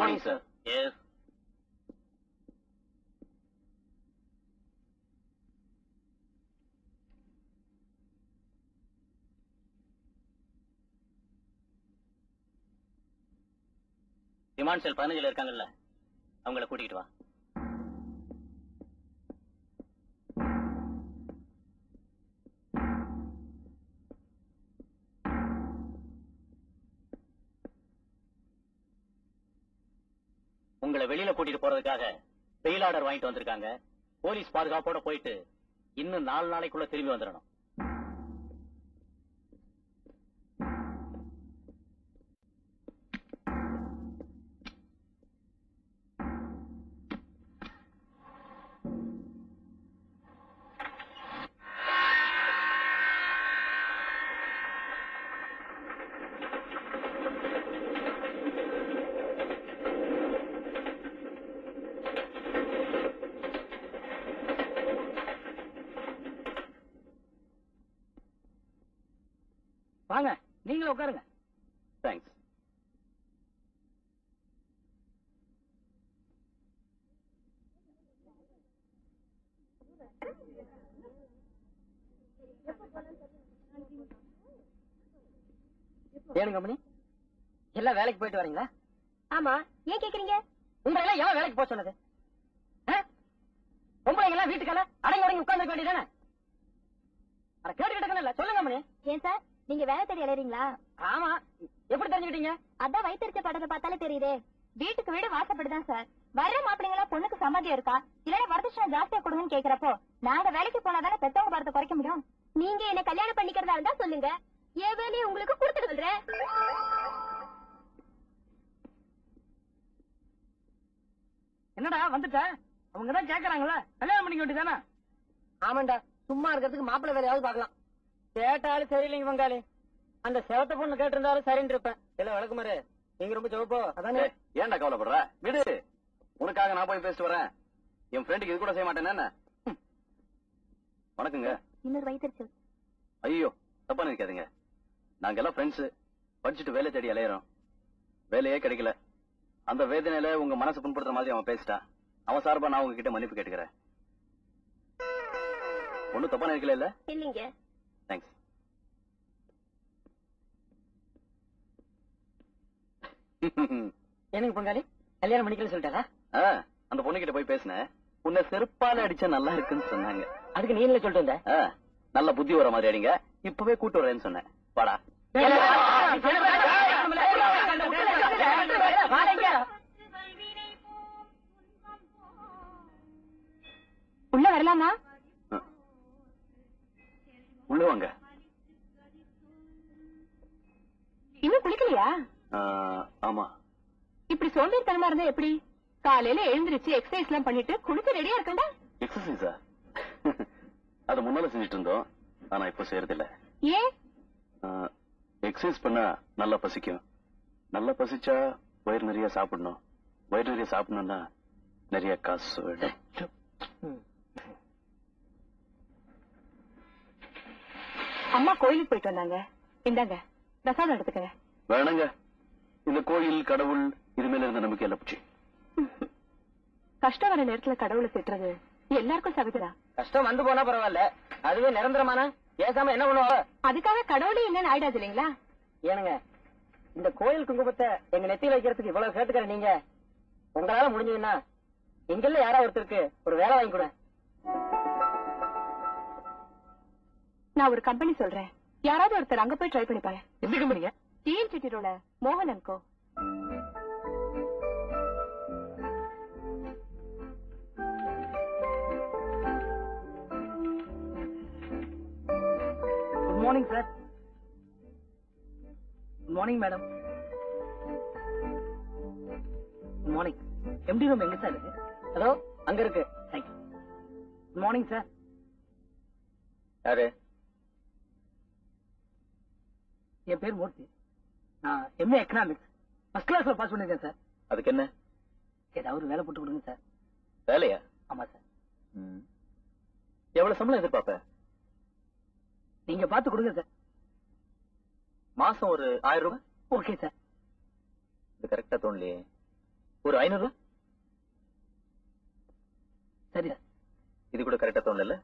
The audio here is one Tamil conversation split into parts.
morning, sir. Yes demand sell பதினஞ்சுல இருக்காங்கல்ல. அவங்கள கூட்டிகிட்டு வா. கூட்டிட்டு போறதுக்காக பெயில் ஆர்டர் வாங்கிட்டு வந்திருக்காங்க. போலீஸ் பாதுகாப்போட போயிட்டு இன்னும் நாலு நாளைக்குள்ள திரும்பி வந்துடணும் நீங்களும் உட்காருங்க. தேங்க்ஸ் ஏனு கம்பெனி எல்லாம் வேலைக்கு போயிட்டு வரீங்களா? ஆமா. ஏன் கேக்குறீங்க? உங்களை எல்லாம் எவன் வேலைக்கு போக சொன்னது? பொம்பளைங்க எல்லாம் வீட்டுக்கல அடங்கி உடங்கி உட்கார்ந்து வேண்டியதானே அட கேட்டு கிடக்கணும் சொல்லுங்க கம்பெனி ஏன் சார்? நீங்க வேலை தேடி அலையறீங்களா ஆமா. எப்படி தெரிஞ்சுக்கிட்டீங்க? அதான் வயிற்றுச்ச படத்தை பார்த்தாலே தெரியுதே. வீட்டுக்கு வீடு வாசப்படுதான் சார். வர்ற மாப்பிள்ளைங்களா பொண்ணுக்கு சம்மதியம் இருக்கா? இல்லன்னா வரதட்சணை ஜாஸ்தியா கொடுங்கன்னு கேக்குறப்போ நாங்க வேலைக்கு போனாதானே பெத்தவங்க பாரத்தை குறைக்க முடியும்? நீங்க என்ன கல்யாணம் பண்ணிக்கிறதா இருந்தா சொல்லுங்க. என் வேலையை உங்களுக்கு கொடுத்துட்டு வந்துறேன் என்னடா வந்துட்ட? அவங்க தான் கேக்குறாங்களா கல்யாணம் பண்ணிக்க வேண்டியதானே ஆமாண்டா. சும்மா இருக்கிறதுக்கு மாப்பிள்ளை வேலையாவது பார்க்கலாம். கேட்டாலும் சரியில்லைங்க பங்காளி அந்த செவத்த பொண்ணு கேட்டிருந்தாலும் சரின்னு இருப்பேன். இல்ல வழக்குமாரு நீங்க ரொம்ப ஜோப்போ அதானே? ஏன்டா கவலைப்படுற? விடு. உனக்காக நான் போய் பேசிட்டு வரேன். என் ஃப்ரெண்டுக்கு இது கூட செய்ய மாட்டேன். வணக்கங்க. இன்னொரு வயிற்றுச்சல் ஐயோ தப்பா நினைக்காதீங்க. நாங்க எல்லாம் ஃப்ரெண்ட்ஸ் படிச்சுட்டு வேலை தேடி அலையறோம். வேலையே கிடைக்கல. அந்த வேதனையில உங்க மனசு புண்படுத்துற மாதிரி அவன் பேசிட்டான். அவன் சார்பா நான் உங்ககிட்ட மன்னிப்பு கேட்டுக்கிறேன். ஒண்ணும் தப்பா நினைக்கல இல்ல? இல்லீங்க. தேங்க்ஸ் எனக்கு பங்காளி கல்யாணம் பண்ணிக்கல சொல்லிட்டாரா அந்த பொண்ணுகிட்ட போய் பேசினேன் உன்னை செருப்பால அடிச்சா நல்லா இருக்குன்னு சொன்னாங்க அதுக்கு நீ என்ன சொல்லிட்டு வந்த நல்ல புத்தி வர மாதிரி அடிங்க இப்பவே கூட்டு வரேன்னு சொன்னேன் வாடா உள்ள வரலாமா உள்ள வாங்க. இன்னும் குளிக்கலையா? ஆமா. இப்படி சோம்பேறித்தனமா இருந்தா எப்படி? காலையில எழுந்திருச்சு எக்ஸசைஸ் எல்லாம் பண்ணிட்டு குளிக்க ரெடியா இருக்கண்டா எக்ஸசைஸா அது முன்னால செஞ்சுட்டு இருந்தோம் ஆனா இப்ப செய்யறது இல்ல ஏன் எக்ஸசைஸ் பண்ணா நல்லா பசிக்கும். நல்லா பசிச்சா வயிறு நிறைய சாப்பிடணும். வயிறு நிறைய சாப்பிடணும்னா நிறைய காசு வேணும். அம்மா கோயிலுக்கு போயிட்டு வந்தாங்க. இந்தாங்க பிரசாதம் எடுத்துக்கங்க. வேணாங்க. இந்த கோயில் கடவுள் இது மேல இருந்த நம்பிக்கை எல்லாம் போச்சு. கஷ்டம் வர நேரத்துல கடவுளை திட்டுறது எல்லாருக்கும் சகஜதா கஷ்டம் வந்து போனா பரவாயில்ல. அதுவே நிரந்தரமான ஏசாம என்ன பண்ணுவாங்க? அதுக்காக கடவுளே என்னன்னு ஆயிடாது இல்லைங்களா? ஏனுங்க இந்த கோயில் குங்குமத்தை எங்க நெத்தியில வைக்கிறதுக்கு இவ்வளவு கேட்டுக்கிற நீங்க? உங்களால முடிஞ்சதுன்னா எங்கல்ல யாரா ஒருத்தருக்கு ஒரு வேலை வாங்கி கொடு. நான் ஒரு கம்பெனி சொல்றேன். யாராவது ஒருத்தர் அங்க போய் ட்ரை பண்ணி பாரு. எந்த கம்பெனிங்க டிஎன் சிட்டிரோட மோகன் and co good morning sir good morning madam good morning MD room எங்க சார் இருக்கு? ஹலோ அங்க இருக்கு. தேங்க்யூ குட் மார்னிங் சார் யாரு? என் பேர் மூர்த்தி. நான் எம்ஏ எக்கனாமிக்ஸ் ஃபர்ஸ்ட் கிளாஸ்ல பாஸ் பண்ணிருக்கேன் சார் அதுக்கு என்ன? ஏதாவது ஒரு வேலை போட்டு கொடுங்க சார் வேலையா? ஆமா சார் எவ்வளவு சம்பளம் எதிர்பார்ப்ப? நீங்க பார்த்து கொடுங்க சார் மாசம் ஒரு ஆயிரம் ரூபாய்? ஓகே சார் இது கரெக்டா தோணலையே. ஒரு ஐநூறு ரூபா சரி இது கூட கரெக்டா தோணல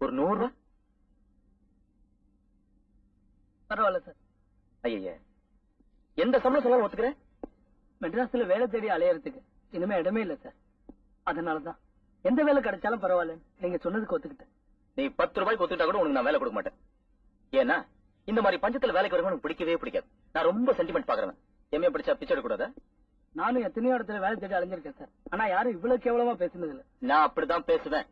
ஒரு நூறு ரூபா பரவாயில்ல சார் ஐயா எந்த சம்பளம் சொன்னாலும் ஒத்துக்கிறேன். மெட்ராஸ்ல வேலை தேடி அலையறதுக்கு இனிமே இடமே இல்ல சார். அதனாலதான். எந்த வேலை கிடைச்சாலும் பரவாயில்ல. நீங்க சொன்னதுக்கு ஒத்துக்கிட்டேன். நீ பத்து ரூபாய்க்கு ஒத்துக்கிட்டா கூட உனக்கு நான் வேலை கொடுக்க மாட்டேன். ஏன்னா இந்த மாதிரி பஞ்சத்துல வேலைக்கு வரவங்க எனக்கு பிடிக்கவே பிடிக்காது. நான் ரொம்ப சென்டிமெண்ட் பாக்குறேன் எம்ஏ படிச்சா பிச்சை எடுக்கூடாதா நானும் எத்தனையோ இடத்துல வேலை தேடி அலைஞ்சிருக்கேன் சார். ஆனா யாரும் இவ்வளவு கேவலமா பேசுனது இல்ல நான் அப்படிதான் பேசுவேன்.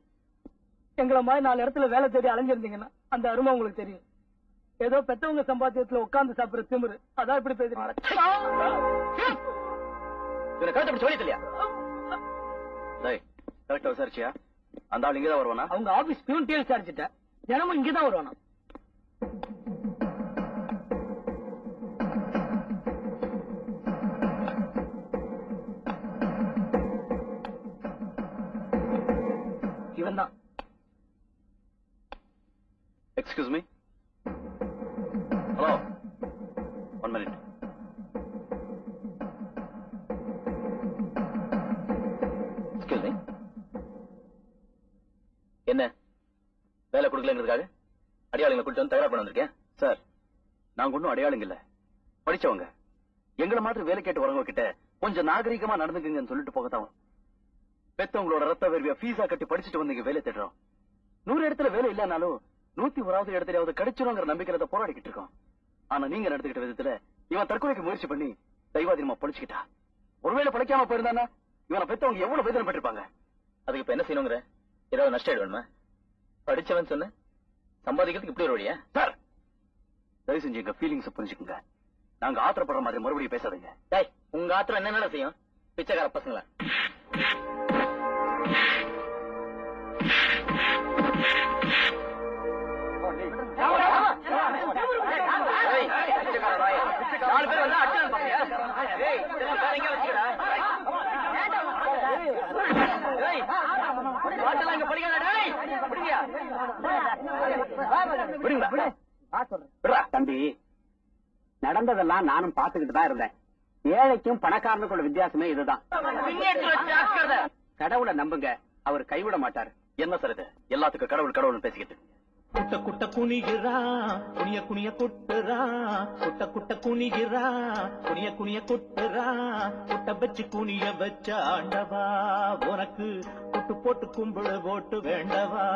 எங்களை மாதிரி நாலு இடத்துல வேலை தேடி அலைஞ்சிருந்தீங்கன்னா அந்த அருமை உங்களுக்கு தெரியும். ஏதோ பெத்தவங்க சம்பாத்தியத்துல உட்கார்ந்து சாப்பிடுற திமிரு. அதான் இப்படி பேசுறீங்க. விசாரிச்சியா? அந்த ஆள் இங்கதான் வருவானா? அவங்க ஆபீஸ் பியூன் டீல் விசாரிச்சுட்டேன் தினமும் இங்கதான் வருவானா? இவன் தான் excuse me hello one minute என்ன? வேலை கொடுக்கலங்கிறதுக்காக? அடையாளங்களை கூட்டிட்டு வந்து தயாரா பண்ண வந்திருக்கேன்? சார். நாங்க ஒன்றும் அடையாளங்க இல்ல. படிச்சவங்க. எங்களை மாதிரி வேலை கேட்டு வரவங்க கிட்ட கொஞ்சம் நாகரிகமா நடந்துக்குங்கன்னு சொல்லிட்டு போகத்தான் பெத்தவங்களோட ரத்த வேர்வியா ஃபீஸா கட்டி படிச்சுட்டு வந்து இங்க வேலை தேடுறோம். நூறு இடத்துல வேலை இல்லனாலும் நூத்தி ஓராவது இடத்துலயாவது கிடைச்சிருங்கிற நம்பிக்கையில போராடிக்கிட்டு இருக்கோம். ஆனா நீங்க நடந்துகிட்ட விதத்துல இவன் தற்கொலைக்கு முயற்சி பண்ணி தெய்வாதீனமா படிச்சுக்கிட்டா ஒருவேளை பிழைக்காம போயிருந்தானா இவனை பெத்தவங்க எவ்வளவு வேதனை பட்டிருப்பாங்க அதுக்கு இப்ப என்ன செய்யணுங்கிற? ஏதாவது நஷ்டம் வேணுமா படிச்சவன் சொன்ன சம்பாதிக்கிறதுக்கு இப்படி ஒரு வழியா? சார்! தயவு செஞ்சு எங்க ஃபீலிங்ஸ் புரிஞ்சுக்குங்க. நாங்க ஆத்திரப்படுற மாதிரி மறுபடியும் பேசாதீங்க. டேய் உங்க ஆத்திரம் என்ன செய்யும்? பிச்சைக்கார பசங்களா? பாட்டெல்லாம் இங்க டேய். தம்பி. நடந்ததெல்லாம் நானும் பாத்துக்கிட்டு தான் இருந்தேன். ஏழைக்கும் பணக்காரனுக்குள்ள வித்தியாசமே இதுதான். கடவுளை நம்புங்க. அவர் கைவிட மாட்டாரு. என்ன சார் இது? எல்லாத்துக்கும் கடவுள் கடவுள் பேசிக்கிட்டு குட்ட குட்ட குனிகிறா குனிய குனிய குட்டுறா. குட்ட குட்ட குனிகிறா குனிய குனிய குட்டுறா. குட்ட வச்சு குனிய வச்ச ஆண்டவா உனக்கு குட்டு போட்டு கும்பிடு போட்டு வேண்டவா.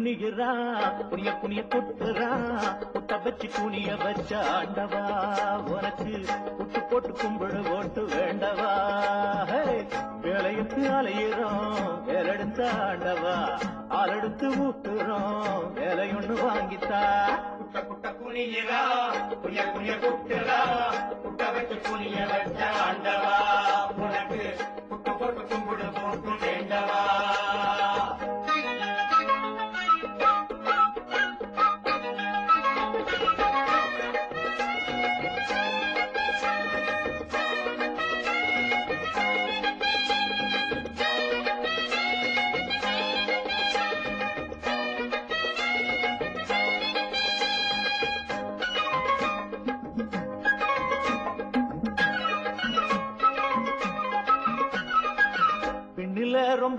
துணிகிறா புனிய புனிய குனிய குட்டுறா வச்சு துணிய வச்ச ஆண்டவா. உனக்கு புட்டு போட்டு கும்பிடு போட்டு வேண்டவா. ஹே, அலையிறோம் வேலெடுத்த ஆண்டவா. ஆளெடுத்து ஊத்துறோம் வேலையொன்னு வாங்கித்தா. குட்ட குட்ட குனிகிறா புனிய புனிய குட்டுறா குட்ட வச்சு துணிய வச்ச ஆண்டவா.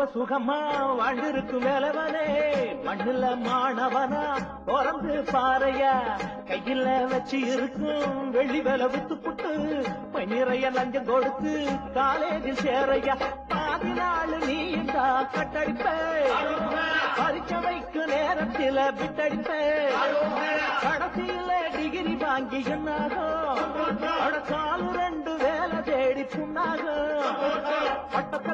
ரொம்ப சுகமா வாழ்ந்திருக்கும் வேலவனே மண்ணுல மாணவனா பிறந்து பாறையா. கையில வச்சு இருக்கும் வெள்ளி வேலை வித்து புட்டு பன்னிறைய லஞ்சம் கொடுத்து காலேஜில் சேரையா. பாதி நாள் நீ இருந்தா கட்டடிப்ப. பரிச்ச வைக்கும் நேரத்தில விட்டடிப்ப. கடைசியில டிகிரி வாங்கி என்னாகும்?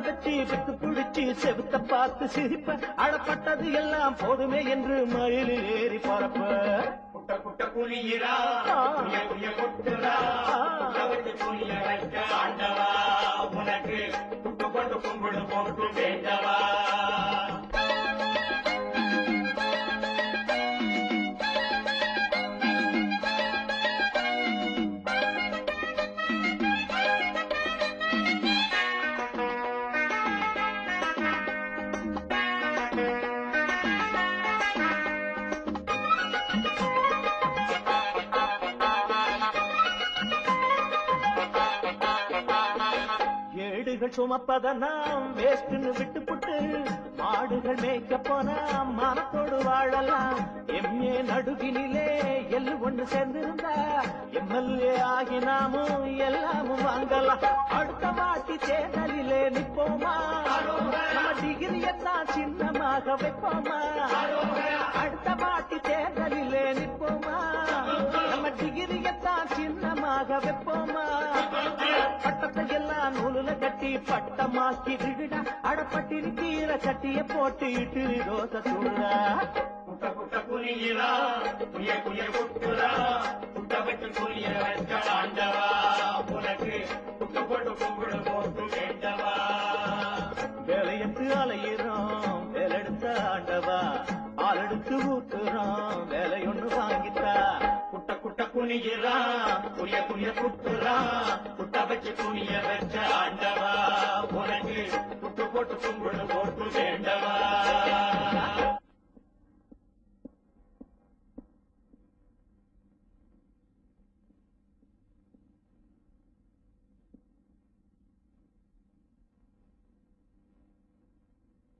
வச்சு விட்டு பிடிச்சு செவுத்த பார்த்து சிரிப்ப. அடப்பட்டது எல்லாம் போதுமே என்று மயிலில் ஏறி பறப்ப. குட்ட குட்டுரா வைக்க ஆண்டவா. உனக்கு குட்டு கொண்டு கும்பிடு போட்டு வேண்டவா. சுமப்பத நாம் வேஸ்ட்னு விட்டு புட்டு மாடுகள் மேய்க்க போனா மனத்தோடு வாழலாம். எம்ஏ நடுவினிலே எல்லு ஒன்று சேர்ந்திருந்தா எம்எல்ஏ ஆகி நாமும் எல்லாமும் வாங்கலாம். அடுத்த வாட்டி தேர்தலிலே நிற்போமா? நம்ம டிகிரியத்தான் சின்னமாக வைப்போமா? அடுத்த வாட்டி தேர்தலிலே நிற்போமா? நம்ம டிகிரியத்தான் சின்னமாக வைப்போமா? பட்டத்தை எல்லாம் நூலுல கட்டி பட்டமாக்கி விடுடா அடப்பட்டிரு கீரை கட்டிய போட்டு இட்டு தோசை சுடுடா குட்ட குட்ட குனிகிறா குனிய குனிய குட்டுறா குட்ட வச்சு குனிய ஆண்டவா. உனக்கு குட்டு போட்டு கும்பிடு போட்டு வேண்டவா. வேலையத்து அலையிறோம் வேலெடுத்த ஆண்டவா. பால் எடுத்து ஊத்துறோம் வேலையொன்னு வாங்கித்தா. குட்ட குட்ட குனிகிறா குனிய குனிய குட்டுறா குட்ட துணிய வச்ச ஆண்டவா உனக்கு புட்டு போட்டு கும்பிடு போட்டு வேண்டவா.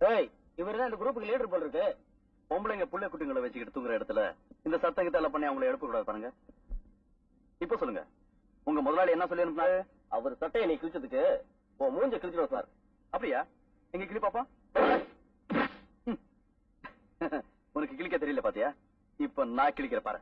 ஏய் இவர்தான் இந்த குரூப்புக்கு லீடர் போல இருக்கு. பொம்பளைங்க புள்ள குட்டிங்களை வச்சுக்கிட்டு தூங்குற இடத்துல இந்த சத்தம் கிட்ட பண்ணி அவங்கள எழுப்ப கூடாது பாருங்க. இப்ப சொல்லுங்க. உங்க முதலாளி என்ன சொல்லி அனுப்புனாரு அவர் சட்டையை நீ கிழிச்சதுக்கு உன் மூஞ்ச கிழிச்சிட்டு சார் அப்படியா? எங்க கிளி பாப்பா. உனக்கு கிழிக்க தெரியல பாத்தியா? இப்ப நான் கிழிக்கிற பாரு.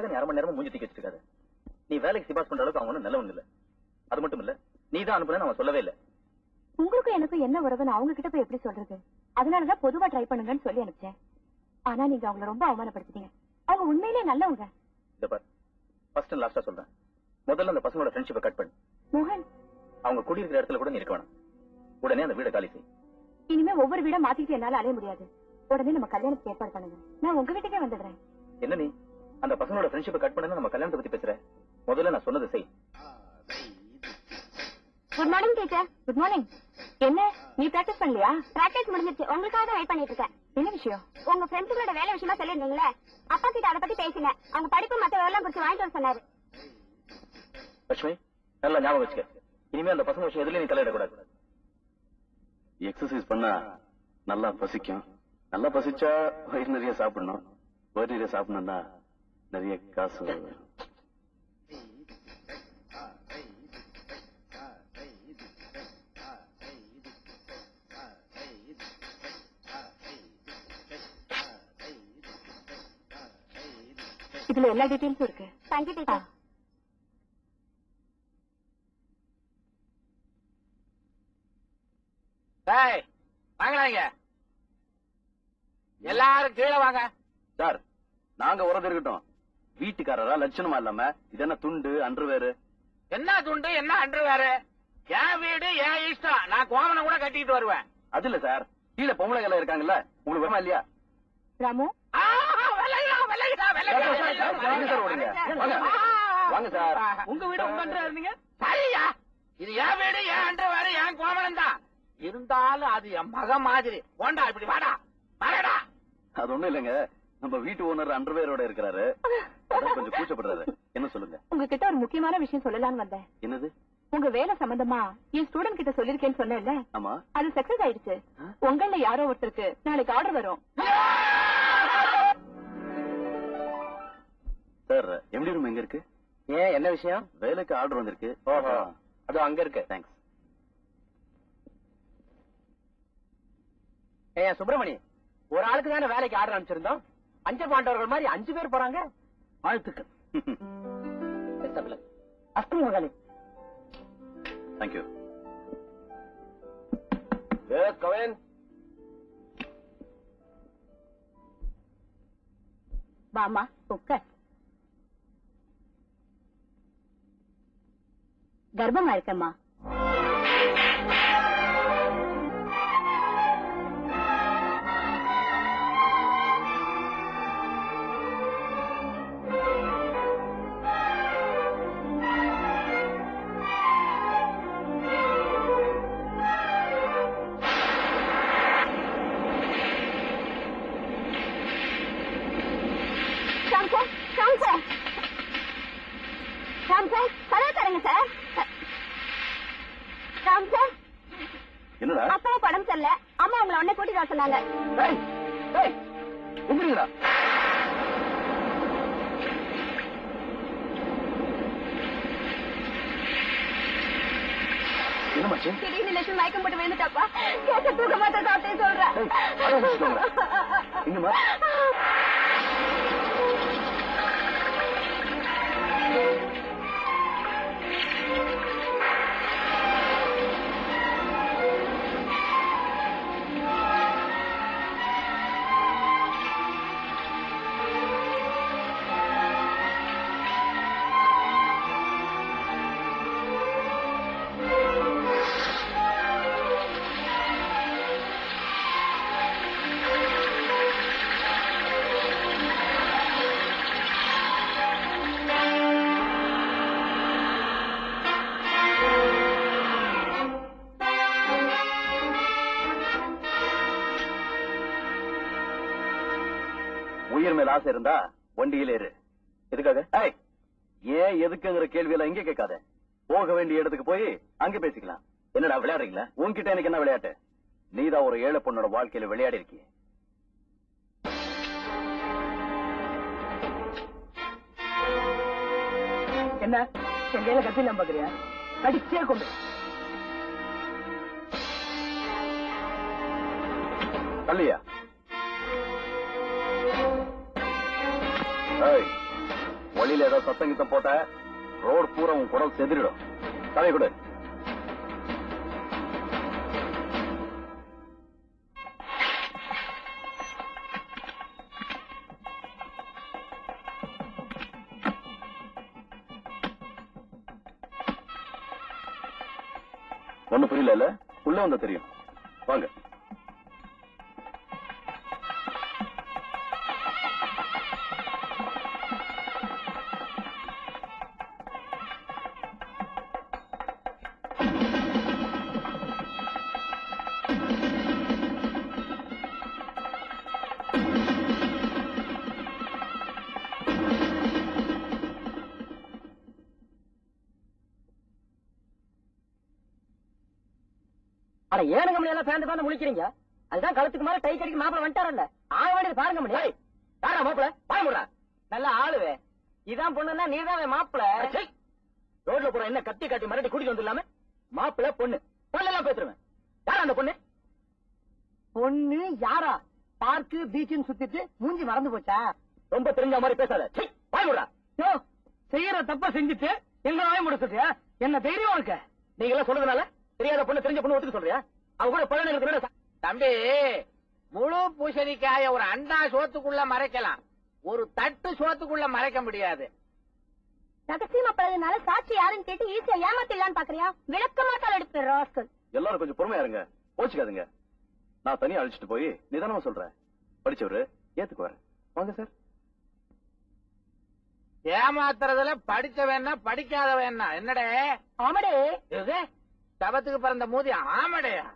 இதுக்காக நீ அரை மணி நேரமா மூஞ்சி தூக்கி வச்சிருக்காத. நீ வேலைக்கு சிபாஸ் பண்ற அளவுக்கு அவங்க ஒண்ணும் நல்லவங்க இல்ல. அது மட்டும் இல்ல நீ தான் அனுப்புனேன்னு அவன் சொல்லவே இல்ல. உங்களுக்கும் எனக்கும் என்ன உறவுன்னு அவங்க கிட்ட போய் எப்படி சொல்றது? அதனாலதான் பொதுவா ட்ரை பண்ணுங்கன்னு சொல்லி அனுப்பிச்சேன். ஆனா நீங்க அவங்கள ரொம்ப அவமானப்படுத்திட்டீங்க. அவங்க உண்மையிலேயே நல்லவங்க. பார். ஃபர்ஸ்ட் அண்ட் லாஸ்டா சொல்றேன். முதல்ல அந்த பசங்களோட ஃப்ரெண்ட்ஷிப்பை கட் பண்ணு. மோகன். அவங்க குடியிருக்கிற இடத்துல கூட நீ இருக்க வேணாம். உடனே அந்த வீடை காலி செய். இனிமே ஒவ்வொரு வீடா மாத்திட்டு என்னால அலைய முடியாது. உடனே நம்ம கல்யாணத்துக்கு ஏற்பாடு பண்ணுங்க. நான் உங்க வீட்டுக்கே வந்துடுறேன். ஃப்ரெண்ட்ஷிப்பை கட் பண்ணு நம்ம கல்யாணத்தை பத்தி பேசுற. முதல்ல நான் சொன்னதை செய். Good morning teacher good morning என்ன? நீ பிராக்டிஸ் பண்ணலையா? பிராக்டிஸ் முடிஞ்சிருச்சு. உங்களுக்காக தான் வெயிட் பண்ணிட்டு இருக்கேன். என்ன விஷயம்? உங்க ஃப்ரெண்ட்ஸுங்களோட வேலை விஷயமா சொல்லிருந்தீங்களே அப்பா கிட்ட அதை பத்தி பேசுங்க. அவங்க படிப்பு மத்த எல்லாம் குறிச்சு வாங்கிட்டு வர சொன்னாரு. லட்சுமி நல்லா ஞாபகம் வச்சுக்க. இனிமே அந்த பசங்க விஷயம் எதுலயும் நீ தலையிடக்கூடாது. எக்ஸசைஸ் பண்ணா நல்லா பசிக்கும். நல்லா பசிச்சா வயிறு நிறைய சாப்பிடணும். வயிறு நிறைய சாப்பிடணும்னா நிறைய காசு. இதுல எல்லா டீடைல்ஸும் இருக்கு. தேங்க்யூ டீச்சர் டேய் வாங்கடா இங்க எல்லாரும் கீழே வாங்க. சார் நாங்க உறந்து இருக்கட்டும். வீட்டுக்காரரா லட்சணமா இல்லாம? இது என்ன துண்டு அன்றுவேரு என்ன துண்டு என்ன அன்று வேற என் வீடு என் இஷ்டம். நான் கோவனை கூட கட்டிட்டு வருவேன். அது இல்ல சார். கீழே பொம்பளை எல்லாம் இருக்காங்கல்ல உங்களுக்கு வேமா இல்லையா? ராமு? வாங்க. சார். உங்க வீடு உங்க அன்றா இருந்தீங்க சரியா? இது என் வீடு என் அன்று வேற என் கோவனம் தான். இருந்தாலும் அது என் மக மாதிரி. போண்டா இப்படி வாடா. வரடா. அது ஒண்ணும் இல்லைங்க. நம்ம வீட்டு ஓனர் அன்றுவேரோட இருக்கிறாரு. அதான் கொஞ்சம் கூச்சப்படுறாரு. என்ன சொல்லுங்க? உங்ககிட்ட ஒரு முக்கியமான விஷயம் சொல்லலாம்னு வந்தேன். என்னது? உங்க வேலை சம்பந்தமா என் ஸ்டூடெண்ட் கிட்ட சொல்லிருக்கேன்னு சொன்னேன்ல. ஆமா. அது சக்சஸ் ஆயிடுச்சு. உங்கள யாரோ ஒருத்தருக்கு நாளைக்கு ஆர்டர் வரும். சார் எம்டி ரூம் எங்க இருக்கு? ஏன் என்ன விஷயம்? வேலைக்கு ஆர்டர் வந்திருக்கு. ஓஹோ. அது அங்க இருக்கு. தேங்க்ஸ் ஏன் சுப்பிரமணி ஒரு ஆளுக்கு தானே வேலைக்கு ஆர்டர் அனுப்பிச்சிருந்தோம்? பஞ்ச பாண்டவர்கள் மாதிரி அஞ்சு பேர் போறாங்க? வாழ்த்துக்கள். அஸ்து மகாலி. தேங்க்யூ எஸ் கவின் வாமா உட்கார். கர்ப்பமா இருக்கம்மா ஆசை இருந்தா வண்டியில ஏறு. எதுக்காக? ஏன் எதுக்குங்கிற கேள்வி எல்லாம் இங்க கேட்காத. போக வேண்டிய இடத்துக்கு போய் அங்க பேசிக்கலாம். என்னடா விளையாடுறீங்களா? உன்கிட்ட எனக்கு என்ன விளையாட்டு? நீதான் ஒரு ஏழை பொண்ணோட வாழ்க்கையில விளையாடி இருக்கிய. என்ன? என் கையில கத்திலாம் பாக்குறியா? கடிச்சே கொண்டு தள்ளியா? வழியில ஏதோ சத்தம் போட்ட ரோடு பூரா உன் குடல் செதிரிடும். தலை கொடு. ஒன்னும் புரியல உள்ள வந்தா தெரியும். வாங்க. எல்லாம் பேந்து பேந்து முழிக்கிறீங்க? அதுதான் கழுத்துக்கு மேல டை கடிக்கு மாப்பிள வந்துட்டாரல்ல. ஆக வேண்டியது பாருங்க மணி யாரா மாப்பிள முடுறா நல்ல ஆளுவே. இதான் பொண்ணுன்னா நீதான் மாப்பிள. ரோட்ல போற என்ன கத்தி காட்டி மறுபடி கூட்டிட்டு வந்து இல்லாம மாப்பிள பொண்ணு. பொண்ணெல்லாம் பேசுருவேன் யாரா அந்த பொண்ணு? பொண்ணு யாரா? பார்க்கு பீச்சுன்னு சுத்திட்டு மூஞ்சி மறந்து போச்சா? ரொம்ப தெரிஞ்ச மாதிரி பேசாத. பாய முடுறா செய்யற தப்ப செஞ்சுட்டு எங்க வாய முடிச்சுட்டியா என்ன தைரியம் உனக்கு? நீங்க எல்லாம் சொல்றதுனால தெரியாத பொண்ணு தெரிஞ்ச பொண்ணு ஒத்துக்க சொல்றியா? அவ கூட பழனி இருக்கிற தம்பி முழு பூசணிக்காய ஒரு அண்டா சோத்துக்குள்ள மறைக்கலாம். ஒரு தட்டு சோத்துக்குள்ள மறைக்க முடியாது. ரகசியமா பழகுனால சாட்சி யாருன்னு கேட்டு ஈஸியா ஏமாத்திடலான்னு பாக்குறியா? விளக்கமா தலை எடுப்பேன் ராஸ்கல். எல்லாரும் கொஞ்சம் பொறுமையா இருங்க. போச்சுக்காதுங்க நான் தனியா அழைச்சிட்டு போய் நிதானமா சொல்றேன். படிச்சவரு ஏத்துக்குவாரு. வாங்க சார். ஏமாத்துறதுல படிச்சவன்னா படிக்காதவன்னா. என்னடே? ஆமாடே. இது சபத்துக்கு பிறந்த மூதி ஆமடையா?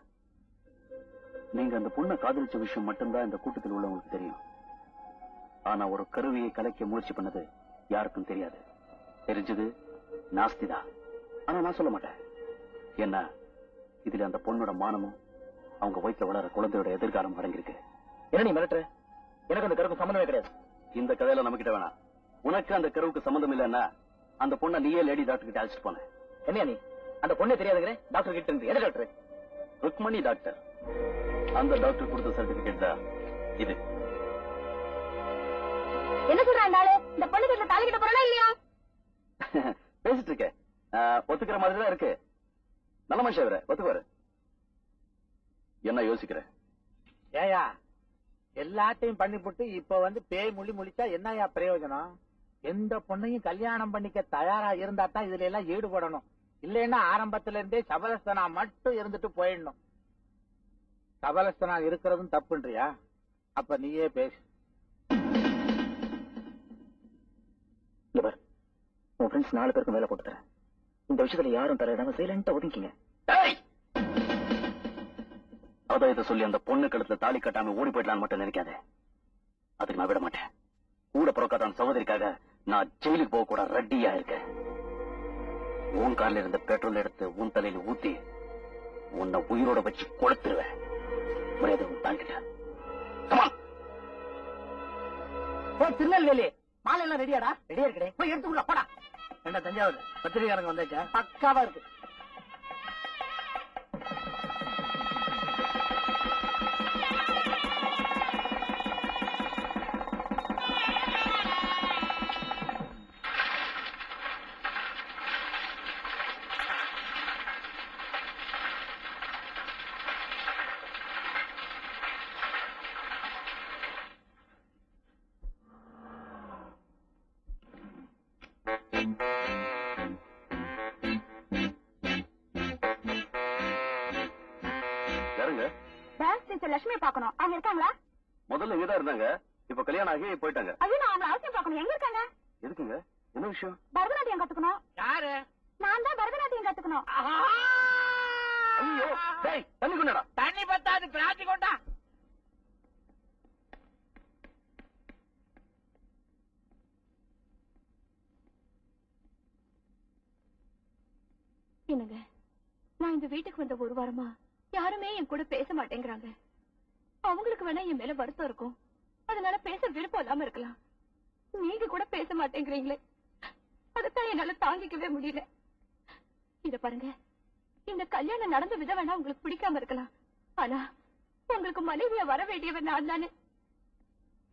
நீங்க அந்த பொண்ணை காதலிச்ச விஷயம் மட்டும்தான் இந்த கூட்டத்தில் உள்ளவங்களுக்கு தெரியும். ஆனா ஒரு கருவியை கலைக்க முயற்சி பண்ணது யாருக்கும் தெரியாது. தெரிஞ்சது நாஸ்திதா ஆனா நான் சொல்ல மாட்டேன். என்ன இதுல அந்த பொண்ணோட மானமும் அவங்க வயிற்றுல வளர குழந்தையோட எதிர்காலம் அடங்கியிருக்கு. என்ன நீ மிரட்டுற? எனக்கு அந்த கருவுக்கு சம்பந்தமே கிடையாது. இந்த கதையில நம்ம கிட்ட வேணாம். உனக்கு அந்த கருவுக்கு சம்பந்தம் இல்லைன்னா அந்த பொண்ணை நீயே லேடி டாக்டர் கிட்ட அழைச்சிட்டு போன. என்ன நீ? அந்த பொண்ணே தெரியாதுங்கிற? டாக்டர் கிட்ட இருந்து எந்த டாக்டர் ருக்மணி டாக்டர் அந்த டாக்டர் கொடுத்த சர்டிபிகேட் தான் இது. என்ன சொல்றான் இந்த பொண்ணு கிட்ட தாலி கிட்ட போறா இல்லையா? பேசிட்டு இருக்க ஒத்துக்கிற மாதிரி தான் இருக்கு. நல்ல மனுஷன் இவரு. ஒத்துக்குவாரு. என்ன யோசிக்கிற? ஏயா எல்லாத்தையும் பண்ணிப்புட்டு இப்ப வந்து பேய் முழி முழிச்சா என்னயா பிரயோஜனம்? எந்த பொண்ணையும் கல்யாணம் பண்ணிக்க தயாரா இருந்தா தான் இதுல எல்லாம் ஈடுபடணும். இல்லைன்னா ஆரம்பத்துல இருந்தே சபலஸ்தனா மட்டும் இருந்துட்டு போயிடணும். சபலஸ்தனா இருக்கிறதும் தப்புன்றியா? அப்ப நீயே பேசு. இவர் உன் ஃப்ரெண்ட்ஸ் நாலு பேருக்கு வேலை போட்டு தரேன் இந்த விஷயத்துல யாரும் தலையிடாம சைலண்டா ஒதுங்கிங்க அதான் இதை சொல்லி அந்த பொண்ணு கழுத்துல தாலி கட்டாம ஓடி போயிடலான்னு மட்டும் நினைக்காத. அதுக்கு நான் விட மாட்டேன். கூட பிறக்காதான் சகோதரிக்காக நான் ஜெயிலுக்கு போக கூட ரெட்டியா இருக்கேன். உன் கார்ல இருந்த பெட்ரோல் எடுத்து உன் தலையில ஊத்தி உன்னை உயிரோட வச்சு கொளுத்துருவேன். உன் ஓ திருநெல்வேலி. மாலை எல்லாம் ரெடியாடா ரெடியா இருக்கடே. போய் எடுத்துக்குள்ள போடா. என்ன தஞ்சாவூர்? பத்திரிகாரங்க வந்தாச்சா? பக்காவா இருக்கு. இருந்தாங்க. இப்ப கல்யாணம் ஆகி போயிட்டாங்க. ஐயோ நான் அவங்களை அவசியம் பாக்கணும் எங்க இருக்காங்க? எதுக்குங்க? என்ன விஷயம் பரதநாட்டியம் கத்துக்கணும் யாரு நான் தான் பரதநாட்டியம் கத்துக்கணும் ஐயோ டேய் தண்ணி கொண்டாடா தண்ணி பத்தாது பிராட்டி கொண்டா என்னங்க நான் இந்த வீட்டுக்கு வந்த ஒரு வாரமா யாருமே என் கூட பேச மாட்டேங்கிறாங்க அவங்களுக்கு வேணா என் மேல வருத்தம் இருக்கும் அதனால பேச விருப்பம் இல்லாம இருக்கலாம் நீங்க கூட பேச மாட்டேங்கிறீங்களே அதைத்தான் என்னால தாங்கிக்கவே முடியல இத பாருங்க இந்த கல்யாணம் நடந்த விதம் வேணா உங்களுக்கு பிடிக்காம இருக்கலாம் ஆனா உங்களுக்கு மனைவியா வர வேண்டியவன் நான் தானே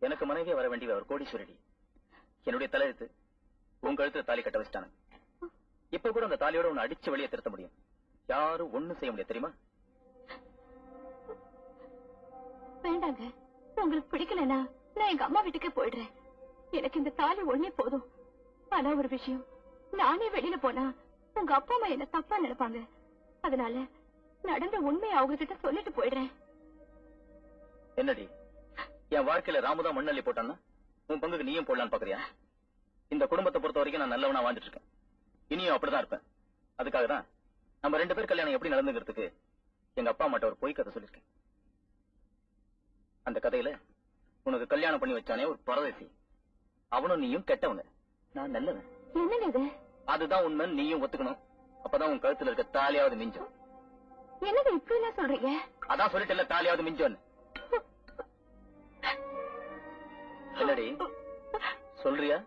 எனக்கு மனைவியா வர வேண்டியவ ஒரு கோடீஸ்வரடி என்னுடைய தலையெழுத்து உன் கழுத்துல தாலி கட்ட வச்சிட்டாங்க இப்ப கூட அந்த தாலியோட உன்னை அடிச்சு வெளியே திருத்த முடியும். யாரும் ஒண்ணும் செய்ய முடியாது தெரியுமா? வேண்டாங்க. உங்களுக்கு பிடிக்கலனா நான் எங்க அம்மா வீட்டுக்கே போயிடுறேன். எனக்கு இந்த தாலி ஒண்ணே போதும். ஆனா ஒரு விஷயம் நானே வெளியில போனா உங்க அப்பா அம்மா என்ன தப்பா நினைப்பாங்க? அதனால நடந்த உண்மையை அவங்க கிட்ட சொல்லிட்டு போயிடுறேன். என்னடி? என் வாழ்க்கையில ராமுதான் மண்ணள்ளி போட்டான்னா? உன் பங்குக்கு நீயும் போடலான்னு பாக்குறியா? இந்த குடும்பத்தை பொறுத்த வரைக்கும் நான் நல்லவனா வாழ்ந்துட்டு இருக்கேன் இனியும் அப்படிதான் இருப்பேன். அதுக்காக தான் நம்ம ரெண்டு பேர் கல்யாணம் எப்படி நடந்துங்கிறதுக்கு எங்க அப்பா அம்மாட்ட ஒரு பொய் கதை சொல்லிருக்கேன் அந்த கதையில உனக்கு கல்யாணம் பண்ணி வச்சானே ஒரு பரதேசி. அவனும் நீயும் கெட்டவங்க நான் நல்லவன். என்னங்க இது? அதுதான் உண்மை நீயும் ஒத்துக்கணும். அப்பதான் உன் கழுத்துல இருக்க தாலியாவது மிஞ்சும். என்னங்க இப்படி சொல்றீங்க? அதான் சொல்லிட்டு தாலியாவது மிஞ்சோன்னு என்னடி? சொல்றியா?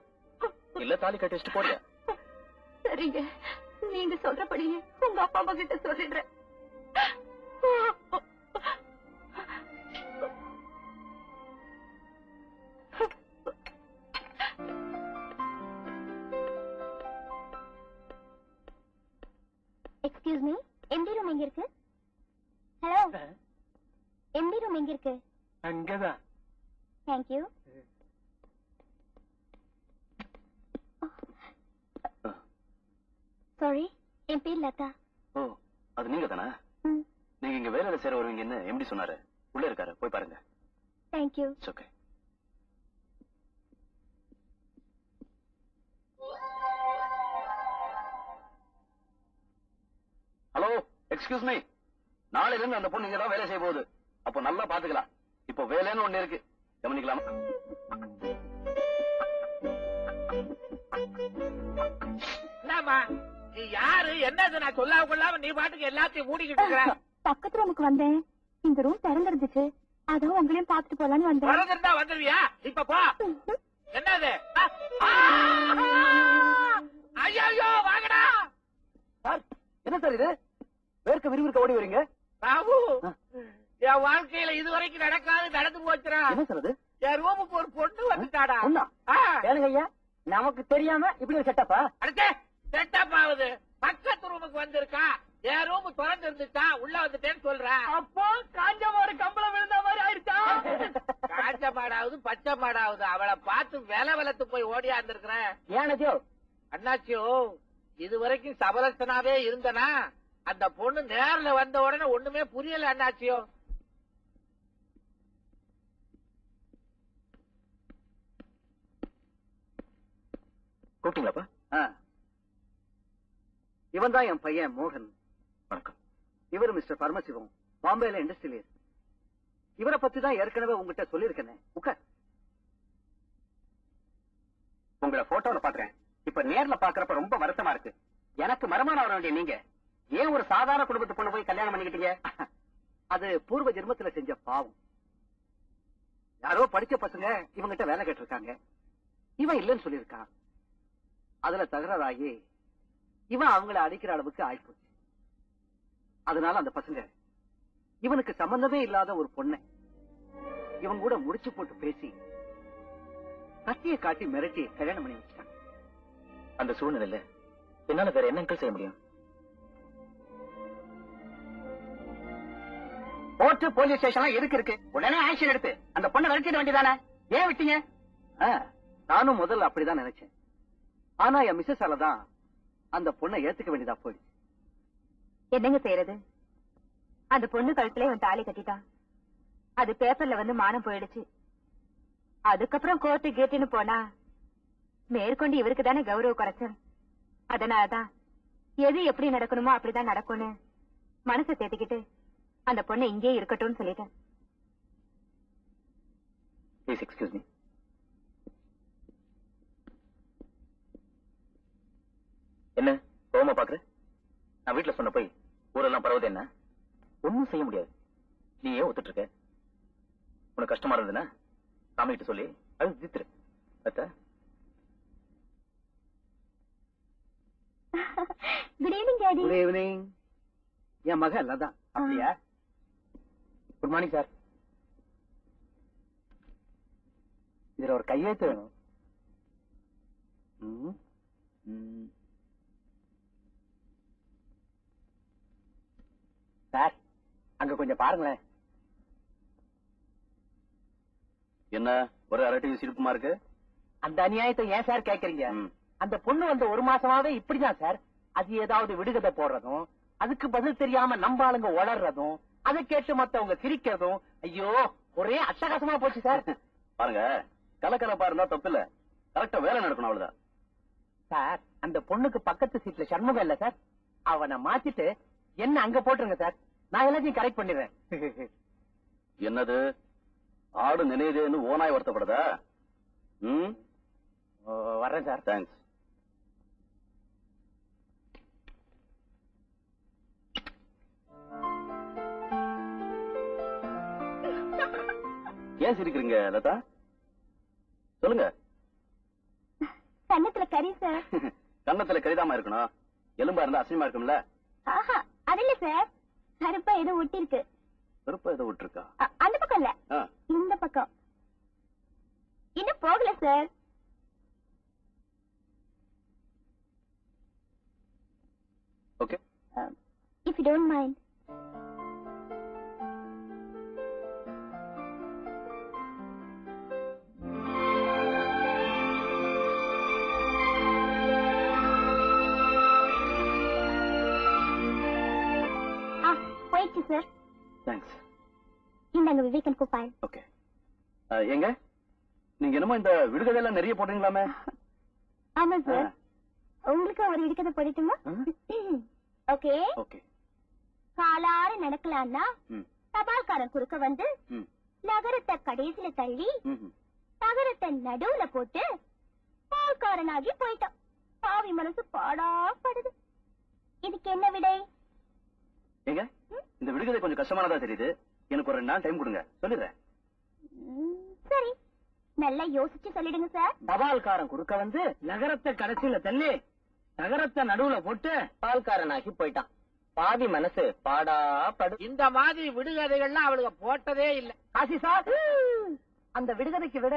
இல்ல தாலி கட்டி வச்சுட்டு போறியா? சரிங்க. நீங்க சொல்றபடியே உங்க அப்பா அம்மா கிட்ட சொல்லிடுறேன். எக்ஸ்கியூஸ் மீ எம்டி ரூம் எங்க இருக்கு? ஹலோ எம்டி ரூம் எங்க இருக்கு? அண்ணாச்சியோ கூப்பிட்டீங்களாப்பா? இவன் தான் என் பையன் மோகன். வணக்கம். இவர் மிஸ்டர் பரமசிவம் பாம்பேல இண்டஸ்ட்ரியலிஸ்ட் இவரை பத்தி தான் ஏற்கனவே உங்ககிட்ட சொல்லியிருக்கேனே. உட்கார். உங்களை போட்டோல பாக்குறேன் இப்ப நேர்ல பாக்குறப்ப ரொம்ப வருத்தமா இருக்கு. எனக்கு மரமான வர வேண்டிய நீங்க. ஏன் ஒரு சாதாரண குடும்பத்து பொண்ணு போய் கல்யாணம் பண்ணிக்கிட்டீங்க? அது பூர்வ ஜென்மத்துல செஞ்ச பாவம். யாரோ படிச்ச பசங்க இவங்கிட்ட வேலை கேட்டிருக்காங்க. இவன் இல்லைன்னு சொல்லியிருக்கான். அதுல தகராறாகி இவன் அவங்கள அடிக்கிற அளவுக்கு ஆயிப்போச்சு. அதனால அந்த பசங்க இவனுக்கு சம்பந்தமே இல்லாத ஒரு பொண்ணை இவன் கூட முடிச்சு போட்டு பேசி கத்தியை காட்டி மிரட்டி கல்யாணம் பண்ணி வச்சிட்டாங்க. அந்த சூழ்நிலையில என்னால வேற என்னங்கள் செய்ய முடியும்? கோர்ட்டு போலீஸ் ஸ்டேஷன் எதுக்கு இருக்கு? உடனே ஆக்ஷன் எடுத்து அந்த பொண்ணை விரட்டிட வேண்டியதானே? ஏன் விட்டீங்க? நானும் முதல்ல அப்படிதான் நினைச்சேன். ஆனா என் மிஸ்ஸஸ் தான் அந்த பொண்ணை ஏத்துக்க வேண்டியதா போயிடுச்சு. என்னங்க செய்யறது? அந்த பொண்ணு கழுத்துல இவன் தாலி கட்டிட்டான். அது பேப்பர்ல வந்து மானம் போயிடுச்சு. அதுக்கப்புறம் கோர்ட்டு கேட்டுன்னு போனா மேற்கொண்டு இவருக்கு தானே கௌரவ குறைச்சல். அதனாலதான் எது எப்படி நடக்கணுமோ அப்படிதான் நடக்கும்னு மனசை தேத்திக்கிட்டு அந்த பொண்ணை இங்கே இருக்கட்டும்னு சொல்லிட்டேன். ப்ளீஸ் எக்ஸ்கியூஸ் மீ என்ன கோவமா பாக்குற? நான் வீட்டுல சொன்ன போய் ஊரெல்லாம் பரவுது என்ன? ஒண்ணும் செய்ய முடியாது. நீ ஏன் ஒத்துட்டு இருக்க? உனக்கு கஷ்டமா இருந்ததுன்னா சாமிகிட்ட சொல்லி அது தீத்துரு. அத்தா. Good evening daddy good evening என் மகன் லதா. அப்படியா? குட் மார்னிங் சார் இதுல ஒரு கையெழுத்து வேணும். சார் அங்க கொஞ்சம் பாருங்களேன். என்ன ஒரு அரட்டி சிரிப்புமா இருக்கு? அந்த அநியாயத்தை ஏன் சார் கேக்குறீங்க. அந்த பொண்ணு வந்த ஒரு மாசமாவே இப்படிதான் சார். அது ஏதாவது விடுகதை போடுறதும் அதுக்கு பதில் தெரியாம நம்ம ஆளுங்க உளறதும் அதை கேட்டு மத்தவங்க சிரிக்கிறதும் ஐயோ ஒரே அட்டகாசமா போச்சு சார். பாருங்க கலக்கலப்பா இருந்தா தப்பு இல்ல கரெக்டா வேலை நடக்கணும் அவ்வளவுதான். சார் அந்த பொண்ணுக்கு பக்கத்து சீட்ல சண்முகம் இல்ல சார். அவனை மாத்திட்டு என்ன அங்க போட்டுருங்க சார். நான் எல்லாத்தையும் கரெக்ட் பண்ணிடுறேன். என்னது? ஆடு நினைதேன்னு ஓனாய் வருத்தப்படுதா? ம்? ஓ, வர்றேன் சார். தேங்க்ஸ் ஏன் சிரிக்கிறீங்க லதா? சொல்லுங்க. கண்ணத்துல கறி சார். கன்னத்துல கரிதாம இருக்கணும். எலும்பா இருந்தா அசிங்கமா இருக்கும்ல? ஆஹா அது இல்ல சார். கருப்பா ஏதோ ஒட்டி இருக்கு வெறுப்பா ஏதோ விட்டுருக்கா அந்த பக்கம் இல்ல. இந்த பக்கம். இன்னும் போகல sir. Okay. If you don't mind thank you sir thanks இந்தாங்க விவேகன் குப்பாய் ஓகே எங்க நீங்க என்னமோ இந்த விடுகதையெல்லாம் நிறைய போடுறீங்களாமே? ஆமா சார். உங்களுக்கு ஒரு இடுக்கதை போடட்டுமா. ஓகே ஓகே காலார நடக்கலான்னா ம். தபால்காரன் குறுக்க வந்து நகரத்தை கடைசியில தள்ளி நகரத்தை நடுவுல போட்டு பால்காரனாகி போயிட்டான். பாவி மனசு பாடா படுது. இதுக்கு என்ன விடை? இந்த விடுகதை கொஞ்சம் கஷ்டமானதா தெரியுது. எனக்கு ஒரு ரெண்டு நாள் டைம் கொடுங்க. சொல்லிடுறேன் சரி. நல்லா யோசிச்சு சொல்லிடுங்க சார் தபால்காரன் குறுக்க வந்து நகரத்தை கடைசியில தள்ளி நகரத்தை நடுவுல போட்டு பால்காரனாக்கி போயிட்டான். பாவி மனசு பாடா படு இந்த மாதிரி விடுகதைகள்லாம் அவளுக்கு போட்டதே இல்ல. காசி சார் அந்த விடுகதைக்கு விட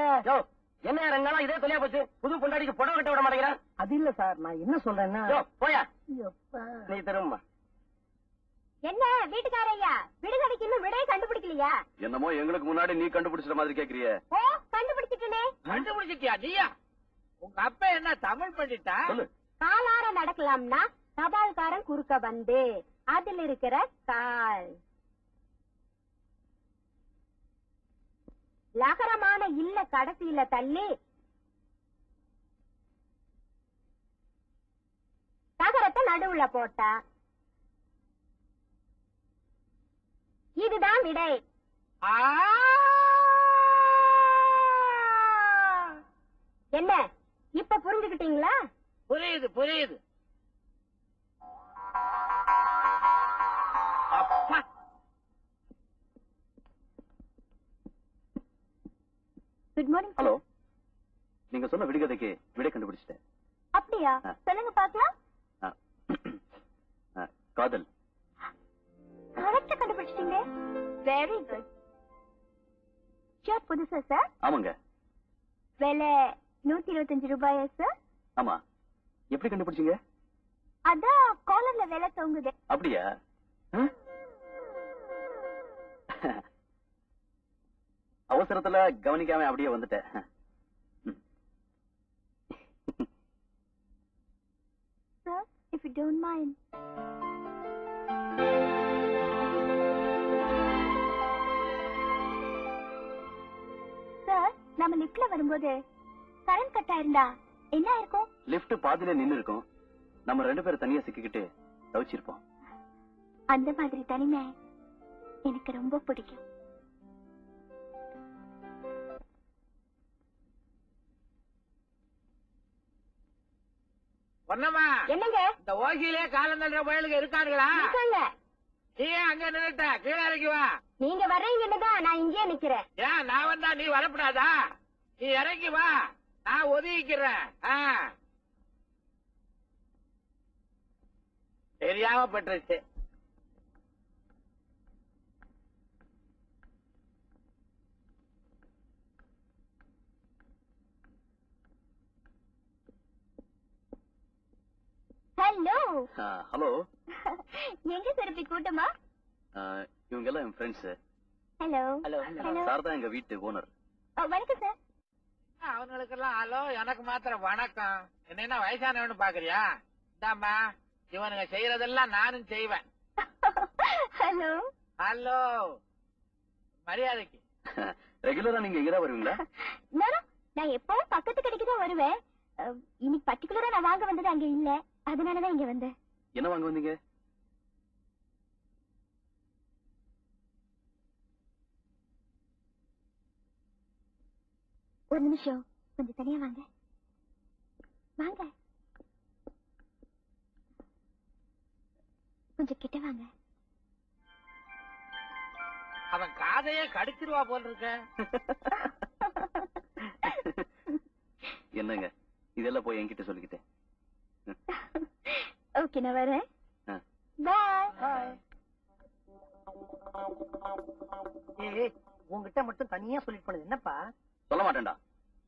என்ன ரெண்டாலும் இதே தொலையா போச்சு. புது பொண்டாடிக்கு புடவை கட்ட விட மாட்டேங்கிறேன். அது இல்ல சார் நான் என்ன சொல்றேன்னா போயா. நீ திரும்ப. என்ன வீட்டுக்காரையா? விடுகதைக்கு இன்னும் விடையை கண்டுபிடிக்கலையா? என்னமோ எங்களுக்கு முன்னாடி நீ கண்டுபிடிச்சிட்ட மாதிரி கேக்குறியே. ஓ கண்டுபிடிச்சிட்டனே. கண்டுபிடிச்சிட்டியா நீயா உங்க அப்பா என்ன தமிழ் பண்ணிட்டா காலார நடக்கலாம்னா தபால்காரன் குறுக்க வந்து அதில் இருக்கிற கால். லகரமான இல்ல கடைசியில தள்ளி நகரத்தை நடுவுல போட்டா. இதுதான் விடை. ஆ! என்ன இப்ப புரிஞ்சுக்கிட்டீங்களா? புரியுது புரியுது. அப்பா! குட் மார்னிங் ஹலோ நீங்க சொன்ன விடுகதைக்கு விடை கண்டுபிடிச்சிட்டேன். அப்படியா. சொல்லுங்க பாக்கலாம். காதல். கரெக்டா கண்டுபிடிச்சிட்டீங்க. வெரி குட் ஷர்ட் புதுசா சார் ஆமாங்க. விலை நூத்தி இருபத்தஞ்சு ரூபாயா சார் ஆமா. எப்படி கண்டுபிடிச்சீங்க? அதான் காலர்ல விலை தொங்குது. அப்படியா? அவசரத்துல கவனிக்காம அப்படியே வந்துட்டேன். ம். சார் இஃப் யூ நம்ம லிஃப்ட்ல வரும்போது கரண்ட் கட் ஆயிருந்தா என்ன இருக்கும் லிஃப்ட் பாதியில நின்னு இருக்கும் நம்ம ரெண்டு பேரும் தனியா சிக்கிக்கிட்டு தவிச்சிருப்போம். அந்த மாதிரி தனிமை எனக்கு ரொம்ப பிடிக்கும். என்னங்க? இந்த ஓசியிலே காலம் தள்ளுற பயலுக்கு இருக்கானுங்களா இருக்காங்க நீ ஏன் அங்க நின்னுட்ட கீழே இறங்கி வா. நீங்க வர்றீங்கன்னு தான் நான் இங்கேயே நிக்கிறேன். ஏன் நான் வந்தா நீ வரப்படாதா? நீ இறங்கி வா. நான் ஒதுக்கிக்கிறேன் ஆ. தெரியாம பட்டுருச்சு. Hello hello. எங்க சிறப்பி கூட்டமா? இவங்க எல்லாம் என் friends hello hello hello sir தான் எங்க வீட்டு ஓனர் வணக்கம் சார். அவனுங்களுக்கெல்லாம் ஹலோ எனக்கு மாத்திரம் வணக்கம். என்ன வயசானவனு பாக்குறியா? இந்தாம்மா இவனுங்க செய்யறதெல்லாம் நானும் செய்வேன். Hello hello. மரியாதைக்கு. ரெகுலரா நீங்க இங்கதான் வருவீங்களா? நான் எப்பவும் பக்கத்து கடைக்கு தான் வருவேன். இன்னைக்கு பர்டிகுலரா நான் வாங்க வந்தது அங்க இல்ல. அதனாலதான் இங்க வந்தேன். என்ன வாங்க வந்தீங்க? ஒரு நிமிஷம். கொஞ்சம் தனியா வாங்க. வாங்க. கொஞ்சம் கிட்ட வாங்க. அவன் காதையே கடிச்சிருவா போல் இருக்க. என்னங்க? இதெல்லாம் போய் என்கிட்ட சொல்லிக்கிட்டேன். ஓகே நான் வரேன். பாய் ஏய் உங்ககிட்ட மட்டும் தனியா சொல்லிட்டு போனது என்னப்பா? சொல்ல மாட்டேன்டா.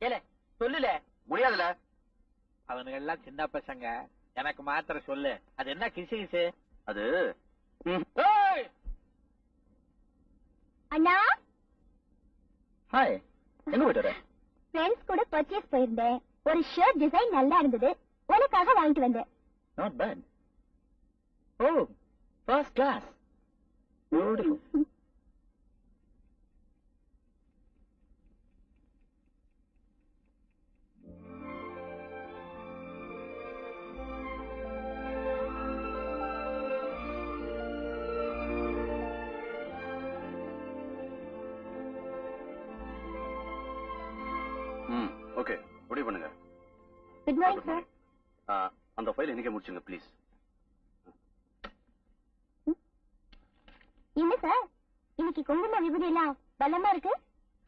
ஏல சொல்லுல. முடியாதுல. அவனுங்க எல்லாம் சின்ன பசங்க. எனக்கு மாத்திரம் சொல்லு. அது என்ன கிசு கிசு? அது! அண்ணா? ஹாய் எங்க போயிட்டு வர? ஃப்ரெண்ட்ஸ் கூட பர்ச்சேஸ் போயிருந்தேன். ஒரு ஷர்ட் டிசைன் நல்லா இருந்தது. உனக்காக வாங்கிட்டு வந்தேன். Not bad oh first class beautiful hmm okay முடிவு பண்ணுங்க. குட் மார்னிங் சார் அந்த ஃபைல் இன்னைக்கே முடிச்சுங்க ப்ளீஸ் என்ன சார் இன்னைக்கு குங்கும விபூதி எல்லாம் பலமா இருக்கு?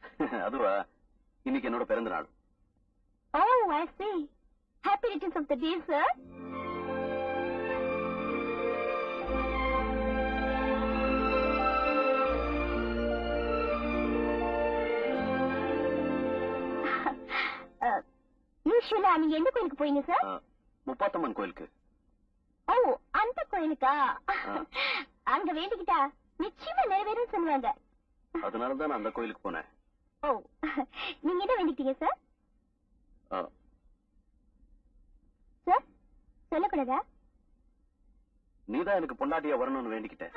அதுவா? இன்னைக்கு என்னோட பிறந்த நாள். ஓ I see. Happy returns of the day sir usually நீங்க எந்த கோயிலுக்கு போறீங்க சார் முப்பாத்தம்மன் கோயிலுக்கு. ஓ அந்த கோயிலுக்கா? அங்க வேண்டிக்கிட்டா? நிச்சயமா நிறைவேறும் சொல்லுவாங்க. அதனால தான் நான் அந்த கோயிலுக்கு போனேன். ஓ நீங்க என்ன வேண்டிக்கிட்டீங்க சார் சார் சொல்லக்கூடாதா? நீதான் எனக்கு பொண்டாட்டியா வரணும்னு வேண்டிக்கிட்டேன்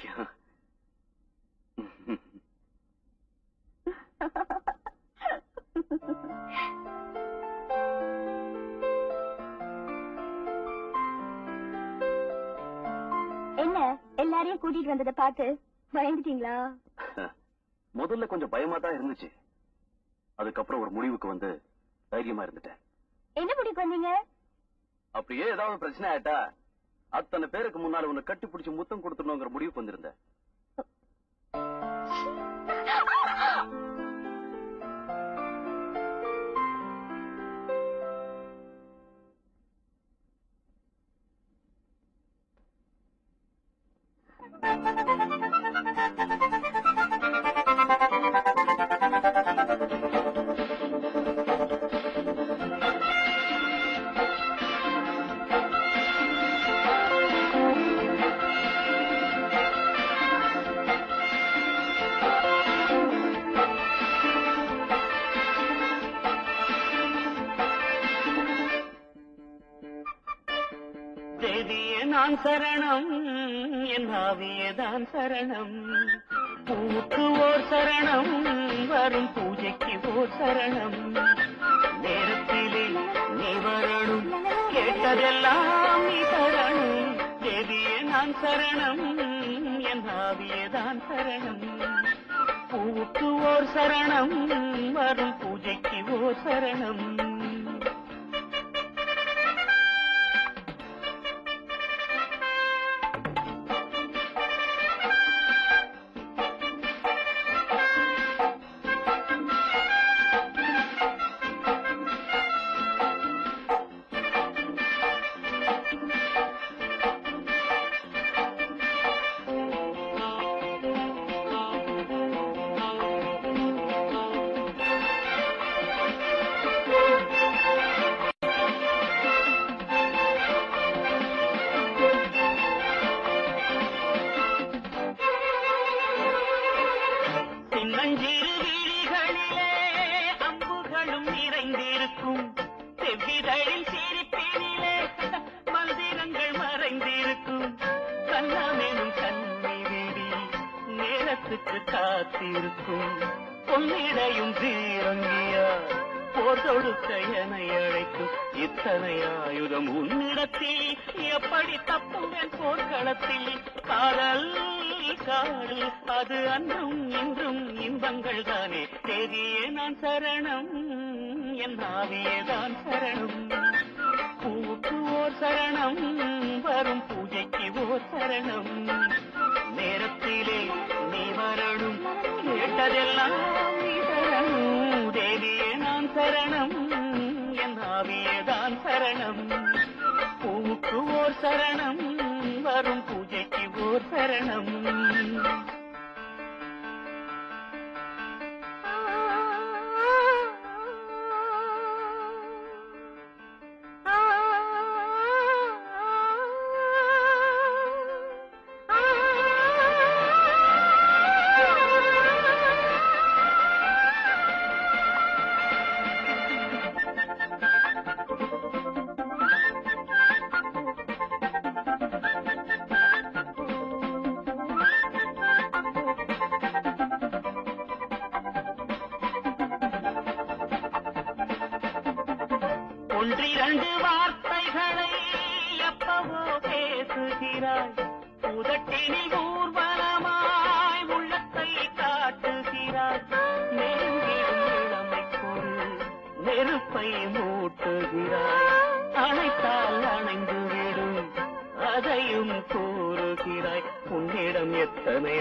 தேங்க்யூ என்ன எல்லாரையும் கூட்டிட்டு வந்ததை பார்த்து பயந்துட்டீங்களா? முதல்ல கொஞ்சம் பயமா தான் இருந்துச்சு. அதுக்கப்புறம் ஒரு முடிவுக்கு வந்து தைரியமா இருந்துட்டேன். என்ன முடிவுக்கு வந்தீங்க? அப்படியே ஏதாவது பிரச்சனை ஆயிட்டா அத்தனை பேருக்கு முன்னால உன்னை கட்டி பிடிச்சு முத்தம் கொடுத்துடணுங்கிற முடிவுக்கு வந்திருந்தேன்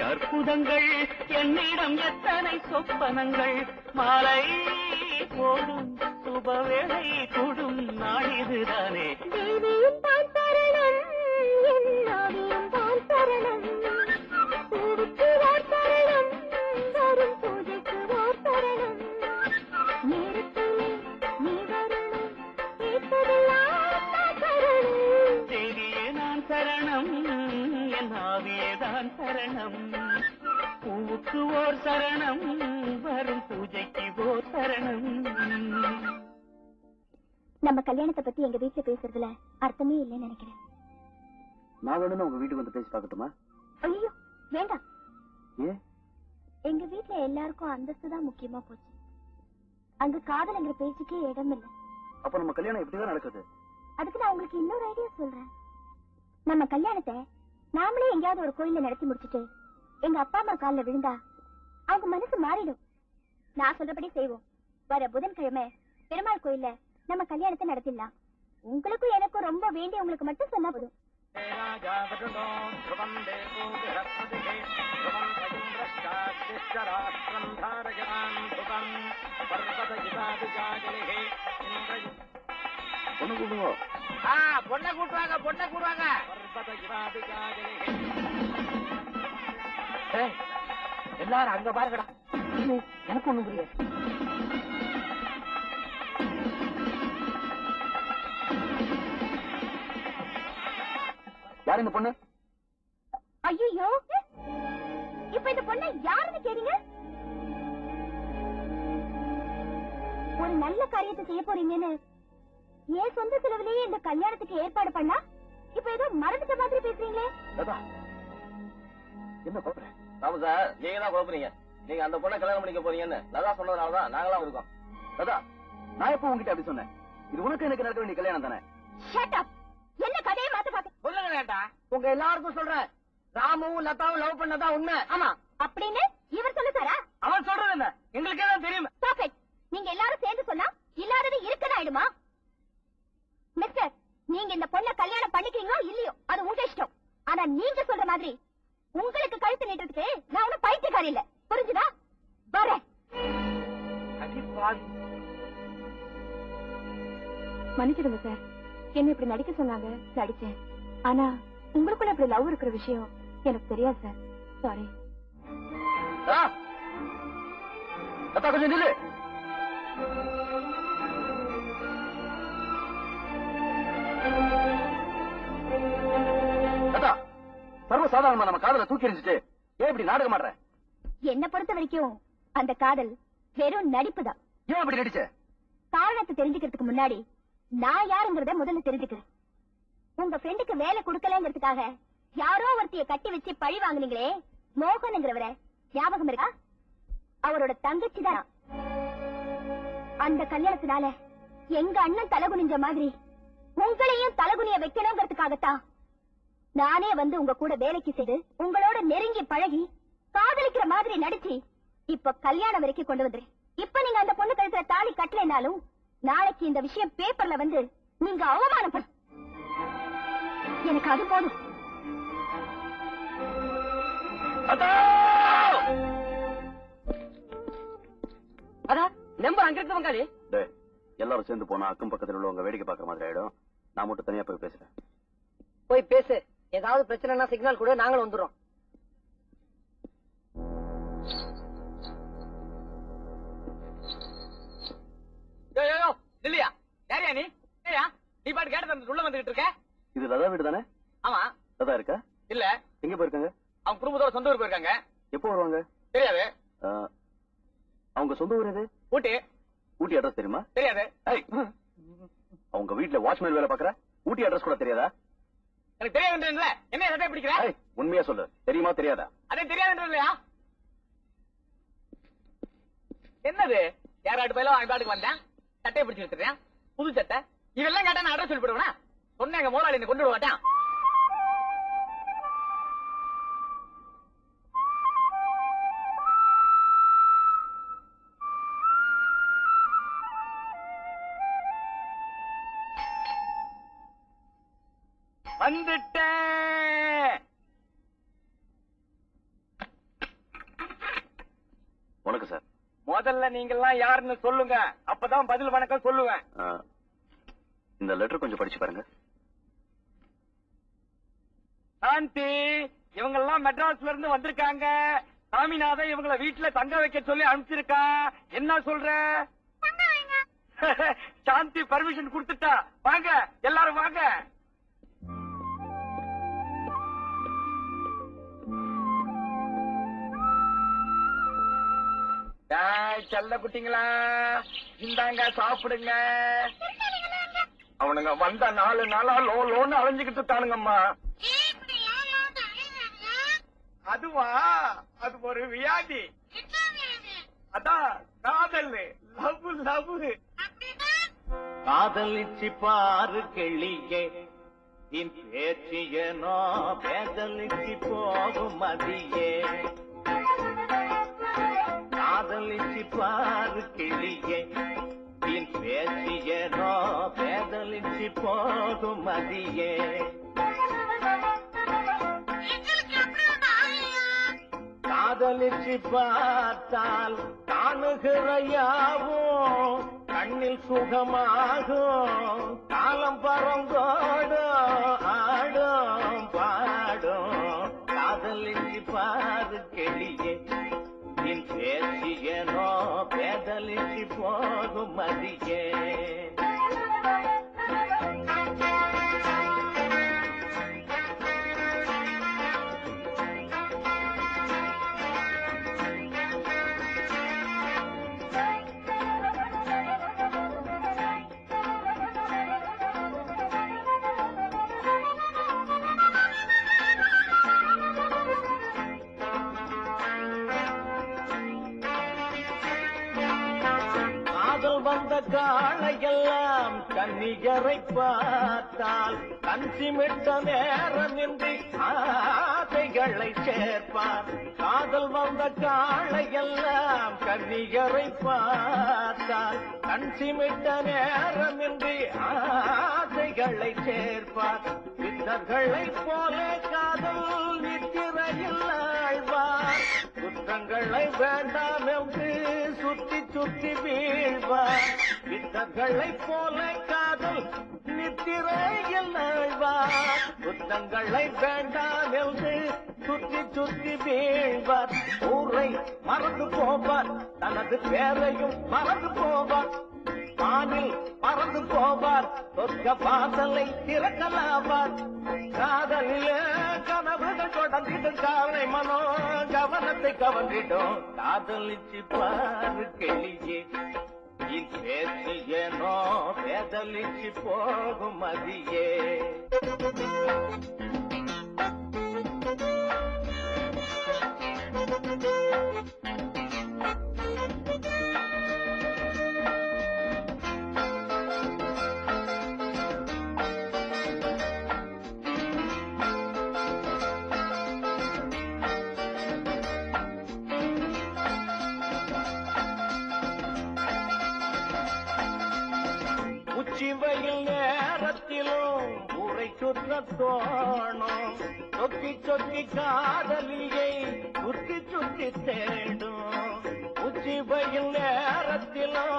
அற்புதங்கள் என்னிடம் எத்தனை சொப்பனங்கள்? மாலை போடும் சுபவேளை கூடும் நாளிதுதானே தேவியும் பத்தி எங்க வீட்டுல பேசுறதுல அர்த்தமே இல்லைன்னு நினைக்கிறேன். நான் வேணும்னு உங்க வீட்டுக்கு வந்து பேசி பார்க்கட்டுமா? ஐயோ வேண்டாம். எங்க வீட்ல எல்லாருக்கும் அந்தஸ்து தான் முக்கியமா போச்சு. அங்க காதல்ங்கிற பேச்சுக்கே இடம் இல்ல. அப்ப நம்ம கல்யாணம் எப்படிதான் நடக்குது? அதுக்கு நான் உங்களுக்கு இன்னொரு ஐடியா சொல்றேன். நம்ம கல்யாணத்தை நாமளே எங்கேயாவது ஒரு கோயில்ல நடத்தி முடிச்சிட்டு எங்க அப்பா அம்மா கால்ல விழுந்தா அவங்க மனசு மாறிடும். நான் சொல்றபடி செய்வோம். வர புதன்கிழமை பெருமாள் கோயில்ல நம்ம கல்யாணத்தை நடத்திடலாம். உங்களுக்கும் எனக்கும் ரொம்ப வேண்டியவங்களுக்கு மட்டும் சொன்னா போதும். பொண்ணு கூடுங்க பொண்ணை கூட்டுவாங்க. பொண்ணை கூடுவாங்க எல்லாரும் அங்க பாருங்கடா. எனக்கு ஒண்ணும் புரியாது. யார் இந்த பொண்ணு? ஐயோ இப்ப இந்த பொண்ணை யாருன்னு கேட்டீங்க? ஒரு நல்ல காரியத்தை செய்ய போறீங்கன்னு என் சொந்த செலவுலயே இந்த கல்யாணத்துக்கு ஏற்பாடு பண்ணா இப்ப ஏதோ மறந்துட்ட மாதிரி பேசுறீங்களே. என்ன கோபுற ஆமா சார் நீங்க தான் குழப்பறீங்க நீங்க அந்த பொண்ணை கல்யாணம் பண்ணிக்க போறீங்கன்னு லதா சொன்னதுனாலதான் நாங்களாம் இருக்கோம். லதா நான் எப்போ உங்ககிட்ட அப்படி சொன்னேன்? இது உனக்கு எனக்கு நடக்க வேண்டிய கல்யாணம் தானே? ஷட் அப் என்ன கதையை மாத்த பாக்க சொல்லுங்க வேண்டா உங்க எல்லாருக்கும் சொல்றேன். ராமுவும் லதாவும் லவ் பண்ணதா உண்மை? ஆமா. அப்படின்னு இவர் சொல்லுதாரா? அவன் சொல்றது என்ன? எங்களுக்கே தான் தெரியும். நீங்க எல்லாரும் சேர்ந்து சொன்னா இல்லாதது இருக்குன்னு ஆயிடுமா? மிஸ்டர் நீங்க இந்த பொண்ண கல்யாணம் பண்ணிக்கிறீங்களோ இல்லையோ அது உங்க இஷ்டம். ஆனா நீங்க சொல்ற மாதிரி உங்களுக்கு கழுத்து நீட்டுறதுக்கு நான் ஒண்ணும் பைத்தியக்காரி இல்ல. புரிஞ்சுதா? வரேன். மன்னிச்சிடுங்க சார் என்ன இப்படி நடிக்க சொன்னாங்க? நடிச்சேன். ஆனா உங்களுக்குள்ள இப்படி லவ் இருக்கிற விஷயம் எனக்கு தெரியாது சார் சாரி கொஞ்சம் நில்லு. சர்வசாதாரணமா நம்ம காதல தூக்கி எறிஞ்சிட்டு ஏன் இப்படி நாடகம் ஆடுற? என்ன பொறுத்த வரைக்கும் அந்த காதல் வெறும் நடிப்பு தான் ஏன் இப்படி நடிச்ச? காரணத்தை தெரிஞ்சுக்கிறதுக்கு முன்னாடி நான் யாருங்கிறத முதல்ல தெரிஞ்சுக்கிறேன். உங்க ஃப்ரெண்டுக்கு வேலை கொடுக்கலங்கிறதுக்காக யாரோ ஒருத்திய கட்டி வச்சு பழி வாங்குனீங்களே மோகனுங்கிறவரை ஞாபகம் இருக்கா? அவரோட தங்கச்சி தான். அந்த கல்யாணத்தினால எங்க அண்ணன் தலகுனிஞ்ச மாதிரி உங்களையும் தலகுனிய வைக்கணுங்கிறதுக்காகத்தான் நானே வந்து உங்க கூட வேலைக்கு செய்து உங்களோட நெருங்கி பழகி காதலிக்கிற மாதிரி நடிச்சு இப்ப கல்யாணம் வரைக்கும் கொண்டு வந்துரு இப்ப நீங்க அந்த பொண்ணு கழுத்துல தாலி கட்டலைனாலும் நாளைக்கு இந்த விஷயம் பேப்பர்ல வந்து நீங்க அவமானப்பட எனக்கு அது போதும். அதான் நம்பர் அங்க இருக்கு பங்காளி. எல்லாரும் சேர்ந்து போனா அக்கம் பக்கத்துல உள்ளவங்க வேடிக்கை பாக்குற மாதிரி ஆயிடும். நான் மட்டும் தனியா போய் பேசுறேன். போய் பேசு. ஏதாவது பிரச்சனைனா சிக்னல் கூட நாங்களும் வந்துடுறோம். இது வீடு தானே? ஆமா. லதா இருக்கா? இல்ல. எங்க போயிருக்காங்க? அவங்க குடும்பத்தோட சொந்த ஊர் போயிருக்காங்க. எப்போ வருவாங்க? தெரியாது. அவங்க சொந்த ஊர் எது? ஊட்டி. ஊட்டி அட்ரஸ் தெரியுமா? தெரியாது. அவங்க வீட்ல வாட்ச்மேன் வேலை பாக்குற? ஊட்டி அட்ரஸ் கூட தெரியாதா? எனக்கு தெரியாதுன்றல என்ன சட்டை பிடிக்கிற? உண்மையா சொல்லு. தெரியுமா தெரியாதா? அதே தெரியாதுன்ற இல்லையா என்னது யாராட்டு பயில வாங்கி பாட்டுக்கு வந்தேன்? சட்டையை பிடிச்சு வச்சிருக்கேன் புது சட்டை இதெல்லாம் கேட்டா நான் அட்ரஸ் சொல்லி போடுவேனா சொன்னேன் முதலாளி கொண்டு விட மாட்டேன் வந்துட்டேன் வணக்கம் சார். முதல்ல நீங்க எல்லாம் யாருன்னு சொல்லுங்க. அப்பதான் பதில் வணக்கம் சொல்லுவேன் ஆ, இந்த லெட்டர் கொஞ்சம் படிச்சு பாருங்க சாந்தி இவங்க எல்லாம் மெட்ராஸ்ல இருந்து வந்திருக்காங்க இவங்கள வீட்டுல தங்க வைக்க சொல்லி அனுப்பிச்சிருக்கா. என்ன சொல்ற? சாந்தி பர்மிஷன் கொடுத்துட்டா. வாங்க எல்லாரும் வாங்க. செல்ல குட்டிங்களா? இந்தாங்க சாப்பிடுங்க. அவனுங்க வந்த நாலு நாளா லோ லோன்னு அலைஞ்சுக்கிட்டு இருக்கானுங்கம்மா. அதுவா? அது ஒரு வியாதி. அதான் காதல் லவ் லவ் காதலிச்சு பாரு கிளியே. என் பேச்சியனோ பேதலிச்சு போகும் மதியே. காதலிச்சு பாரு கிளியே. என் பேச்சியனோ பேதலிச்சு போகும் மதியே. காதலிச்சு பார்த்தால் காணுகிற யாவும் கண்ணில் சுகமாகும். காலம் பறந்தோடும் ஆடும் பாடும். காதலிச்சு பாரு கெளியே என் பேசியனோ பேதலிச்சு போகும் மதியே. காதல் காளையெல்லாம் கன்னிகரை பார்த்தால் கஞ்சிமிட்ட நேரம் இன்றி ஆசைகளை சேர்ப்பார். காதல் வந்த காளையெல்லாம் கன்னிகரை பார்த்தால் கஞ்சிமிட்ட நேரம் இன்றி ஆசைகளை சேர்ப்பார். சித்தர்களை போல காதல் நித்திரையில்லாம் குற்றங்களை வேண்டாம் என்று சுத்தி சுத்தி வீழ்வார். வித்தங்களை போல காதல் நித்திரையில் ஆழ்வார் குற்றங்களை வேண்டாம் என்று சுத்தி சுத்தி வீழ்வார். ஊரை மறந்து போவார். தனது பேரையும் மறந்து போவார். வானில் பறந்து போவார். சொர்க்க வாசலை திறக்கலாவார். காதலில கனவுகள் தொடர்ந்திடும். காவலை மனோ கவனத்தை கவர்ந்திடும். காதலிச்சு பாரு கெளியே. பேச்சு ஏனோ பேதலிச்சு போகும் அதியே Thank you. தோணும் சொக்கி சொக்கி காதலியை சுத்தி சுத்தி தேடும் உச்சி பயில் நேரத்திலும்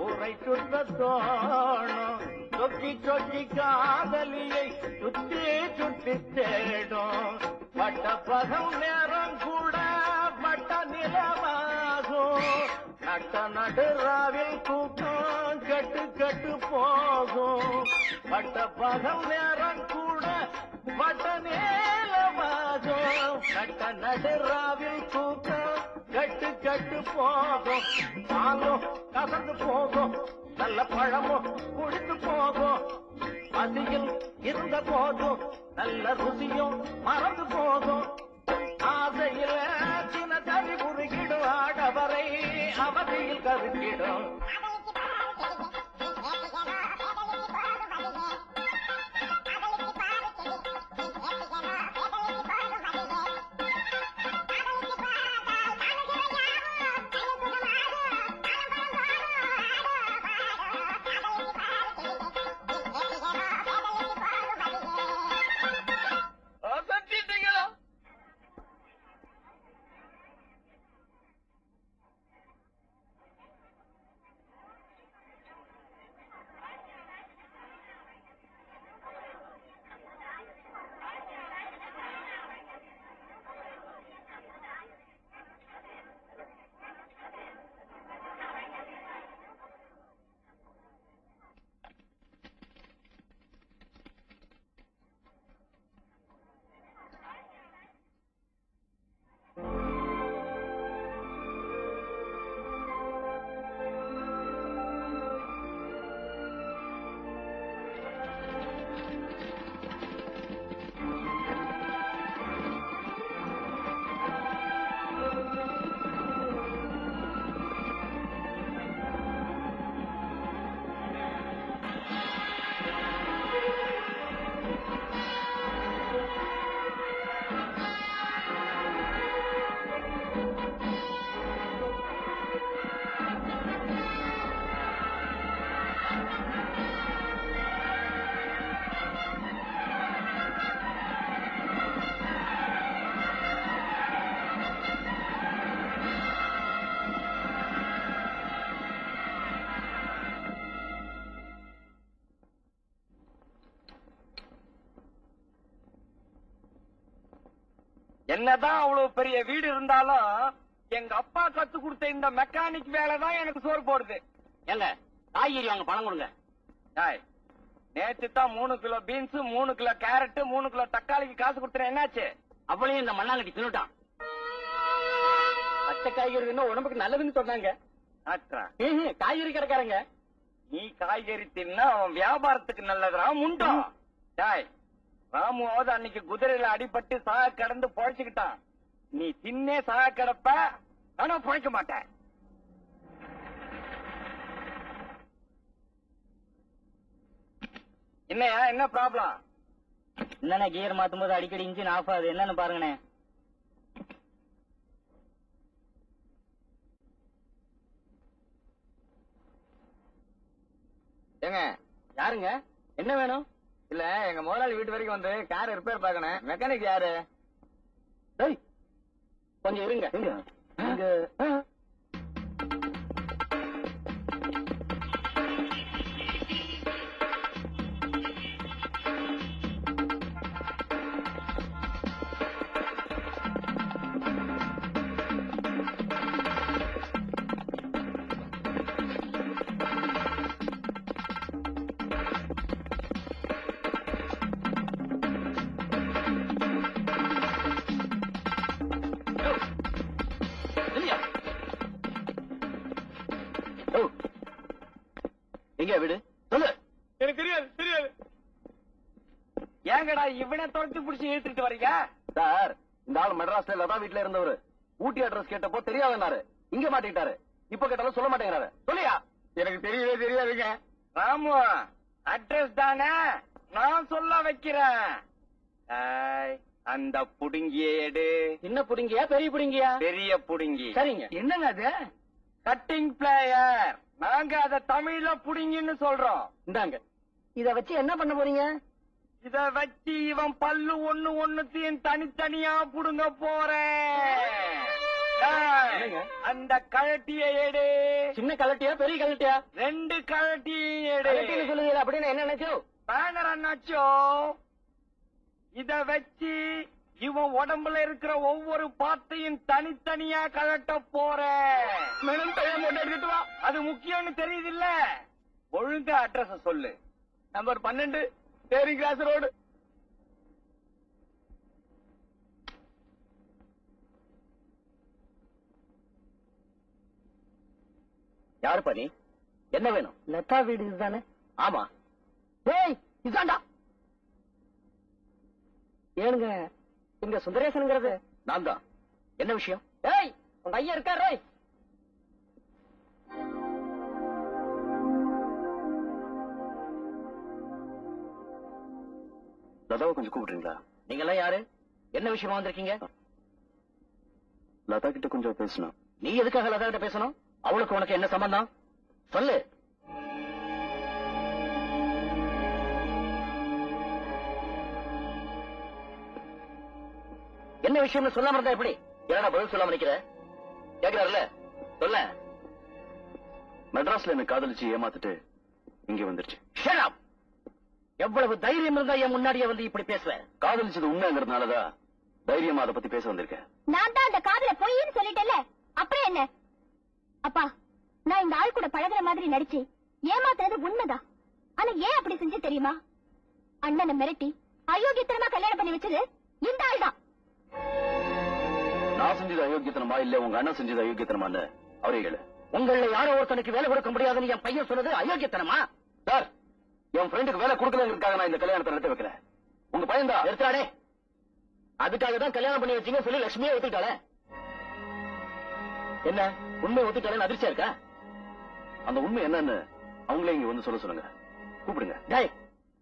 ஊரை சுற்ற தோணும் சொக்கி சொக்கி காதலியை சுத்தி சுத்தி தேடும் பட்ட பகல் நேரம் கூட நட்ட நடுராவில் தூக்கம் கட்டு கட்டு போகும். பட்ட பகல் நேரம் கூட பட்ட நேரமாகும் நட்ட நடுராவில் தூக்கம் கட்டு கட்டு போகும். பாலும் கசந்து போகும். நல்ல பழமும் குடித்து போகும். மதியில் இருந்த போதும் நல்ல ருசியும் மறந்து போதும். ஆசையில சின்ன தவி குறுகிடும் அவதியில் கருக்கிடும் என்னதான் அவ்வளவு பெரிய வீடு இருந்தாலும் எங்க அப்பா கத்து கொடுத்த இந்த மெக்கானிக் வேலை தான் எனக்கு சோறு போடுது. ஏங்க காய்கறி வாங்க பணம் கொடுங்க. டாய் நேத்து தான் மூணு கிலோ பீன்ஸ் மூணு கிலோ கேரட் மூணு கிலோ தக்காளிக்கு காசு கொடுத்தேன் என்னாச்சு? அவ்வளையும் இந்த மண்ணாங்கட்டி தின்னுட்டான். பச்சை காய்கறி உடம்புக்கு நல்லதுன்னு சொன்னாங்க. காய்கறி கடைக்காரங்க. நீ காய்கறி தின்னா அவன் வியாபாரத்துக்கு நல்லதுடா முண்டம் டாய் ராமுவாவது அன்னைக்கு குதிரையில அடிபட்டு சாக கடந்து பொழைச்சுக்கிட்டான். நீ தின்னே சாக கிடப்ப ஆனா பொழைக்க மாட்டேன் என்னையா என்ன ப்ராப்ளம் என்னண்ணே கியர் மாத்தும் போது அடிக்கடி இன்ஜின் ஆஃப் ஆகுது. என்னன்னு பாருங்கண்ணே. ஏங்க யாருங்க? என்ன வேணும்? இல்ல எங்க முதலாளி வீட்டு வரைக்கும் வந்து கார் ரிப்பேர் பார்க்கணும். மெக்கானிக் யாரு? கொஞ்சம் இருங்க. ஏங்கடா இவனை தொடச்சு புடிச்சு இழுத்துட்டு வர்றீங்க? சார் இந்த ஆள் மெட்ராஸ்ல லதா வீட்ல இருந்தவரு. ஊட்டி அட்ரஸ் கேட்டப்போ தெரியாதுன்னாரு. இங்க மாட்டிக்கிட்டாரு. இப்ப கேட்டாலும் சொல்ல மாட்டேங்கிறாரு. சொல்லியா? எனக்கு தெரியவே தெரியாதுங்க. ராமு அட்ரஸ் தானே? நான் சொல்ல வைக்கிறேன். அந்த புடுங்கிய எடு. சின்ன புடுங்கியா? பெரிய புடுங்கியா? பெரிய புடுங்கி. சரிங்க. என்னங்க அது? கட்டிங் பிளேயர் நாங்க அத தமிழ்ல புடுங்கின்னு சொல்றோம். இந்தாங்க. இத வச்சு என்ன பண்ண போறீங்க? இத வச்சு இவன் பல்லு ஒண்ணு ஒண்ணுத்தையும் தனித்தனியா புடுங்க ஏய், அந்த கழட்டிய எடு. சின்ன கலட்டியா பெரிய கலட்டியா ரெண்டு கழட்டியும் எடு. சொல்லுங்க அப்படின்னு என்ன நினைச்சோ? பேனர் அண்ணாச்சோ இத வச்சு இவன் உடம்புல இருக்கிற ஒவ்வொரு பாட்டையும் தனித்தனியா கழட்ட போறேன் மேலும் எடுத்துட்டு வா. அது முக்கியம்னு தெரியுது இல்ல ஒழுங்கா அட்ரஸ் சொல்லு. நம்பர் பன்னெண்டு தேரி கிராஸ் ரோடு யாரு பண்ணி என்ன வேணும்? லதா வீடு இதுதானே? ஆமா. டேய் இதாண்டா. ஏனுங்க இங்க சுந்தரேசனுங்கிறது. நான் தான் என்ன விஷயம்? டேய் உங்க ஐயா இருக்காரு லதாவை கொஞ்சம் கூப்பிடுறீங்களா? நீங்க எல்லாம் யாரு? என்ன விஷயமா வந்திருக்கீங்க? லதா கிட்ட கொஞ்சம் பேசணும். நீ எதுக்காக லதா கிட்ட பேசணும்? அவளுக்கு உனக்கு என்ன சம்பந்தம்? சொல்லு. என்ன விஷயம்னு சொல்லாம இருந்தா எப்படி? என்னடா பதில் சொல்லாம நிக்கிற? கேக்குறாருல்ல? சொல்ல மெட்ராஸ்ல என்ன காதலிச்சு ஏமாத்திட்டு இங்க வந்துருச்சு. எவ்வளவு தைரியம் இருந்தா என் முன்னாடியே வந்து இப்படி பேசுவேன்? காதலிச்சது உண்மைங்கிறதுனாலதான் தைரியமா அதை பத்தி பேச வந்திருக்கேன் நான் தான் அந்த காதல பொய்ன்னு சொல்லிட்டேன்ல. அப்புறம் என்ன? அப்பா நான் இந்த ஆள் கூட பழகுற மாதிரி நடிச்சு ஏமாத்துறது உண்மைதான் ஆனா ஏன் அப்படி செஞ்சு தெரியுமா? அண்ணனை மிரட்டி அயோக்கியத்தனமா கல்யாணம் பண்ணி வச்சது இந்த ஆள் தான். நான் செஞ்சது அயோக்கியத்தனமா இல்ல உங்க அண்ணன் செஞ்சது அயோக்கியத்தனமான்னு அவரே கேளு. உங்கள யாரோ ஒருத்தனுக்கு வேலை கொடுக்க முடியாதுன்னு என் பையன் சொன்னது அயோக்கியத்தனமா? சார் என் ஃப்ரெண்டுக்கு வேலை கொடுக்கலங்கிறதுக்காக நான் இந்த கல்யாணத்தை நடத்தி வைக்கிறேன் உங்க பையன் தான். எடுத்தாடே அதுக்காக தான் கல்யாணம் பண்ணி வச்சீங்க சொல்லி லட்சுமியே ஒத்துக்கிட்டாளே. என்ன? உண்மை ஒத்துக்கிட்டாலே அதிர்ச்சியா இருக்கா? அந்த உண்மை என்னன்னு அவங்களே இங்க வந்து சொல்ல சொல்லுங்க. கூப்பிடுங்க. டேய்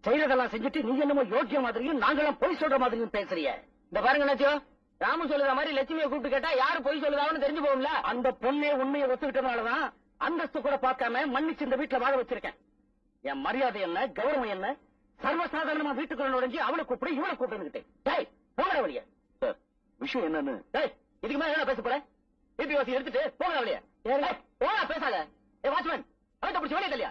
செய்யறதெல்லாம் செஞ்சுட்டு நீ என்னமோ யோக்கிய மாதிரியும் நாங்களும் பொய் சொல்ற மாதிரியும் பேசுறிய. இந்த பாருங்க நச்சோ ராமு சொல்லுற மாதிரி லட்சுமியை கூப்பிட்டு கேட்டா யாரு பொய் சொல்லுதான்னு தெரிஞ்சு போகும்ல அந்த பொண்ணே உண்மையை ஒத்துக்கிட்டதுனாலதான் அந்தஸ்து கூட பார்க்காம மன்னிச்சு இந்த வீட்டுல வாழ வச்சிருக்கேன். என் மரியாதை என்ன கௌரவம் என்ன? சர்வசாதாரணமா வீட்டுக்குள்ள நுழைஞ்சு அவளை கூப்பிடு இவளை கூப்பிட்டு டேய் போகிற வழிய விஷயம் என்னன்னு? இதுக்கு மேல என்ன பேச போற? பிபி வாசி எடுத்துட்டு போகிற வழிய போடா பேசாத. ஏ வாட்ச்மேன் அவன் பிடிச்சி வெளியே இல்லையா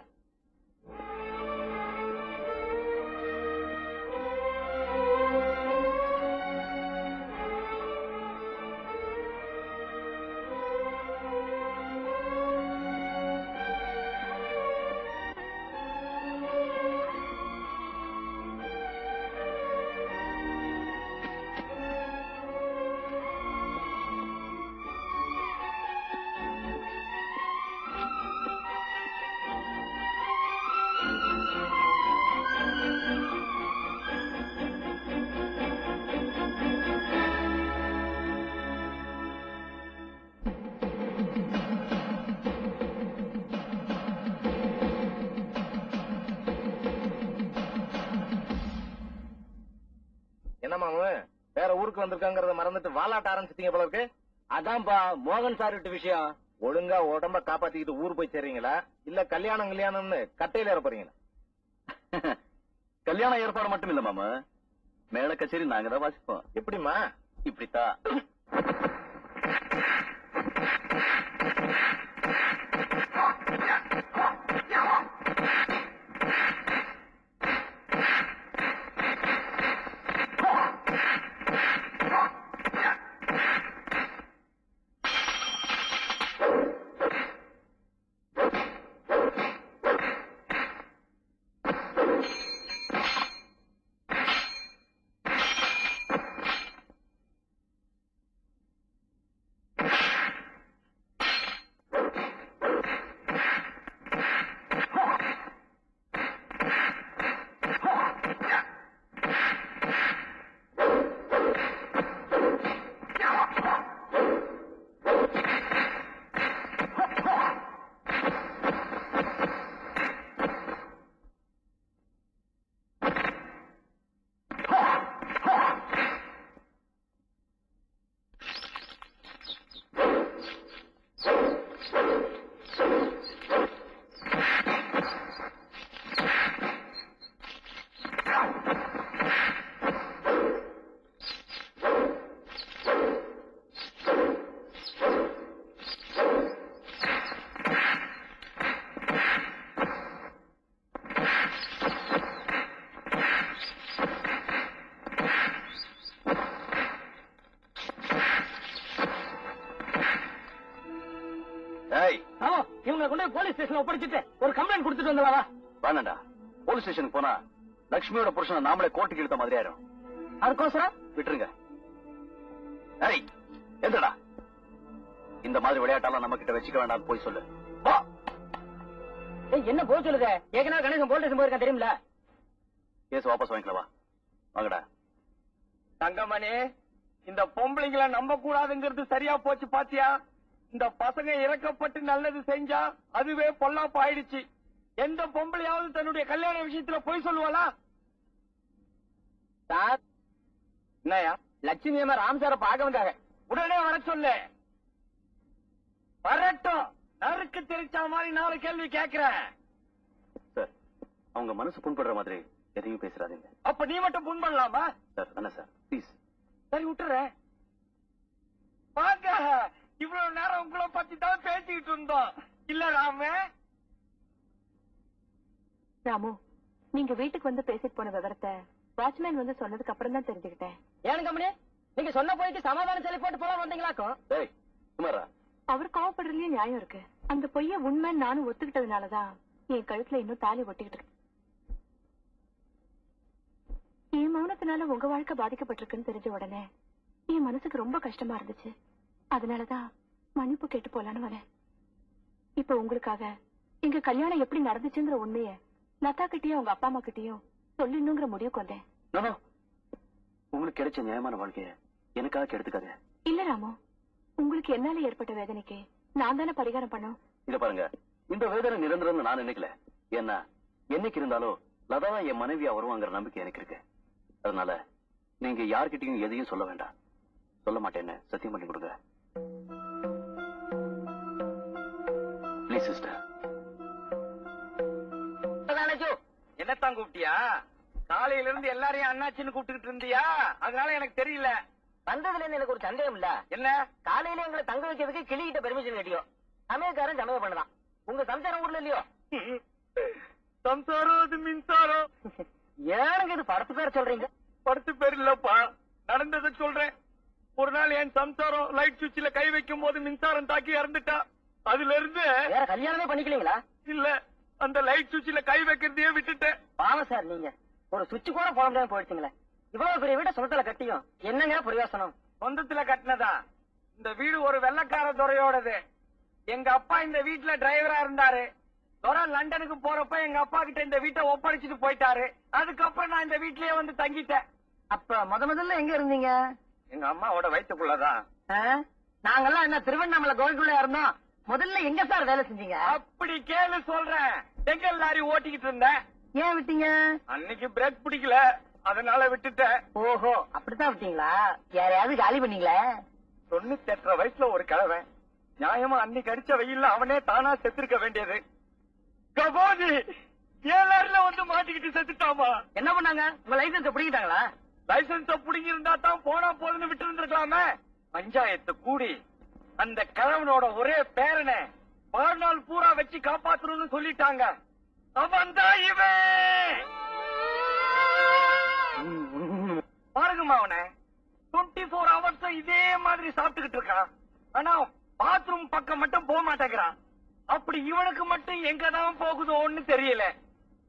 வந்திருக்காங்கறத மறந்துட்டு வாலாட்ட ஆரம்பிச்சிட்டீங்க போல இருக்கு. அதான்பா மோகன் சார் விட்டு விஷயம். ஒழுங்கா உடம்ப காப்பாத்திக்கிட்டு ஊர் போய் சேர்றீங்களா இல்ல கல்யாணம் கல்யாணம்னு கட்டையில ஏற போறீங்களா? கல்யாண ஏற்பாடு மட்டும் இல்ல மாமா. மேல கச்சேரி நாங்க தான் வாசிப்போம். எப்படிமா இப்படித்தான். கொண்டு போலீஸ் ஸ்டேஷன்ல ஒப்படைச்சிட்டு ஒரு கம்ப்ளைண்ட் கொடுத்துட்டு வந்துடலாம் வா. வேணாண்டா. போலீஸ் ஸ்டேஷனுக்கு போனா லக்ஷ்மியோட புருஷனை நாமளே கோர்ட்டுக்கு இழுத்த மாதிரி ஆயிரும். அதுக்கோசரம்? விட்டுருங்க. ஏய் எந்தடா இந்த மாதிரி விளையாட்டெல்லாம் நம்ம கிட்ட வச்சுக்க வேண்டாம் போய் சொல்லு. வா. என்ன போக சொல்லுத? ஏற்கனவே கணேசன் போலீஸ் ஸ்டேஷன் போயிருக்கா தெரியுமில கேஸ் வாபஸ் வாங்கிக்கலாம் வா. வாங்கடா. தங்கமணி இந்த பொம்பளைங்களை நம்ப கூடாதுங்கிறது சரியா போச்சு பாத்தியா? இந்த பசங்க இறக்கப்பட்டு நல்லது செஞ்சா அதுவே பொல்லாப்பு ஆயிடுச்சு. எந்த பொம்பளையாவது தன்னுடைய கல்யாண விஷயத்துல பொய் சொல்லுவாளா? சார். என்னயா லட்சுமி அம்மா ராம் சாரை பார்க்க வந்தாங்க. உடனே வர சொல்லு. வரட்டும். நறுக்கு தெரிச்ச மாதிரி நாலு கேள்வி கேக்குறேன். சார் அவங்க மனசு புண்படுற மாதிரி எதையும் பேசுறாதீங்க. அப்ப நீ மட்டும் புண் பண்ணலாமா சார் என்ன சார். ப்ளீஸ் சரி விட்டுறேன். வாங்க. இவ்வளவு நேரம் உங்களை பத்தி தான் பேசிக்கிட்டு இருந்தோம். இல்ல ராம? ராமு நீங்க வீட்டுக்கு வந்து பேசிட்டு போன விவரத்தை வாட்ச்மேன் வந்து சொன்னதுக்கு அப்புறம் தான் தெரிஞ்சுக்கிட்டேன். ஏன் கம்பெனி நீங்க சொன்ன போயிட்டு சமாதானம் சொல்லி போட்டு போல வந்தீங்களாக்கும் டேய் சுமாரா அவர் கோவப்படுறதுலயும் நியாயம் இருக்கு. அந்த பொய்ய உண்மைன்னு நானும் ஒத்துக்கிட்டதுனாலதான் என் கழுத்துல இன்னும் தாலி ஒட்டிக்கிட்டு இருக்கு. என் மௌனத்தினால உங்க வாழ்க்கை பாதிக்கப்பட்டிருக்குன்னு தெரிஞ்ச உடனே என் மனசுக்கு ரொம்ப கஷ்டமா இருந்துச்சு. அதனாலதான் மன்னிப்பு கேட்டு போலான்னு வரேன். இப்ப உங்களுக்காக எங்க கல்யாணம் எப்படி நடந்துச்சுங்கிற உண்மைய லதா கிட்டயும் உங்க அப்பா அம்மா கிட்டயும் சொல்லிடணுங்கிற முடிவுக்கு வந்தேன். உங்களுக்கு கிடைச்ச நியாயமான வாழ்க்கைய எனக்காக கெடுத்துக்காத. இல்ல ராமு உங்களுக்கு என்னால ஏற்பட்ட வேதனைக்கு நான் தானே பரிகாரம் பண்ணும். இத பாருங்க இந்த வேதனை நிரந்தரம் நான் நினைக்கல. ஏன்னா என்னைக்கு இருந்தாலும் லதா தான் என் மனைவியா வருவாங்கிற நம்பிக்கை எனக்கு இருக்கு. அதனால நீங்க யார்கிட்டயும் எதையும் சொல்ல வேண்டாம். சொல்ல மாட்டேன்னு சத்தியம் பண்ணி கொடுங்க. ப்ளீஸ் சிஸ்டர் என்னத்தான் கூப்பிட்டியா? காலையில இருந்து எல்லாரையும் அண்ணாச்சின்னு கூப்பிட்டுக்கிட்டு இருந்தியா? அதனால எனக்கு தெரியல. வந்ததுல இருந்து எனக்கு ஒரு சந்தேகம் இல்ல என்ன? காலையில எங்களை தங்க வைக்கிறதுக்கு கிளிகிட்ட பெர்மிஷன் கேட்டியோ. சமயக்காரன் சமயம் பண்ணலாம் உங்க சம்சாரம் ஊர்ல இல்லையோ? சம்சாரம் அது மின்சாரம். ஏனுங்க இது படத்து பேர் சொல்றீங்க? படுத்து பேர் இல்லப்பா. நடந்ததை சொல்றேன். ஒரு நாள் என் சம்சாரம் லைட் சுவிட்ச்ல கை வைக்கும் போது மின்சாரம் தாக்கி இறந்துட்டா. அதுல இருந்து வேற கல்யாணமே பண்ணிக்கலீங்களா? இல்ல அந்த லைட் சுவிட்ச்ல கை வைக்கிறதையே விட்டுட்டேன். பாவம் சார் நீங்க. ஒரு சுவிட்ச் கூட முடியாம போயிடுச்சுங்களே. இவ்வளவு பெரிய வீட்டை சொந்தத்துல கட்டியும் என்னங்க பிரயோசனம்? சொந்தத்துல கட்டினதா? இந்த வீடு ஒரு வெள்ளக்கார துறையோடது. எங்க அப்பா இந்த வீட்டுல டிரைவரா இருந்தாரு. துறை லண்டனுக்கு போறப்ப எங்க அப்பா கிட்ட இந்த வீட்டை ஒப்படைச்சிட்டு போயிட்டாரு. அதுக்கப்புறம் நான் இந்த வீட்லயே வந்து தங்கிட்டேன். அப்ப முத முதல்ல எங்க இருந்தீங்க? எங்க அம்மாவோட வயிற்றுக்குள்ளதான்? நாங்கெல்லாம் என்ன திருவண்ணாமலை கோவிலுக்குள்ள இருந்தோம். முதல்ல எங்க சார் வேலை செஞ்சீங்க? அப்படி கேளு சொல்றேன். செங்கல் லாரி ஓட்டிக்கிட்டு இருந்தேன். ஏன் விட்டீங்க? அன்னைக்கு பிரேக் பிடிக்கல. அதனால விட்டுட்டேன். ஓஹோ அப்படித்தான் விட்டீங்களா? யாரையாவது காலி பண்ணீங்களா? தொண்ணூத்தி எட்டரை வயசுல ஒரு கிழவன். நியாயமா அன்னைக்கு அடிச்ச வெயில்ல அவனே தானா செத்துருக்க வேண்டியது. கபோதி! ஏழாறுல வந்து மாட்டிக்கிட்டு செத்துட்டாமா? என்ன பண்ணாங்க? உங்க லைசன்ஸ் பிடிக்கிட்டாங்களா? லைசன்ஸ புடிங்கி இருந்தா தான் போனா போதுன்னு விட்டு இருந்திருக்கலாமே பஞ்சாயத்து கூடி அந்த கிழவனோட ஒரே பேரனை வாழ்நாள் பூரா வச்சு காப்பாத்தணும்னு சொல்லிட்டாங்க. அவன் தான் இவன்! பாருங்கம்மா அவனை. டுவெண்ட்டி ஃபோர் ஹவர்ஸ் இதே மாதிரி சாப்பிட்டுக்கிட்டு இருக்கான். ஆனா பாத்ரூம் பக்கம் மட்டும் போக மாட்டேங்கிறான். அப்படி இவனுக்கு மட்டும் எங்கதான் போகுதோன்னு தெரியல.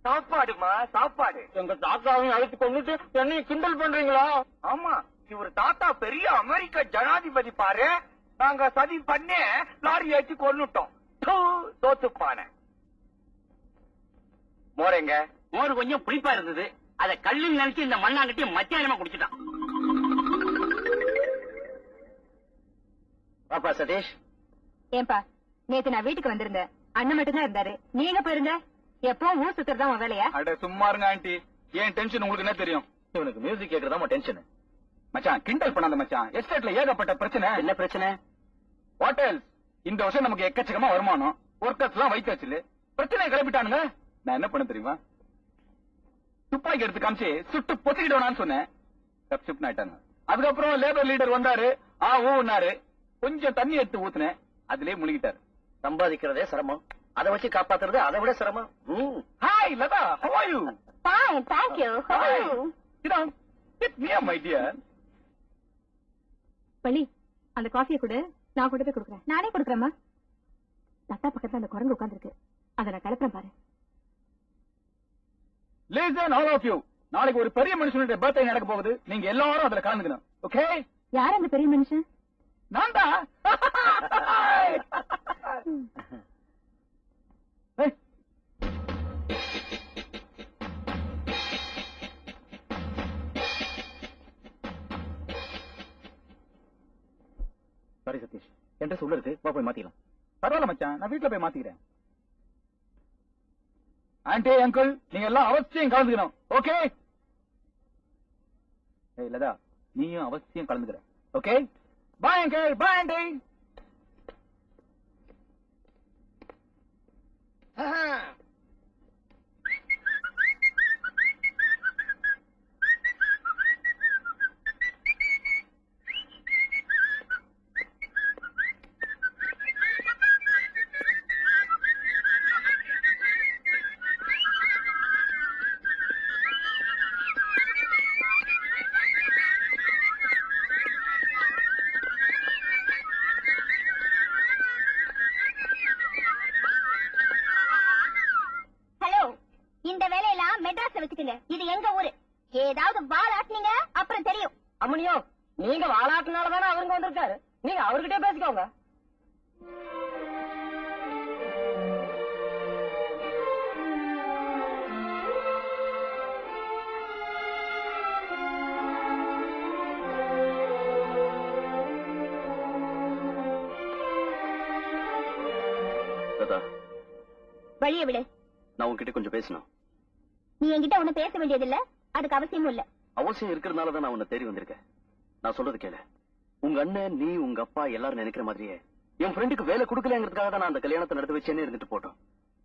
சாப்பாடுமா சாப்பாடு. எங்க தாத்தாவையும் அழைத்து கொண்டுட்டு என்னையும் கிண்டல் பண்றீங்களா? ஆமா இவர் தாத்தா பெரிய அமெரிக்க ஜனாதிபதி பாரு. நாங்க சதி பண்ணி லாரி ஏற்றி கொன்னுட்டோம். தூ, தோத்துப்பான மோரேங்க மோர் கொஞ்சம் புளிப்பா இருந்தது. அத கல்லுன்னு நினைச்சு இந்த மண்ணாங்கட்டி மத்தியானமா குடிச்சிட்டான். பாப்பா சதீஷ். ஏன்பா நேத்து நான் வீட்டுக்கு வந்திருந்தேன். அண்ணன் மட்டும் தான் இருந்தாரு நீங்க போயிருங்க எப்பவும் ஊர் சுத்துறதா உன் வேலையா? அட சும்மா இருங்க ஆண்டி. ஏன் டென்ஷன் உங்களுக்கு என்ன தெரியும்? இவனுக்கு மியூசிக் கேக்குறதா டென்ஷன் மச்சான் கிண்டல் பண்ணாத மச்சான். எஸ்டேட்ல ஏகப்பட்ட பிரச்சனை. என்ன பிரச்சனை? ஹோட்டல்ஸ் இந்த வருஷம் நமக்கு எக்கச்சக்கமா வருமானம். ஒர்க்கர்ஸ் எல்லாம் வைத்து வச்சுல பிரச்சனையை கிளப்பிட்டானுங்க. நான் என்ன பண்ண தெரியுமா? துப்பாக்கி எடுத்து காமிச்சு சுட்டு பொத்திக்கிட்டவனான்னு சொன்னேன். ஆயிட்டாங்க அதுக்கப்புறம் லேபர் லீடர் வந்தாரு. ஆ ஊன்னாரு கொஞ்சம் தண்ணி எடுத்து ஊத்துனேன். அதுலயே முழுகிட்டாரு. சம்பாதிக்கிறதே சிரமம். அதை வச்சு காப்பாத்துறது அதை விட சிரமம். Hi Latha how are you? Fine, thank you. How are you? sit down sit near my dear. Valli அந்த காஃபியை கொடு. நான் கொண்டு போய் கொடுக்குறேன். நானே கொடுக்குறேம்மா. தட்டா பக்கத்துல அந்த குரங்கு உட்கார்ந்துருக்கு. அதை நான் கிளப்புறேன் பாரு. லிசன் ஆல் ஆஃப் யூ நாளைக்கு ஒரு பெரிய மனுஷனுடைய பர்த்டே நடக்க போகுது. நீங்க எல்லாரும் அதுல கலந்துக்கணும். ஓகே யார் அந்த பெரிய மனுஷன்? நான் தான். சாரி சதீஷ் என் ட்ரெஸ் உள்ள இருக்கு வா போய் மாத்திக்கலாம். பரவாயில்ல மச்சான். நான் வீட்டுல போய் மாத்திக்கிறேன். ஆண்டி அங்கிள் நீங்க எல்லாம் அவசியம் கலந்துக்கணும். ஓகே லதா நீயும் அவசியம் கலந்துக்கிற. Okay bye uncle bye aunty hello மெட்ராஸ்ல வச்சுக்கோங்க. இது எங்க ஊரு? ஏதாவது வால் ஆட்டினீங்க அப்புறம் தெரியும். அம்மனியோ நீங்க வாலாட்டினால தானே அவருங்க வந்திருக்காரு? நீங்க அவர்கிட்டயே பேசிக்கோங்க. வழிய விடு. நான் உன்கிட்ட கொஞ்சம் பேசணும். நீ என்கிட்ட ஒண்ணு பேச வேண்டியதில்ல. அதுக்கு அவசியமும் இல்ல. அவசியம் இருக்கிறதுனால தான் நான் உன்னை தேடி வந்திருக்கேன். நான் சொல்றது கேளு. உங்க அண்ணன் நீ உங்க அப்பா எல்லாரும் நினைக்கிற மாதிரியே என் ஃப்ரெண்டுக்கு வேலை கொடுக்கலங்கிறதுக்காக தான் நான் அந்த கல்யாணத்தை நடத்தி வச்சேன்னு இருந்துட்டு போட்டோம்.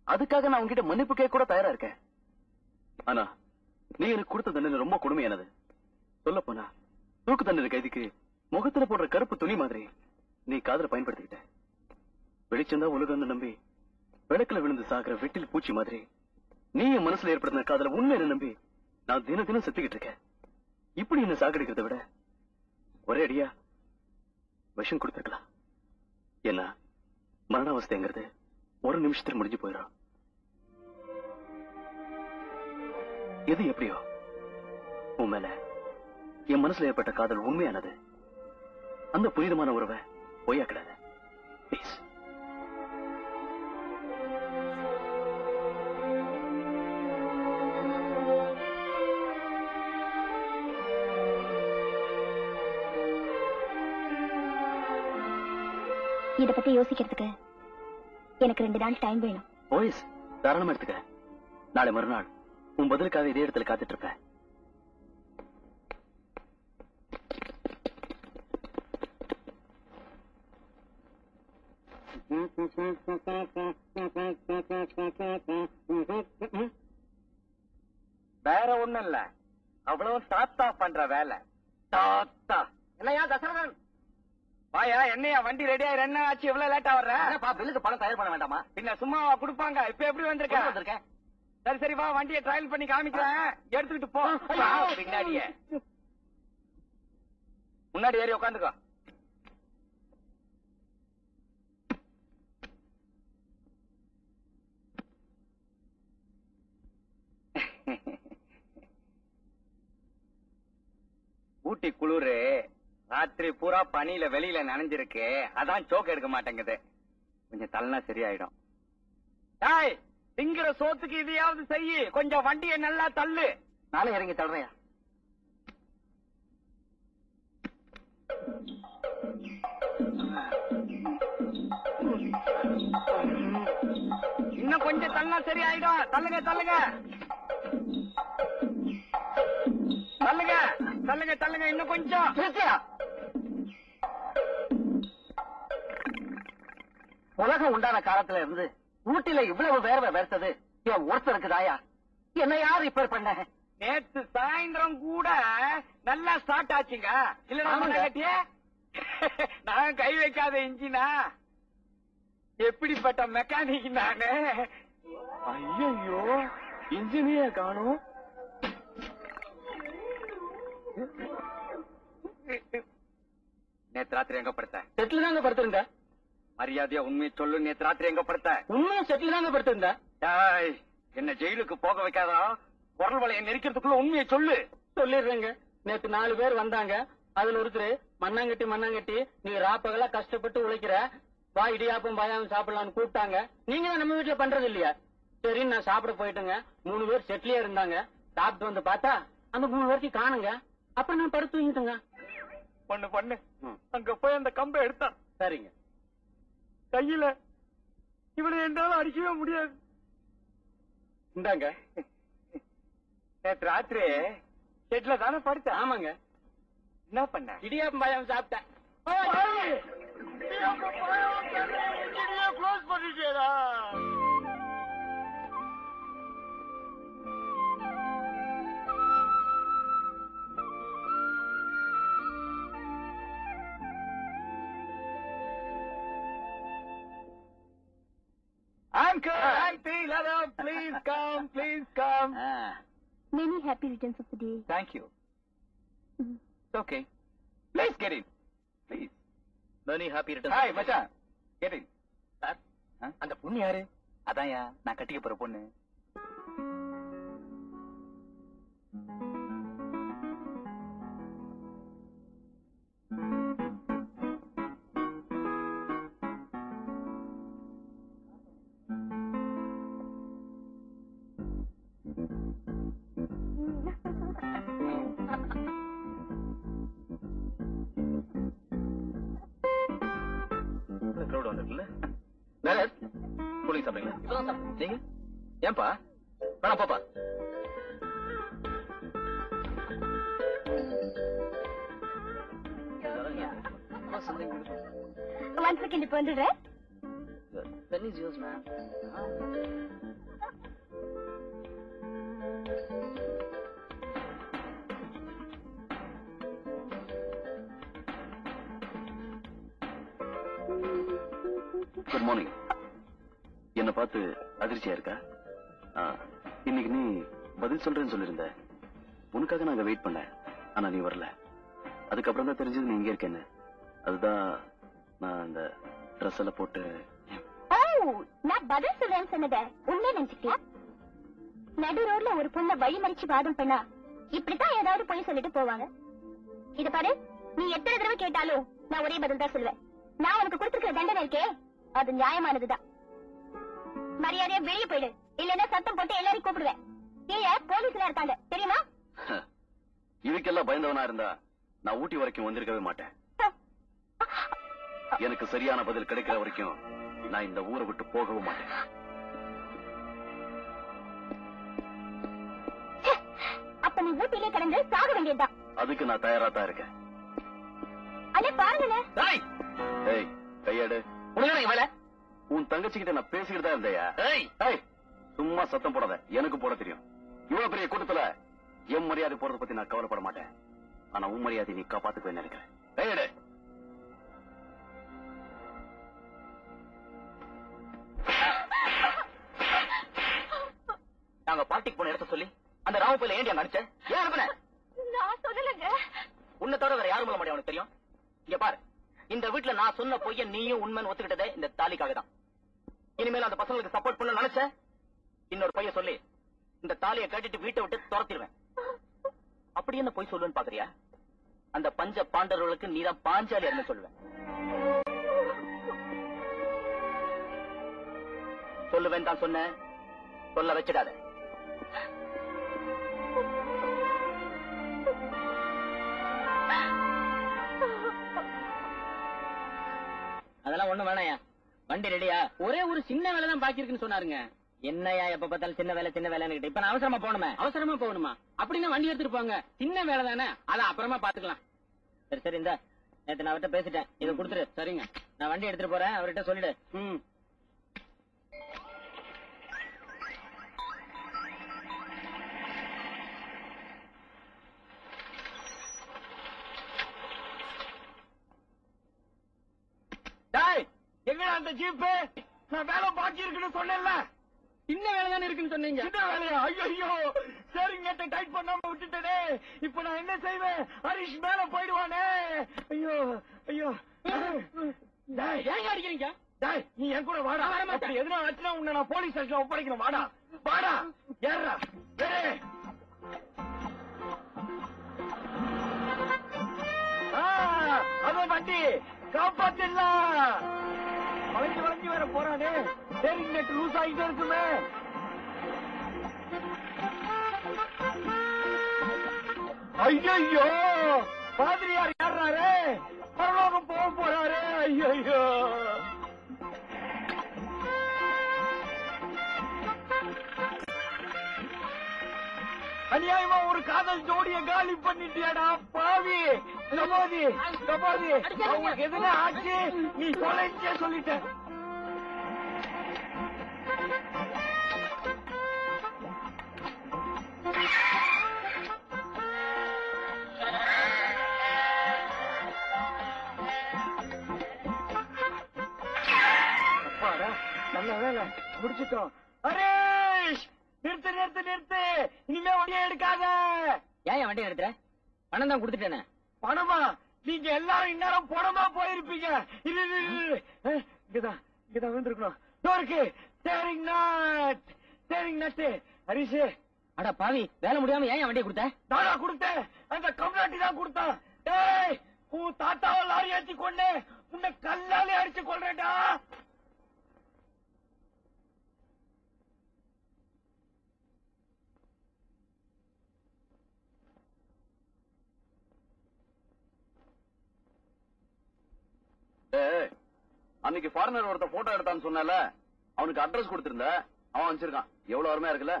அதுக்காக நான் உங்ககிட்ட மன்னிப்பு கேட்க கூட தயாரா இருக்கேன். ஆனா நீ எனக்கு கொடுத்த தண்டனை ரொம்ப கொடுமையானது. சொல்ல போனா தூக்கு தண்டனை கைதிக்கு முகத்துல போடுற கருப்பு துணி மாதிரி நீ காதல பயன்படுத்திக்கிட்ட. வெளிச்சந்தா உலகம் நம்பி விளக்குல விழுந்து சாகிற வெட்டில் பூச்சி மாதிரி நீ என் மனசுல ஏற்படுத்தின காதல உண்மையை நம்பி நான் தினம் தினம் செத்துக்கிட்டு இருக்கேன். இப்படி என்ன சாகடிக்கிறத விட ஒரே அடியா விஷம் கொடுத்துருக்கலாம். என்ன மரணாவஸ்தைங்கிறது ஒரு நிமிஷத்துல முடிஞ்சு போயிடும். எது எப்படியோ உன் மேல என் மனசுல ஏற்பட்ட காதல் உண்மையானது. அந்த புனிதமான உறவை பொய்யா கிடையாது பத்தி யோசிக்கிறதுக்கு எனக்கு ரெண்டு நாள் டைம் வேணும். போயிஸ் தாராளமா எடுத்துக்க. நாளை மறுநாள் உன் பதிலுக்காக இதே இடத்துல காத்துட்டு இருப்பேன் வேற ஒண்ணும் இல்ல. அவ்வளவு தாத்தா பண்ற வேலை. தாத்தா. என்னையா தசரதன்? வாயா என்னையா வண்டி ரெடியா என்ன ஆச்சு இவ்வளவு லேட்டா வர்ற? பில்லுக்கு பணம் தயார் பண்ண வேண்டாமா? பின்ன சும்மாவா கொடுப்பாங்க இப்ப எப்படி வந்திருக்கேன் சரி சரி வா வண்டியை ட்ரையல் பண்ணி காமிக்கிறேன். எடுத்துக்கிட்டு போ. பின்னாடியே. முன்னாடி ஏறி உட்காந்துக்கோ ஊட்டி குளிரு. ராத்திரி பூரா பனியில வெளியில நனைஞ்சிருக்கு. அதான் சோக்கு எடுக்க மாட்டேங்குது. கொஞ்சம் தள்ளனா சரியாயிடும். டாய் திங்கிற சோத்துக்கு இதையாவது செய்யி. கொஞ்சம் வண்டியை நல்லா தள்ளு. நானும் இறங்கி தள்ளுறையா இன்னும் கொஞ்சம் தள்ளனா சரியாயிடும். தள்ளுங்க தள்ளுங்க. தள்ளுங்க தள்ளுங்க தள்ளுங்க. இன்னும் கொஞ்சம். உலகம் உண்டான காலத்துல இருந்து ஊட்டில இவ்வளவு வேர்வை வேர்த்தது. என் ஒருத்தருக்கு தாயா? என்ன யார் ரிப்பேர் பண்ண? நேத்து சாயந்தரம் கூட நல்லா ஸ்டார்ட் ஆச்சுங்க. இல்ல நான் கை வைக்காத இன்ஜினா. எப்படிப்பட்ட மெக்கானிக் நானு? ஐயோ இன்ஜினிய காணும். நேத்து ராத்திரி எங்க படுத்த? செட்டில் தாங்க படுத்துருங்க மரியாதையா உண்மையை சொல்லு நேத்து ராத்திரி எங்க படுத்த? உண்மையை செட்டில் தாங்க படுத்திருந்தேன் என்ன ஜெயிலுக்கு போக வைக்காதா குரல் வலையை நெரிக்கிறதுக்குள்ள உண்மையை சொல்லு. சொல்லிடுறேங்க. நேத்து நாலு பேர் வந்தாங்க. அதுல ஒருத்தர் மண்ணாங்கட்டி மண்ணாங்கட்டி நீ ராப்பகலா கஷ்டப்பட்டு உழைக்கிற வா இடியாப்பம் பாயாவும் சாப்பிடலாம்னு கூப்பிட்டாங்க. நீங்க தான் நம்ம வீட்டுல பண்றது இல்லையா? சரி நான் சாப்பிட போயிட்டுங்க. மூணு பேர் செட்லயே இருந்தாங்க. சாப்பிட்டு வந்து பார்த்தா அந்த மூணு பேருக்கு காணுங்க. அப்புறம் நான் படுத்து தூங்கிட்டுங்க. பண்ணு. பண்ணு அங்க போய் அந்த கம்பை எடுத்தான். சரிங்க. கையில. இவனை என்னால அடிக்கவே முடியாது. இந்தாங்க. நேத்து ராத்திரி செட்ல தானே படுத்த ஆமாங்க. என்ன பண்ண? இடியாப்பம் பாயாவும் சாப்பிட்டேன். க்ளோஸ் பண்ணிட்டேடா. Anchor, auntie, hello, please come, please come. Many happy returns of the day Thank you. It's okay. Please get in. Please. Many happy return Hi, மச்சான். Get in. சார்? அந்த பொண்ணு யாரு அதான்யா நான் கட்டிக்க போற பொண்ணு ஏன்பா? வேணா பாப்பா. ஒன் செகண்ட் இப்போ வந்துடுறேன். Pen is yours, ma'am. Good morning என்ன பார்த்து அதிர்ச்சியா இருக்கா? இன்னைக்கு நீ பதில் சொல்றேன்னு சொல்லிருந்த உனக்காக நாங்க வெயிட் பண்ணேன். ஆனா நீ வரல. அதுக்கப்புறம் தான் தெரிஞ்சது நீ இங்க இருக்கேன்னு. அதுதான் நான் இந்த ட்ரெஸ் எல்லாம் போட்டு ஓ நான் பதில் சொல்றேன்னு சொன்னத உண்மை நினைச்சுக்கியா நடு ரோட்ல ஒரு பொண்ண வழி மறிச்சு வாதம் பண்ணா இப்படித்தான் ஏதாவது போய் சொல்லிட்டு போவாங்க. இது பாரு நீ எத்தனை தடவை கேட்டாலும் நான் ஒரே பதில் தான் சொல்லுவேன். நான் உனக்கு கொடுத்துருக்கிற தண்டனை இருக்கே அது நியாயமானதுதான். மரியாதையா வெளியே போயிடு. இல்லைன்னா சத்தம் போட்டு எல்லாரையும் கூப்பிடுவேன். கீழே போலீஸ்ல இருக்காங்க. தெரியுமா? இதுக்கெல்லாம் பயந்தவனா இருந்தா நான் ஊட்டி வரைக்கும் வந்திருக்கவே மாட்டேன். எனக்கு சரியான பதில் கிடைக்கிற வரைக்கும் நான் இந்த ஊரை விட்டு போகவும் மாட்டேன். அப்ப நீ ஊட்டிலே கடந்து சாக வேண்டியதுதான். அதுக்கு நான் தயாரா தான் இருக்கேன். அண்ணே கையாடு. உன் தங்கச்சி கிட்ட நான் பேசிக்கிட்டு தான் இருந்தேயா? சும்மா சத்தம் போடாத. எனக்கு போட தெரியும். இவ்வளவு பெரிய கூட்டத்துல என் மரியாதை போறத பத்தி நான் கவலைப்பட மாட்டேன். ஆனா உன் மரியாதை நீ காப்பாத்துக்குவேன்னு நினைக்கிறேன். நாங்க பாட்டிக்கு போன இடத்த சொல்லி அந்த ராமப்பையில ஏண்டி அங்க அடிச்ச? ஏன் அனுப்புன? நான் சொல்லலங்க. உன்னை தவிர வேற யாரும் முடியும் உனக்கு தெரியும்? இங்க பாரு. இந்த வீட்டுல நான் சொன்ன பொய்ய நீயும் உண்மைன்னு ஒத்துக்கிட்டதே இந்த தாலிக்காக தான். இனிமேல் அந்த பசங்களுக்கு சப்போர்ட் பண்ண நினைச்ச? இன்னொரு பொய்ய சொல்லி இந்த தாலியை கட்டிட்டு வீட்டை விட்டு துரத்திடுவேன். அப்படி என்ன பொய் சொல்லுவேன்னு பாக்குறியா? அந்த பஞ்ச பாண்டவர்களுக்கு நீதான் பாஞ்சாலி என்ன சொல்லுவேன் சொல்லுவேன் தான் சொன்ன சொல்ல வச்சிடாத. அதெல்லாம் ஒண்ணும் வேணாயா வண்டி ரெடியா ஒரே ஒரு சின்ன வேலை தான் பாக்கி இருக்குன்னு சொன்னாருங்க. என்னையா எப்ப பார்த்தாலும் சின்ன வேலை சின்ன வேலைன்னு இப்ப நான் அவசரமா போகணுமே. அவசரமா போகணுமா? அப்படின்னா வண்டி எடுத்துட்டு போங்க. சின்ன வேலை தானே? அத அப்புறமா பாத்துக்கலாம் சரி சரி இந்த. நேத்து நான் அவர்கிட்ட பேசிட்டேன். இதை கொடுத்துரு. சரிங்க. நான் வண்டி எடுத்துட்டு போறேன். அவர்கிட்ட சொல்லிடு. ம். எங்கடா அந்த ஜீப்பு? நான் வேலை பாக்கி இருக்குன்னு சொன்னேன்ல. சின்ன வேலை தானே இருக்குன்னு சொன்னீங்க? சின்ன வேலையா? ஐயோ சரி நேற்று டைட் பண்ணாம விட்டுட்டேனே. இப்ப நான் என்ன செய்வேன்? ஹரிஷ் மேல போயிடுவானே. ஐயோ ஐயோ. டேய், ஏங்க அடிக்கிறீங்க? டேய், நீ என் கூட வாடா. அப்படி எதுனா வச்சுனா உன்னை நான் போலீஸ் ஸ்டேஷன்ல ஒப்படைக்கணும். வாடா. வாடா. ஏறா. ஏறு அதோ வண்டி. காப்பாத்திடலாம். வளைஞ்சு வளைஞ்சு வேற போறானே. ஸ்டேரிங் நெட் லூஸ் ஆகிட்டே இருக்குமே. ஐயோ பாதிரியார் யாருறாரு? பரலோகம் போக போறாரு. ஐயோ அநியாயமா ஒரு காதல் ஜோடிய காலி பண்ணிட்டியாடா பாவி. கபாதி கபாதி அவங்களுக்கு எதுனா ஆச்சு? நீ தொலைச்சே சொல்லிட்ட. நல்ல வேலை முடிச்சிட்டோம். ஹரேஷ் நிறுத்து நிறுத்து நிறுத்து. இனிமே வண்டியை எடுக்காத. ஏன் வண்டி எடுத்துற? பணம் தான் கொடுத்துட்டேனே. பணமா? நீங்க எல்லாரும் இந்நேரம் பணமா போயிருப்பீங்க. அஹ், இங்கதான் இங்கதான் விழுந்திருக்கணும். இதோ இருக்கு. Steering nut steering nut Harish. அட பாவி வேலை முடியாம ஏன் வண்டியை கொடுத்த? நானா கொடுத்தேன். அந்த கம்நாட்டி தான் கொடுத்தான். டேய் உன் தாத்தாவை லாரி அடிச்சு கொண்டு உன்னை கல்லாலே அடிச்சு கொள்றேன்டா அன்னைக்கு ஃபாரினர் ஒருத்த போட்டோ எடுத்தான்னு சொன்னல அவனுக்கு அட்ரஸ் கொடுத்திருந்த அவன் வச்சிருக்கான் எவ்வளவு அருமையா இருக்குல்ல?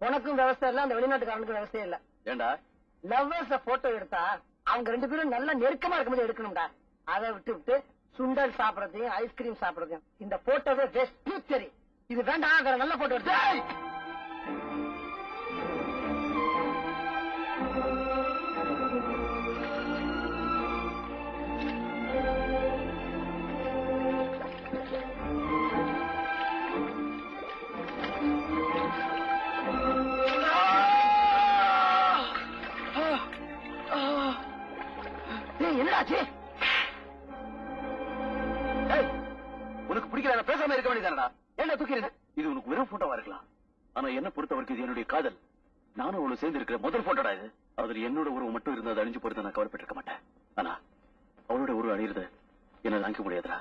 உனக்கும் விவசாயம் இல்ல அந்த வெளிநாட்டுக்காரனுக்கும் விவசாயம் இல்ல. ஏண்டா? லவ்வர்ஸ போட்டோ எடுத்தா அவங்க ரெண்டு பேரும் நல்லா நெருக்கமா இருக்கும்போது எடுக்கணும்டா. அதை விட்டு விட்டு சுண்டல் சாப்பிடறதையும் ஐஸ்கிரீம் சாப்பிடறதையும் இந்த போட்டோவே வெஸ்ட் சரி இது வேண்டாம் நல்ல போட்டோ எடுத்து என்னடாச்சு உனக்கு பிடிக்கல பேசாம இருக்க வேண்டியதானடா என்ன தூக்கிறது இது உனக்கு வெறும் போட்டோவா இருக்கலாம். ஆனா என்ன பொறுத்த வரைக்கும் இது என்னுடைய காதல். நானும் அவளும் சேர்ந்து இருக்கிற முதல் போட்டோடா இது. அதுல என்னோட உறவு மட்டும் இருந்தா அது அழிஞ்சு போறது நான் கவலைப்பட்டிருக்க மாட்டேன். ஆனா அவளோட உருவம் அழியிறது என்ன தாங்க முடியாதுடா.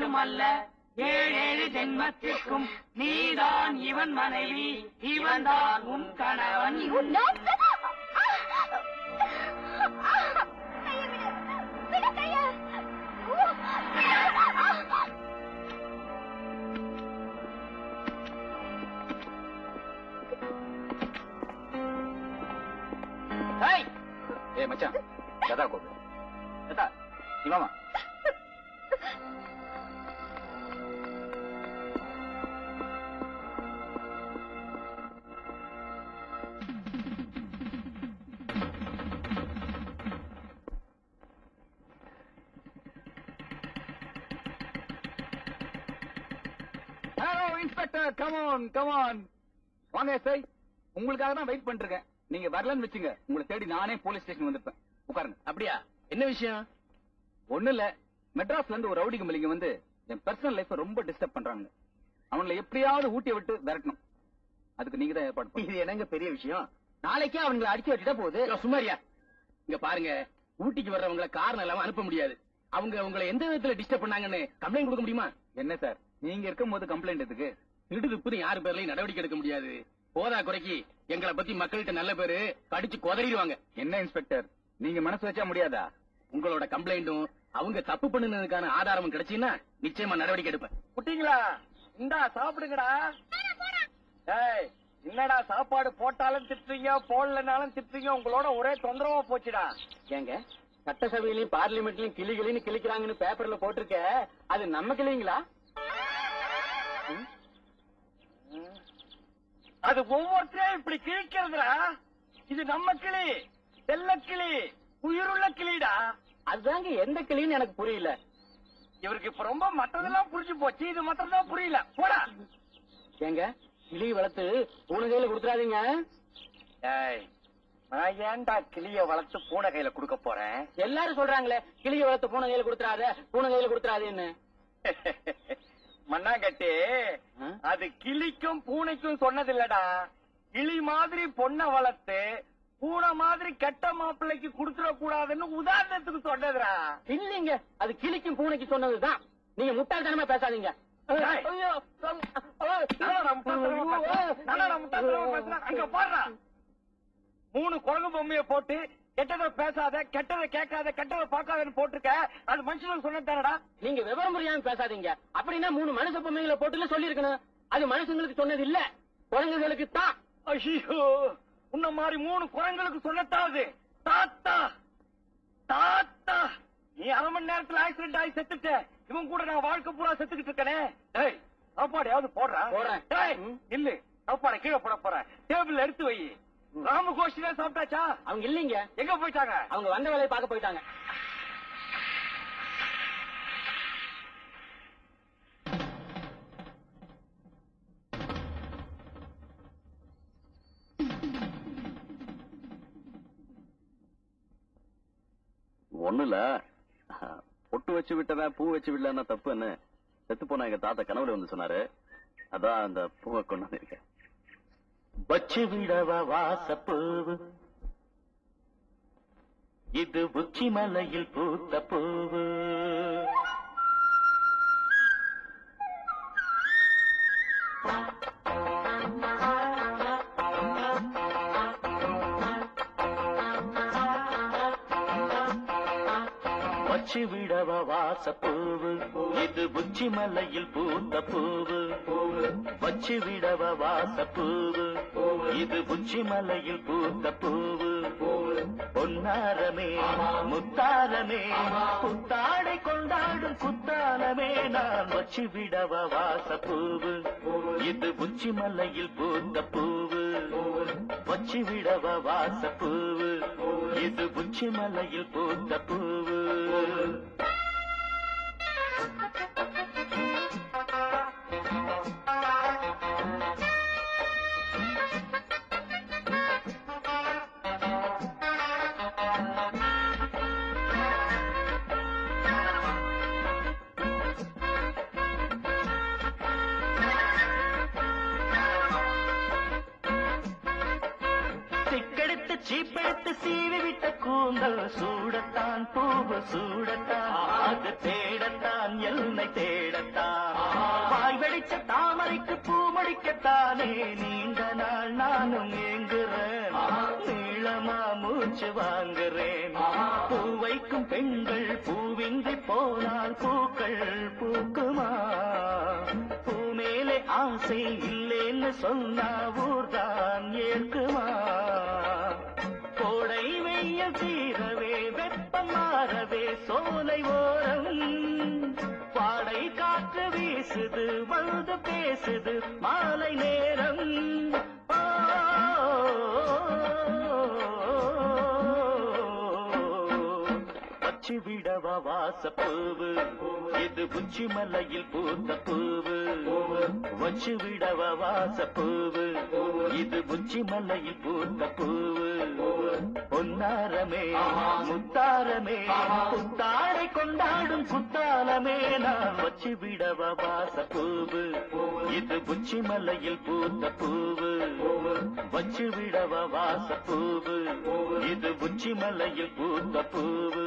மட்டுமல்ல ஏழேழு ஜென்மத்திற்கும் நீதான் இவன் மனைவி. இவன்தான் உன் கணவன். எஸ்ஐ உங்களுக்காக தான் வெயிட் பண்ணிருக்கேன். நீங்க வரலன்னு வச்சுங்க உங்களை தேடி நானே போலீஸ் ஸ்டேஷன் வந்திருப்பேன். உட்காருங்க. அப்படியா? என்ன விஷயம்? ஒண்ணு இல்ல. மெட்ராஸ்ல இருந்து ஒரு ரவுடி கம்பளிங்க வந்து என் பர்சனல் லைஃப் ரொம்ப டிஸ்டர்ப் பண்றாங்க அவங்கள எப்படியாவது ஊட்டிய விட்டு விரட்டணும். அதுக்கு நீங்க தான் ஏற்பாடு இது என்னங்க பெரிய விஷயம்? நாளைக்கே அவங்களை அடிச்சு வச்சுட்டா போகுது. சுமாரியா இங்க பாருங்க ஊட்டிக்கு வர்றவங்கள காரணம் இல்லாம அனுப்ப முடியாது. அவங்க உங்களை எந்த விதத்துல டிஸ்டர்ப் பண்ணாங்கன்னு கம்ப்ளைண்ட் கொடுக்க முடியுமா? என்ன சார்? நீங்க இருக்கும் போது கம்ப்ளைண்ட் எதுக்கு திடுதுப்புன்னு யாரு பேர்லயும் நடவடிக்கை எடுக்க முடியாது. போதா குறைக்கு. எங்களை பத்தி மக்கள்கிட்ட நல்ல பேரு கடிச்சு கொதறிடுவாங்க. என்ன இன்ஸ்பெக்டர்? நீங்க மனசு வச்சா முடியாதா? உங்களோட கம்ப்ளைண்டும் அவங்க தப்பு பண்ணுனதுக்கான ஆதாரமும் கிடைச்சுன்னா நிச்சயமா நடவடிக்கை எடுப்பேன். குட்டிங்களா? இந்தா சாப்பிடுங்கடா. ஏய் என்னடா சாப்பாடு போட்டாலும் திட்டுறீங்க போடலனாலும் திட்டுறீங்க உங்களோட ஒரே தொந்தரவா போச்சுடா. ஏங்க சட்டசபையிலயும் பார்லிமெண்ட்லயும் கிளி கிளின்னு கிளிக்கிறாங்கன்னு பேப்பர்ல போட்டிருக்க அது நம்ம கிளிங்களா? அது ஒவ்வொருத்தரையும் இப்படி கிழிக்கிறதுடா. இது நம்ம கிளி செல்ல கிளி உயிருள்ள கிளிடா. அதுதாங்க எந்த கிளின்னு எனக்கு புரியல. இவருக்கு இப்ப ரொம்ப மத்ததெல்லாம் புரிஞ்சு போச்சு. இது தான் புரியல. போடா. ஏங்க கிளி வளர்த்து பூனை கையில கொடுத்துறாதீங்க. ஏய் நான் ஏன்டா கிளிய வளர்த்து பூனை கையில கொடுக்க போறேன்? எல்லாரும் சொல்றாங்களே கிளியை வளர்த்து பூனை கையில கொடுத்துறாத பூனை கையில கொடுத்துறாதேன்னு. மண்ணாங்கட்டி? அது கிளிக்கும் பூனைக்கும் சொன்னதில்லடா. கிளி மாதிரி பொண்ண வளர்த்து பூனை மாதிரி கெட்ட மாப்பிள்ளைக்கு குடுத்துட கூடாதுன்னு உதாரணத்துக்கு சொன்னதுடா. இல்லீங்க அது கிளிக்கும் பூனைக்கு சொன்னதுதான். நீங்க முட்டாள்தனமா பேசாதீங்க. மூணு குரங்கு பொம்மைய போட்டு கெட்டதை பேசாத கெட்டதை கேட்காத கெட்டதை பார்க்காதன்னு போட்டிருக்க. அது மனுஷனுக்கு சொன்னதானடா நீங்க விவரம் புரியாம பேசாதீங்க. அப்படின்னா மூணு மனுஷ பொம்மைகளை போட்டுல சொல்லிருக்கணும் அது மனுஷங்களுக்கு சொன்னது இல்ல. குழந்தைகளுக்கு தான். ஐயோ உன்ன மாதிரி மூணு குரங்களுக்கு சொல்லத்தாது தாத்தா தாத்தா. நீ அரை மணி நேரத்துல ஆக்சிடென்ட் ஆகி செத்துட்ட. இவன் கூட நான் வாழ்க்கை பூரா செத்துக்கிட்டு இருக்கனே. டேய் சாப்பாடையாவது போடுறா. போடுறேன். இல்ல சாப்பாடை கீழே போட போறேன். டேபிள் எடுத்து வை. ராமகோஷிலே சாப்பிட்டாச்சா? அவங்க இல்லீங்க. எங்க போயிட்டாங்க? அவங்க வந்த வேலையை பார்க்க போயிட்டாங்க. ஒண்ணு இல்ல. பொட்டு வச்சு விட்டவன் பூ வச்சு விடலன்னா தப்புன்னு செத்து போன எங்க தாத்தா கனவுல வந்து சொன்னாரு. அதான் அந்த பூவை கொண்டு வந்திருக்கேன். வச்சு வாச வாசப்பூவு. இது உச்சி மலையில் பூத்த பூவு. பூச்சி விடவ வாச பூவு இது உச்சி மலையில் பூந்த பூவு. வச்சி விடவ வாச பூவு இது உச்சி மலையில் பூந்த பூவு. பொன்னாரமே முத்தாரமே புத்தாடை கொண்டாடும் குத்தாலமே நான் வச்சி விடவ வாச பூவு இது உச்சி மலையில் பூந்த பூவு. பூச்சி விடவ வாச பூவு இது உச்சி மலையில் பூத்த பூவு. சீப்பெடுத்து சீவி விட்ட கூந்தல் சூடத்தான் பூவு சூடத்தான். அது தேடத்தான் எல்லை தேடத்தான். வாய் வெடிச்ச தாமரைக்கு பூமடிக்கத்தானே நீண்ட நாள் நானும் ஏங்குறேன். நீளமா மூச்சு வாங்குறேன். பூ வைக்கும் பெண்கள் பூவின்றி போனால் பூக்கள் பூக்குமா? பூ மேலே ஆசை இல்லைன்னு சொன்னா ஊர்தான் ஏற்குமா? வெப்பம் சோலை ஓரம். பாடை காற்று வீசுது வந்து பேசுது மாலை நேரம். ஓ, வச்சு விடவா வாசப்பூவு? இது புச்சி மலையில் பூத்த பூவு. வச்சு விடவா வாசப்பூவு? இது புச்சி மலையில் பூத்த பூவு. பொன்னாரமே முத்தாரமே புத்தாரை கொண்டாடும் புத்தாலமே நான் வச்சு விடவா வாசப்பூவு. இது புச்சி மலையில் பூத்த பூவு. வச்சு விடவா வாசப்பூவு. இது உச்சி மலையில் பூத்த பூவு.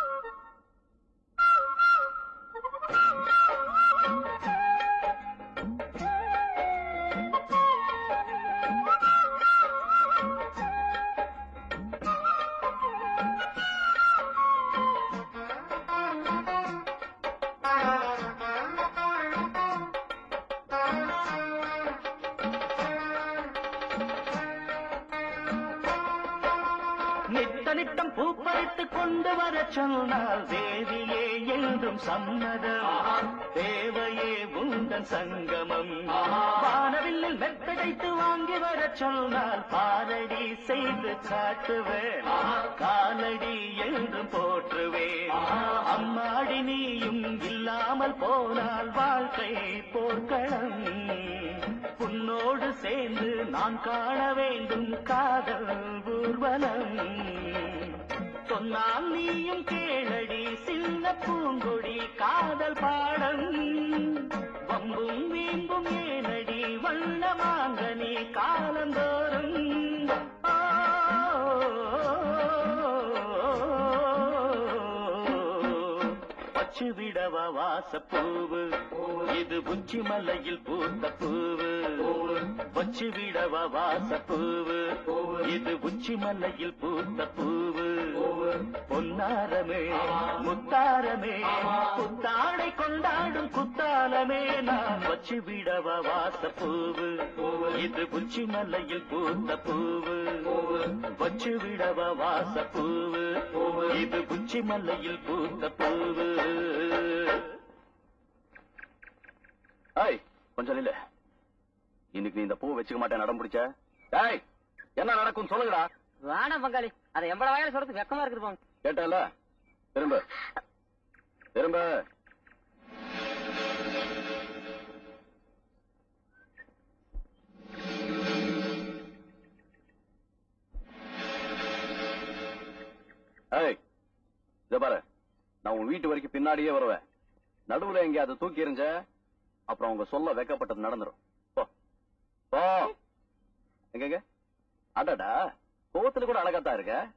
பூப்பறித்து கொண்டு வர சொன்னால் தேவியே என்றும் சம்மதம். தேவையே உந்தன் சங்கமம். வானவில்லில் மெத்தடைத்து வாங்கி வர சொன்னால் பாரடி செய்து காட்டுவேன். காலடி என்றும் போற்றுவேன். அம்மாடி நீயும் இல்லாமல் போனால் வாழ்க்கை போர்க்களம். உன்னோடு சேர்ந்து நான் காண வேண்டும் காதல் ஊர்வலம். சொன்னால் நீயும் கேளடி சின்ன பூங்கொடி காதல் பாடம் வம்பும் வீம்பும் ஏனடி வண்ண மாங்கனி காலந்தோ வச்சு விடவா வாசப்பூவு? இது உச்சி மலையில் பூத்த பூவு. வச்சு விடவா வாசப்பூவு? இது உச்சி மலையில் பூத்த பூவு. பொன்னாரமே முத்தாரமே புத்தாடை கொண்டாடும் குத்தாலமே நான் வச்சு விடவா வாசப்பூவு. இது உச்சி மலையில் பூத்த பூவு. வச்சு விடவா வாசப்பூவு. இது உச்சி மலையில் பூத்த பூவு. ஏய் கொஞ்சம் இல்ல இன்னைக்கு நீ இந்த பூ வச்சுக்க மாட்டேன் நடம் பிடிச்ச. ஏய் என்ன நடக்கும் சொல்லுங்கடா. வேணாம் பங்காளி. அதை எவ்வளவு வயல சொல்றதுக்கு வெக்கமா இருக்குது போங்க கேட்டல திரும்ப. திரும்ப. ஏய் இத பாரு. நான் உன் வீட்டு வரைக்கும் பின்னாடியே வருவேன். நடுவுல எங்கேயாவது தூக்கி எறிஞ்ச அப்புறம் அவங்க சொல்ல வைக்கப்பட்டது நடந்துரும். போ. போ. எங்க அடடா. கோவத்துல கூட அழகாத்தான் இருக்க.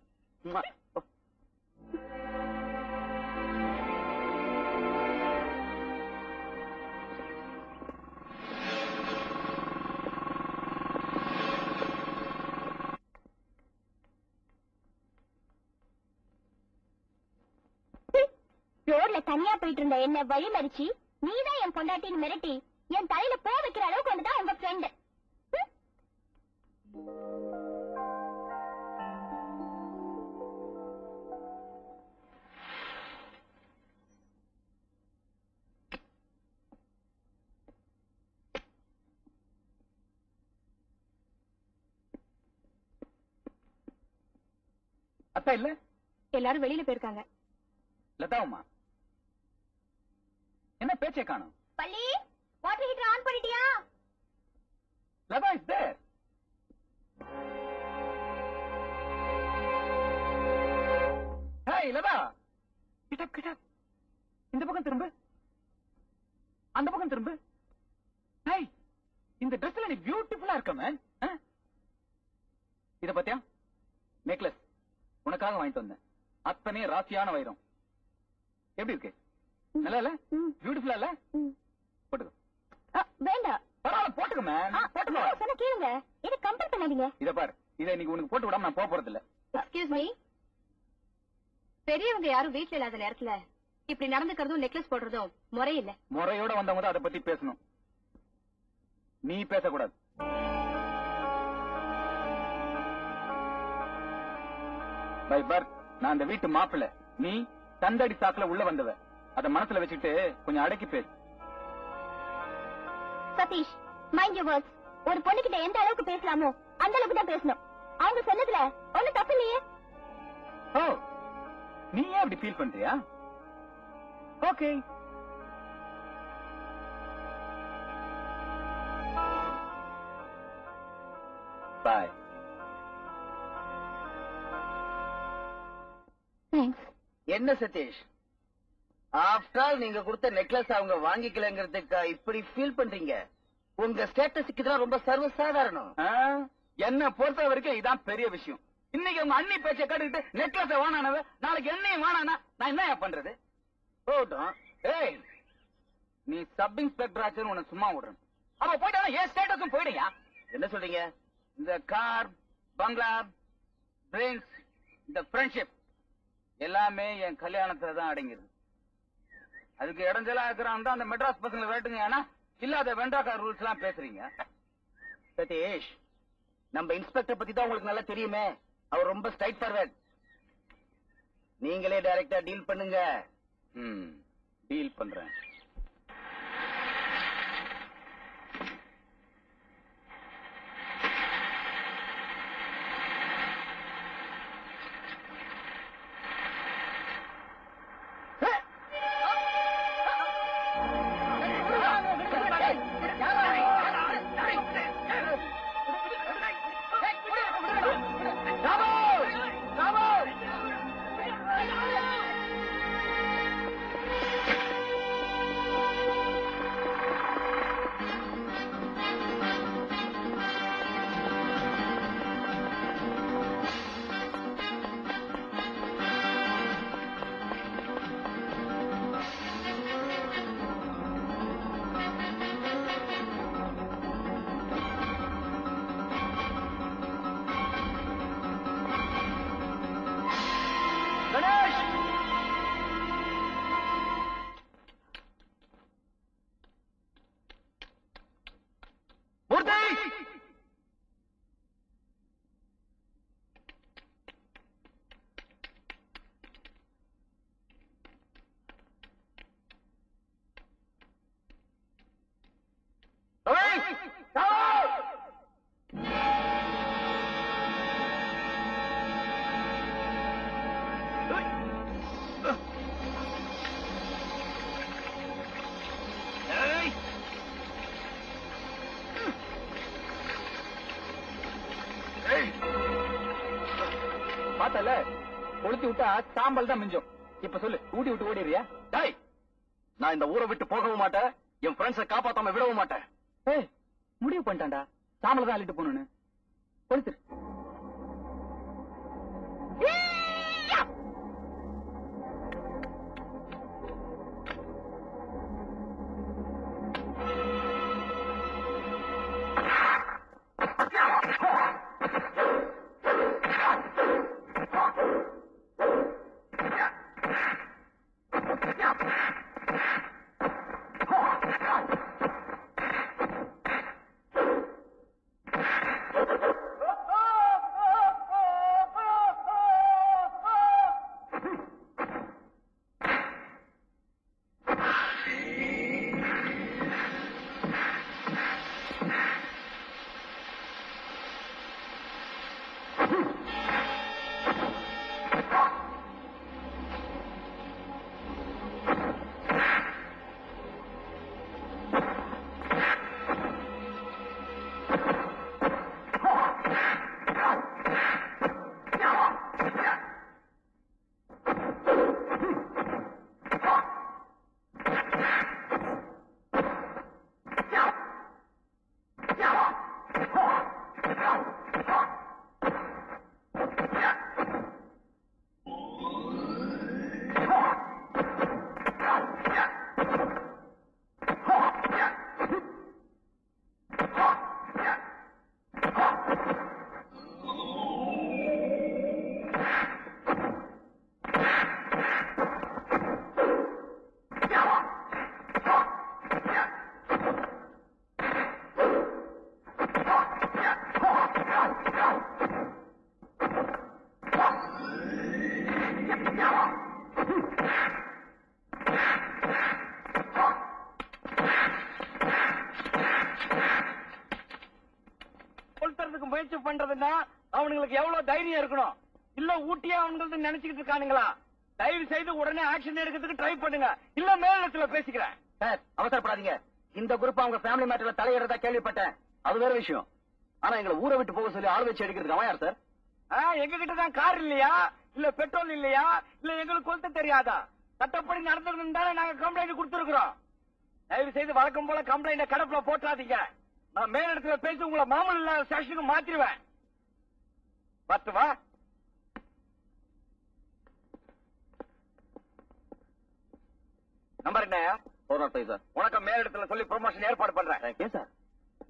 தனியா போயிட்டு இருந்த என்ன வழி மறிச்சு நீதான் என் பொண்டாட்டின்னு மிரட்டி என் தலையில போ வைக்கிற அளவுக்கு வந்துதான் உங்க ஃப்ரெண்டு அத்தா இல்ல? எல்லாரும் வெளியில போயிருக்காங்க. லதாவுமா? என்ன பேச்சை காணும்? பள்ளி வாட்டர் ஹீட்டர் ஆன் பண்ணிட்டியா? Latha is there hey Latha get up get up இந்த பக்கம் திரும்பு. அந்த பக்கம் திரும்பு. ஹேய் இந்த ட்ரெஸ்ல நீ பியூட்டிஃபுல்லா இருக்க மேன் இத பத்தியா? நெக்லஸ் உனக்காக வாங்கிட்டு வந்தேன். அத்தனையும் ராசியான வைரம். எப்படி இருக்கு? நல்லா இல்ல. பியூட்டிஃபுல்லா இல்ல. போட்டுக்கோ. வேண்டாம். பரவாயில்ல போட்டுக்கோ ஆ, மேம் போட்டுக்கோ. சொன்ன கேளுங்க. என்ன கம்பேர் பண்ணாதீங்க. இத பாரு. இதை இன்னைக்கு உனக்கு போட்டு விடாம நான் போக போறது இல்ல எக்ஸ்கியூஸ் மீ பெரியவங்க யாரும் வீட்ல இல்லாத நேரத்துல இப்படி நடந்துக்கிறதும் நெக்லஸ் போடுறதும் முறையில்ல. முறையோட வந்தவங்க தான் அதை பத்தி பேசணும். நீ பேசக்கூடாது. பை பர்த் நான் அந்த வீட்டு மாப்பிள்ளை. நீ தந்தடி சாக்குல உள்ள வந்தவ. அத மனசுல வச்சுட்டு கொஞ்சம் அடக்கி பேசு. சதீஷ் மைண்ட் யூ வேர்ட்ஸ் ஒரு பொண்ணுகிட்ட எந்த அளவுக்கு பேசலாமோ அந்த அளவுக்கு தான் பேசணும். அவங்க சொன்னதுல ஒண்ணும் தப்பு இல்லையே. ஓ நீ ஏன் அப்படி ஃபீல் பண்றியா? ஓகே பாய் என்ன சதீஷ்? ஆஃப்டர் நீங்க கொடுத்த நெக்லஸ் அவங்க வாங்கிக்கலங்கிறதுக்கு இப்படி ஃபீல் பண்றீங்க? உங்க ஸ்டேட்டஸுக்கு தான் ரொம்ப சர்வசாதாரணம். என்ன பொறுத்த வரைக்கும் இதான் பெரிய விஷயம். இன்னைக்கு உங்க அண்ணி பேச்ச கேட்டுக்கிட்டு நெக்லஸ் வானானவ நாளைக்கு என்னையும் வானானா நான் என்ன பண்றது? போகட்டும். ஏய் நீ சப் இன்ஸ்பெக்டர் ஆச்சுன்னு உன்னை சும்மா விடுறேன். அப்ப போயிட்டா என் ஸ்டேட்டஸும் போயிடுயா என்ன சொல்றீங்க? இந்த கார் பங்களா ட்ரிங்க்ஸ் இந்த ஃப்ரெண்ட்ஷிப் எல்லாமே என் கல்யாணத்துல தான் அடங்கிருது அதுக்கு இடைஞ்சலா இருக்கிறான் தான் அந்த மெட்ராஸ் பசங்களை வேட்டுங்க ஏன்னா இல்லாத வெண்டாக்கார் ரூல்ஸ் எல்லாம் பேசுறீங்க. சதீஷ் நம்ம இன்ஸ்பெக்டர் பத்தி தான் உங்களுக்கு நல்லா தெரியுமே. அவர் ரொம்ப ஸ்ட்ரைட் ஃபார்வர்ட் நீங்களே டைரக்டா டீல் பண்ணுங்க. ம். டீல் பண்றேன். கொளுத்தி விட்டா சாம்பல் தான் மிஞ்சும். இப்ப சொல்லு ஊட்டி விட்டு ஓடிடுறியா? டேய் நான் இந்த ஊரை விட்டு போகவும் மாட்டேன் என் ஃப்ரெண்ட்ஸை காப்பாத்தாம விடவும் மாட்டேன். ஏய் முடிவு பண்ணிட்டான்டா. சாம்பல தான் அள்ளிட்டு போகணும்னு. முயற்சி பண்றதுன்னா அவனுங்களுக்கு எவ்வளவு தைரியம் இருக்கணும்? இல்ல ஊட்டியா அவனுங்களுக்கு நினைச்சுக்கிட்டு இருக்கானுங்களா? தயவு செய்து உடனே ஆக்ஷன் எடுக்கிறதுக்கு ட்ரை பண்ணுங்க. இல்ல மேலிடத்துல பேசிக்கிறேன். சார் அவசரப்படாதீங்க. இந்த குரூப் அவங்க ஃபேமிலி மேட்டர்ல தலையிடுறதா கேள்விப்பட்டேன். அது வேற விஷயம். ஆனா எங்களை ஊரை விட்டு போக சொல்லி ஆள் வச்சு அடிக்கிறதுக்கு அவன் யார் சார்? எங்க கிட்ட தான் கார் இல்லையா? இல்ல பெட்ரோல் இல்லையா? இல்ல எங்களுக்கு கொளுத்த தெரியாதா? சட்டப்படி நடந்திருந்தாலும் நாங்க கம்ப்ளைண்ட் கொடுத்துருக்கோம் தயவு செய்து வழக்கம் போல கம்ப்ளைண்ட கடப்புல போட்டாதீங்க நான் மேலிடத்துல பேசி உங்களை மாமூல் இல்லாத ஸ்டேஷனுக்கு மாத்திருவேன். பத்து வா. நம்பர் என்னயா ஃபோர் நாட் ஃபைவ் சார் உனக்கு மேலிடத்துல சொல்லி ப்ரொமோஷன் ஏற்பாடு பண்றேன். ஏன் சார்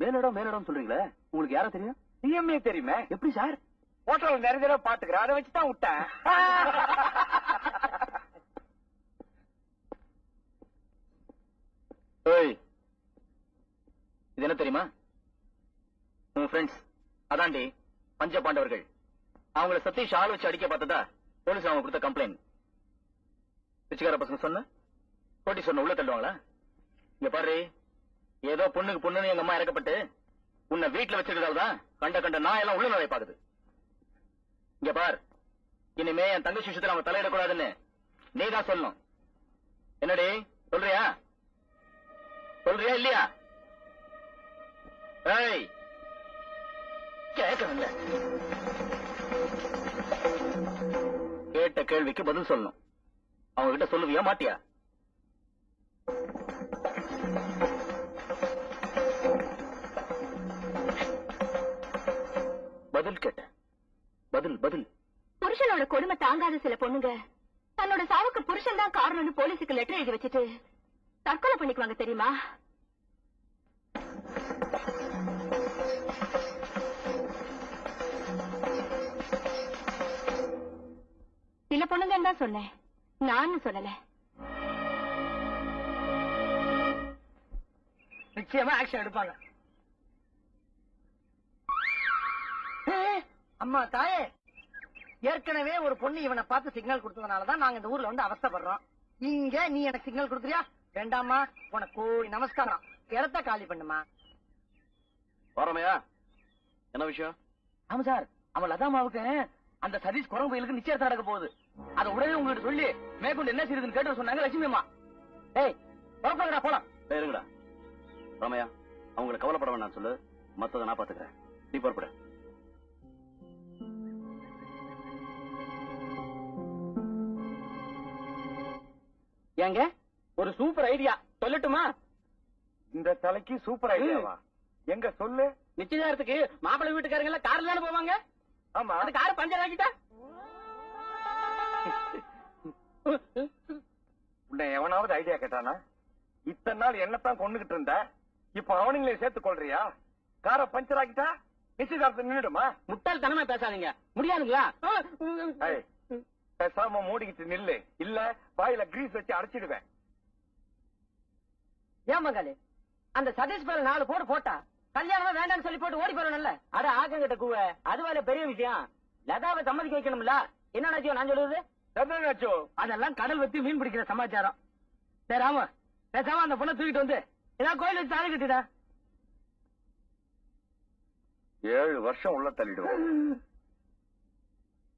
மேலிடம் மேலிடம் சொல்றீங்களே? உங்களுக்கு யாரா தெரியும்? டிஎம்ஏ தெரியுமே. எப்படி சார் போட்டோல நிறைய தடவை பாத்துக்கிறேன் அதை வச்சுதான் விட்டேன். ஏய் இது என்ன தெரியுமா? உன் ஃப்ரெண்ட்ஸ் அதாண்டி பஞ்ச பாண்டவர்கள். அவங்கள சதீஷ் ஆள் வச்சு அடிக்க பார்த்ததா? போலீஸ் அவங்க கொடுத்த கம்ப்ளைண்ட் பிச்சைக்கார பசங்க சொன்ன? போட்டி சொன்ன உள்ள தள்ளுவாங்களா? இங்க பாரு ஏதோ பொண்ணுக்கு பொண்ணுன்னு எங்க அம்மா இறக்கப்பட்டு உன்னை வீட்டுல வச்சிருக்கிறதால தான் கண்ட கண்ட நான் எல்லாம் உள்ள நுழைய பாக்குது. இங்க பார் இனிமே என் தங்கச்சி விஷயத்துல அவங்க தலையிடக்கூடாதுன்னு நீ தான் சொல்லணும். என்னடி சொல்றியா? சொல்றியா இல்லையா? ஏய் கேட்கணும்ல கேட்ட கேள்விக்கு பதில் சொல்லணும். அவங்க கிட்ட சொல்லுவியா மாட்டியா? பதில் கேட்டேன். பதில் பதில். புருஷனோட கொடுமை தாங்காத சில பொண்ணுங்க. தன்னோட சாவுக்கு புருஷன் தான் காரணம்னு போலீஸுக்கு லெட்டர் எழுதி வச்சுட்டு தற்கொலை பண்ணிக்குவாங்க தெரியுமா? சில பொண்ணுங்க தான் சொன்னேன். நானும் சொல்லல. நிச்சயமா ஆக்ஷன் எடுப்பாங்க. அம்மா தாயே. ஏற்கனவே ஒரு பொண்ணு இவனை பார்த்து சிக்னல் கொடுத்ததுனாலதான் நாங்க இந்த ஊர்ல வந்து அவஸ்தைப்படுறோம். இங்க நீ எனக்கு சிக்னல் கொடுக்குறியா? வேண்டாமா உனக்கு கோடி நமஸ்காரம். இடத்த காலி பண்ணுமா? வரோமையா? என்ன விஷயம்? ஆமா சார் அவன் லதாமாவுக்கு அந்த சதீஷ் குரங்கு பயிலுக்கு நிச்சயத்தை நடக்க போகுது. அதை உடனே உங்ககிட்ட சொல்லி மேற்கொண்டு என்ன செய்யுதுன்னு கேட்டு சொன்னாங்க லட்சுமி அம்மா. ஏய் புறப்படுங்கடா போலாம். டேய், இருங்கடா. ராமையா அவங்களை கவலைப்பட வேண்டாம் சொல்லு. மத்தத நான் பாத்துக்கிறேன் நீ புறப்படு. ஏங்க ஒரு சூப்பர் ஐடியா. சொல்லட்டுமா? இந்த தலைக்கு சூப்பர் ஐடியாவா? எங்க சொல்லு? நிச்சயதாரத்துக்கு மாப்பிள்ளை வீட்டுக்காரங்க எல்லாம் கார்ல தானே போவாங்க? ஆமா. அந்த கார் பஞ்சர் ஆக்கிட்டா? உன்னை எவனாவது ஐடியா கேட்டானா? இத்தனை நாள் என்னத்தான் கொண்டுகிட்டு இருந்த? இப்ப அவனுங்களே சேர்த்து கொள்றியா? காரை பஞ்சர் ஆக்கிட்டா? நிச்சயதார்த்தம் நின்னுடுமா? முட்டாள் தனமா பேசாதீங்க. முடியாதுங்களா? பேசாம மூடிக்கிட்டு நில்லு. இல்ல வாயில கிரீஸ் வச்சு அடைச்சிடுவேன். ஏன் மகாலி அந்த சதீஷ் பேர நாலு போடு போட்டா? கல்யாணமா வேண்டாம்னு சொல்லி போட்டு ஓடி போறோம்ல அட ஆக்கங்கிட்ட கூவ. அதுவால பெரிய விஷயம். லதாவை சம்மதிக்க வைக்கணும்ல? என்ன நான் சொல்லுவது அதெல்லாம் கடல் வச்சு மீன் பிடிக்கிற சமாச்சாரம். சரி ராம பேசாம அந்த பொண்ணை தூக்கிட்டு வந்து ஏதாவது கோயில் வச்சு தாலி கட்டிடா. ஏழு வருஷம் உள்ள தள்ளிடுவோம்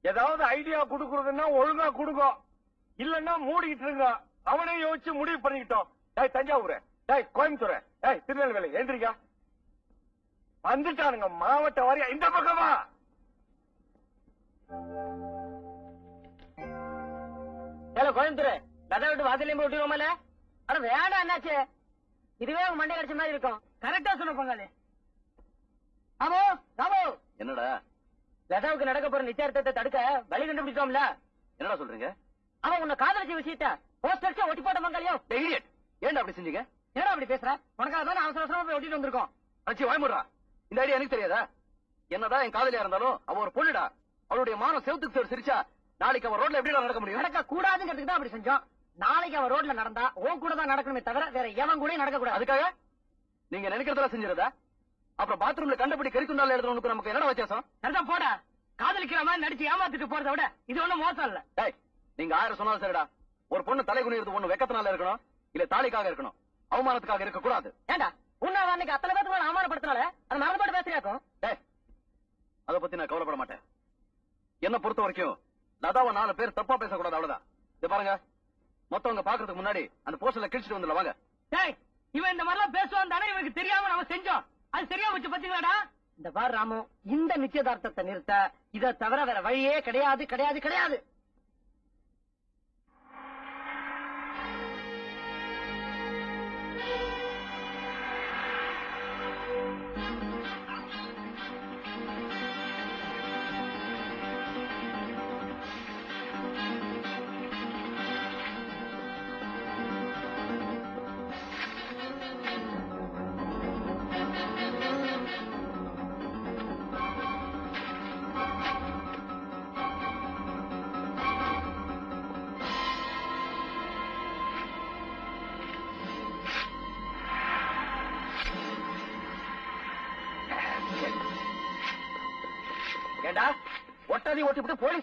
ஏதாவது ஐடியா குடுக்கறதுன்னா ஒழுங்கா குடுங்க. இல்லன்னா மூடிக்கிட்டு இருங்க. அவனே யோசிச்சு முடிவு பண்ணிக்கிட்டோம். டேய் தஞ்சாவூர். டேய் கோயம்புத்தூர். டேய் திருநெல்வேலி. எந்திரிக்கா. வந்துட்டானுங்க மாவட்ட வாரியா. இந்த பக்கமா? ஏல கோயம்புத்தூர் லதா விட்டு வாசலையும் போய் விட்டுருவோமல அட வேண்டாம் என்னாச்சு இதுவே உங்க மண்டை கடிச்ச மாதிரி இருக்கும். கரெக்டா சொன்ன பங்காளி ராமோ ராமோ. என்னடா? லதாவுக்கு நடக்க போற நிச்சயத்தை தடுக்க வழி கண்டுபிடிச்சோம்ல என்னடா சொல்றீங்க? அவன் உன்னை காதலிச்ச விஷயத்த போஸ்டர்ஸ் ஒட்டி போட்ட பங்காளியோ இடியட் ஏன்டா அப்படி செஞ்சீங்க? ஏடா அப்படி பேசுற? உனக்காக தான் அவசர அவசரமா போய் ஒட்டிட்டு வந்திருக்கோம். அச்சி வாய்முடுறா இந்த ஐடியா எனக்கு தெரியாதா? என்னதான் என் காதலியா இருந்தாலும் அவ ஒரு பொண்ணுடா. அவளுடைய மானம் செவத்துக்கு சிரிச்சா நாளைக்கு அவன் ரோட்ல எப்படி நடக்க முடியும்? நடக்க கூடாதுங்கிறதுக்கு தான் அப்படி செஞ்சோம். நாளைக்கு அவன் ரோட்ல நடந்தா உன் கூட தான் நடக்கணுமே தவிர வேற எவன் கூட நடக்க கூடாது அதுக்காக நீங்க நினைக்கிறதெல்லாம் செஞ்சிருதா அப்புறம் பாத்ரூம்ல கண்டபடி கறித்துண்டால எழுதுறவனுக்கு நமக்கு என்னடா வித்தியாசம்? சரிதான் போடா. காதலிக்கிற மாதிரி நடிச்சு ஏமாத்திட்டு போறதை விட இது ஒண்ணும் மோசம் இல்ல. டேய் நீங்க ஆயிரம் சொன்னாலும் சரிடா. ஒரு பொண்ணு தலை குனிறது ஒண்ணு வெக்கத்தினால இருக்கணும் இல்ல தாலிக்காக இருக்கணும். அவமானத்துக்காக இருக்க கூடாது ஏண்டா உன்னை அன்னைக்கு அத்தனை பேருக்கு அவமானப்படுத்தினால அது மறந்து போட்டு பேசுறியாக்கும் டேய் அத பத்தி நான் கவலைப்பட மாட்டேன். என்ன பொறுத்த வரைக்கும் லதாவை நாலு பேர் தப்பா பேசக்கூடாது அவ்வளவுதான். இது பாருங்க. மொத்தவங்க பாக்குறதுக்கு முன்னாடி அந்த போஸ்டர்ல கிழிச்சிட்டு வந்துடல வாங்க. டேய் இவன் இந்த மாதிரிலாம் பேசுவான் தானே இவனுக்கு தெரியாம நம்ம செஞ்சோம். அது சரியா வச்சு பாத்தீங்களாடா? இந்த பார் ராமு இந்த நிச்சயதார்த்தத்தை நிறுத்த இத தவிர வேற வழியே கிடையாது கிடையாது கிடையாது.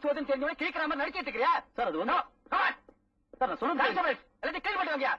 ஓதுன்னு தெரிஞ்சவனே கேட்கிற மாதிரி நடிச்சிட்டு இருக்கிறியா? சார் அது வந்து சார் நான் சொல்லுங்க எல்லாத்தையும் கேள்வி பண்ணுவாங்க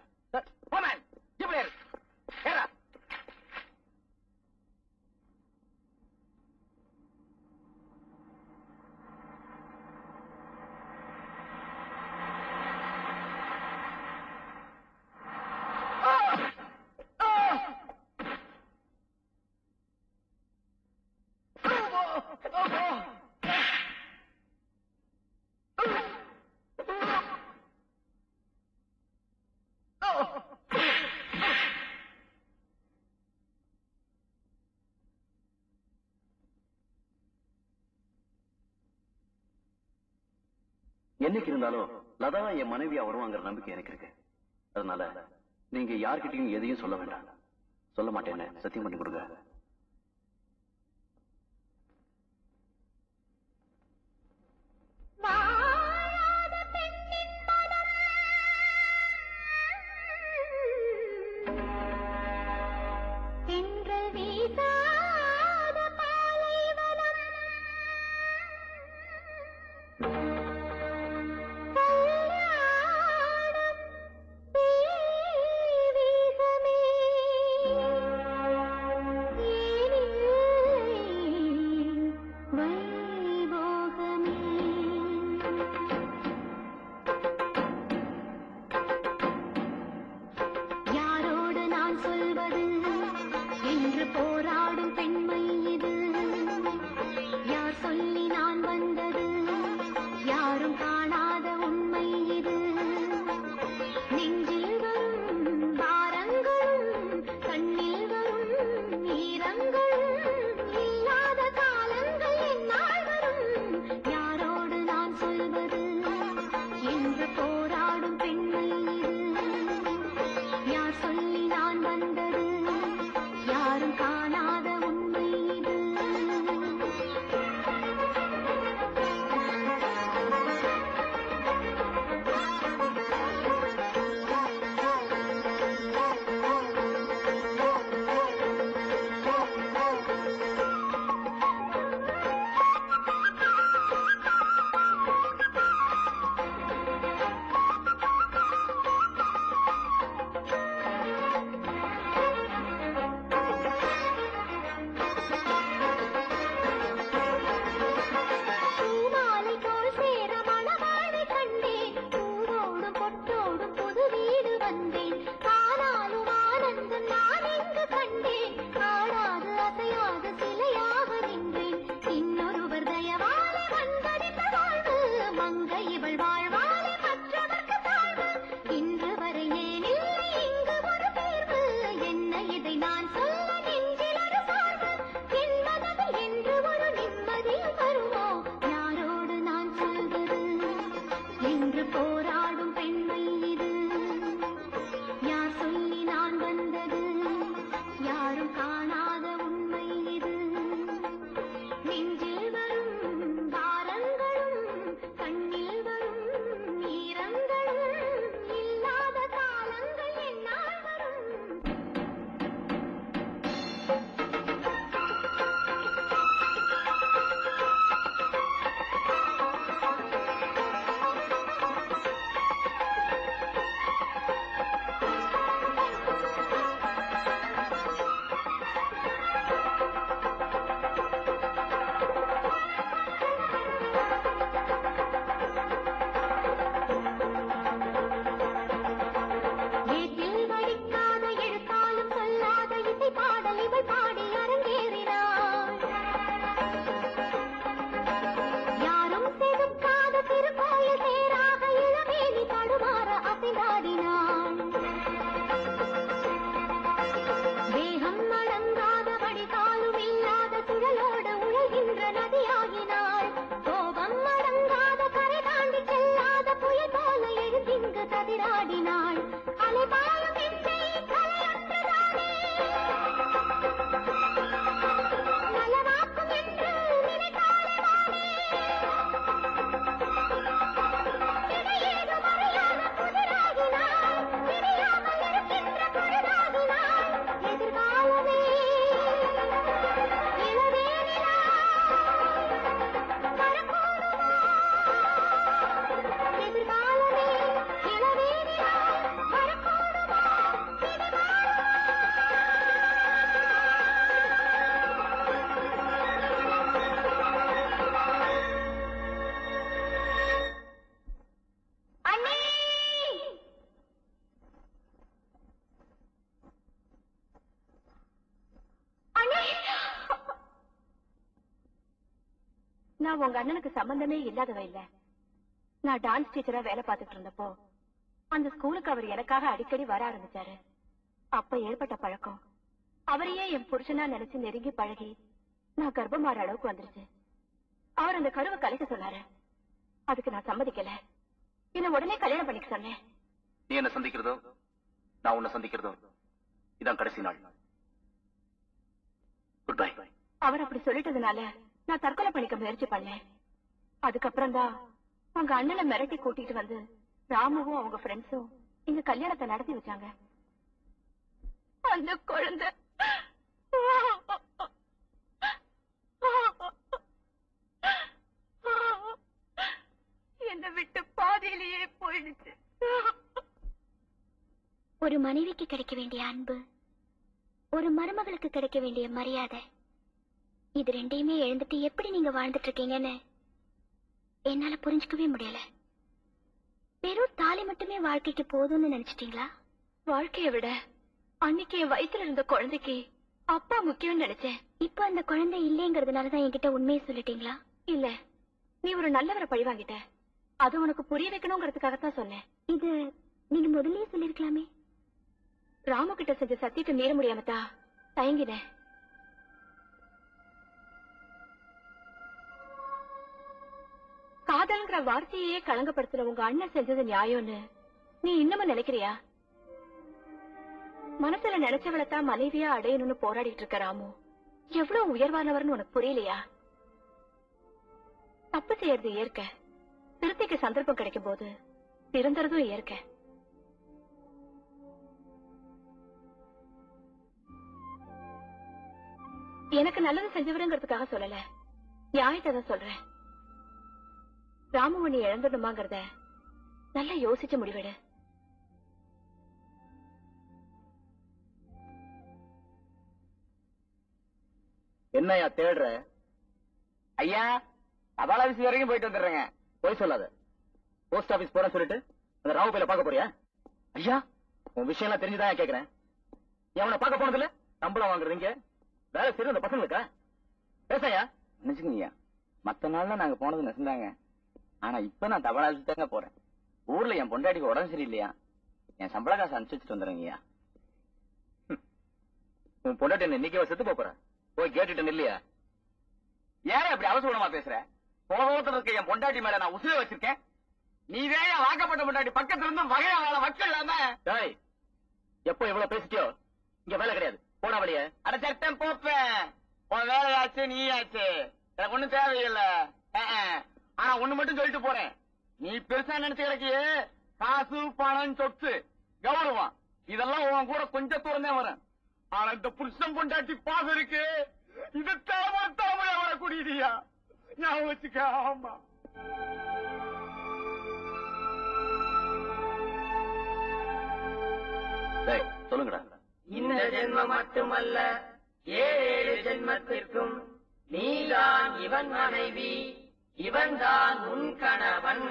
என்னைக்கு இருந்தாலும் லதா என் மனைவியா வருவாங்கிற நம்பிக்கை எனக்கு இருக்கு. அதனால நீங்க யார்கிட்டையும் எதையும் சொல்ல வேண்டாம். சொல்ல மாட்டேன்னு சத்தியம் பண்ணி கொடுங்க. நான் உங்க அண்ணனுக்கு சம்பந்தமே இல்லாதவ இல்ல. நான் டான்ஸ் டீச்சரா வேலை பார்த்துட்டு இருந்தப்போ அந்த ஸ்கூலுக்கு அவர் எனக்காக அடிக்கடி வர ஆரம்பிச்சாரு. அப்ப ஏற்பட்ட பழக்கம். அவரையே என் புருஷனா நினைச்சு நெருங்கி பழகி நான் கர்ப்பமாற அளவுக்கு வந்துருச்சு. அவர் அந்த கருவை கலைக்க சொன்னாரு. அதுக்கு நான் சம்மதிக்கல. என்ன உடனே கல்யாணம் பண்ணிக்க சொன்னேன். நீ என்ன சந்திக்கிறதோ? நான் உன்னை சந்திக்கிறதோ? இதான் கடைசி நாள். குட் பை அவர் அப்படி சொல்லிட்டதுனால முயற்சி பண்ணேன். அதுக்கப்புறம் தான் உங்க அண்ணனை மிரட்டி கூட்டிட்டு வந்து ராமுவும் அவங்க ஃப்ரெண்ட்ஸும் இங்க கல்யாணத்தை நடத்தி வச்சாங்க. அந்த குழந்தை. என்ன விட்டு பாதையிலேயே போயிடுச்சு. ஒரு மனைவிக்கு கிடைக்க வேண்டிய அன்பு ஒரு மருமகளுக்கு கிடைக்க வேண்டிய மரியாதை இது ரெண்டையுமே எழுந்துட்டு எப்படி நீங்க வாழ்ந்துட்டு இருக்கீங்கன்னு என்னால புரிஞ்சுக்கவே முடியல. வெறும் தாலி மட்டுமே வாழ்க்கைக்கு போதும்னு நினைச்சிட்டீங்களா? வாழ்க்கைய விட அன்னைக்கு என் வயித்துல இருந்த குழந்தைக்கு அப்பா முக்கியம்னு நினைச்சேன். இப்ப அந்த குழந்தை இல்லைங்கிறதுனாலதான் என்கிட்ட உண்மையை சொல்லிட்டீங்களா? இல்ல நீ ஒரு நல்லவரை பழி வாங்கிட்ட. அது உனக்கு புரிய வைக்கணுங்கிறதுக்காகத்தான் சொன்னேன். இது நீங்க முதல்லயே சொல்லிருக்கலாமே ராமு கிட்ட செஞ்ச சத்தியத்தை மீற முடியாம தான் தயங்கினேன். காதல்ங்கிற வார்த்தையே களங்கப்படுத்துற உங்க அண்ணன் செஞ்சது நியாயம்னு. நீ இன்னமும் நினைக்கிறியா? மனசுல நினைச்சவளை தான் மனைவியா அடையணும்னு போராடிட்டு இருக்க ராமு. எவ்வளவு உயர்வானவர்னு உனக்கு புரியலையா? தப்பு செய்யறது ஏற்க திருத்திக்கு சந்தர்ப்பம் கிடைக்கும் போது திருந்துறதும் ஏற்க எனக்கு நல்லது செஞ்சவருங்கிறதுக்காக சொல்லல. நியாயத்தை தான் சொல்றேன். ராமமணி இழந்துடுமாங்கிறத நல்லா யோசிச்சு முடிவெடு. என்னையா தேடுற? ஐயா தபால் ஆபீஸ் வரைக்கும் போயிட்டு வந்துடுறேங்க. போய் சொல்லாத. போஸ்ட் ஆபீஸ் போறேன்னு சொல்லிட்டு அந்த ராவு பையில பாக்க போறியா? ஐயா உன் விஷயம் எல்லாம் தெரிஞ்சுதான் கேக்குறேன். நீ அவனை பார்க்க போனதுல சம்பளம் வாங்குறது இங்க வேலை செய்யற அந்த பசங்களுக்கா? பேசையா? நினைச்சுக்கங்கய்யா மத்த நாள்ல நாங்க போனது நெசந்தாங்க. ஆனா இப்ப நான் தமிழ்நாட்டுக்கு தாங்க போறேன். ஊர்ல என் பொண்டாட்டிக்கு உடம்பு சரியில்லையா? என் சம்பள காசு அனுப்பிச்சு வச்சுட்டு உன் பொண்டாட்டி என்ன இன்னைக்கு செத்து போற? போய் கேட்டுட்டு இல்லையா ஏன் அப்படி அவசரமா பேசுற? போகத்துல இருக்க என் பொண்டாட்டி மேல நான் உசுர வச்சிருக்கேன். நீ வேற வாக்கப்பட்ட பொண்டாட்டி பக்கத்துல இருந்து வகையா வாழ வக்க இல்லாம. எப்போ இவ்வளவு பேசிட்டியோ? இங்க வேலை கிடையாது. போன வழிய. அட சட்டம் போப்பேன். உன் வேலையாச்சு நீ ஆச்சு எனக்கு ஒண்ணும் தேவையில்லை. ஆனா ஒண்ணு மட்டும் சொல்லிட்டு போறேன். நீ பெருசா நினைச்சு கிடக்கியே காசு பணம் சொத்து கௌரவம் இதெல்லாம் உன் கூட கொஞ்சம் தூரம் தான் வரும். ஆனா இந்த புருஷன் பொண்டாட்டி பாசம் இருக்கு. இது தலைமுறை தலைமுறை வரக்கூடியதியா? ஞாபகம் வச்சுக்க ஆமா. டேய் சொல்லுங்கடா. இந்த ஜென்மம் மட்டுமல்ல ஏழேழு ஜென்மத்திற்கும் நீதான் இவன் மனைவி. இவன்தான் உன் கணவன்.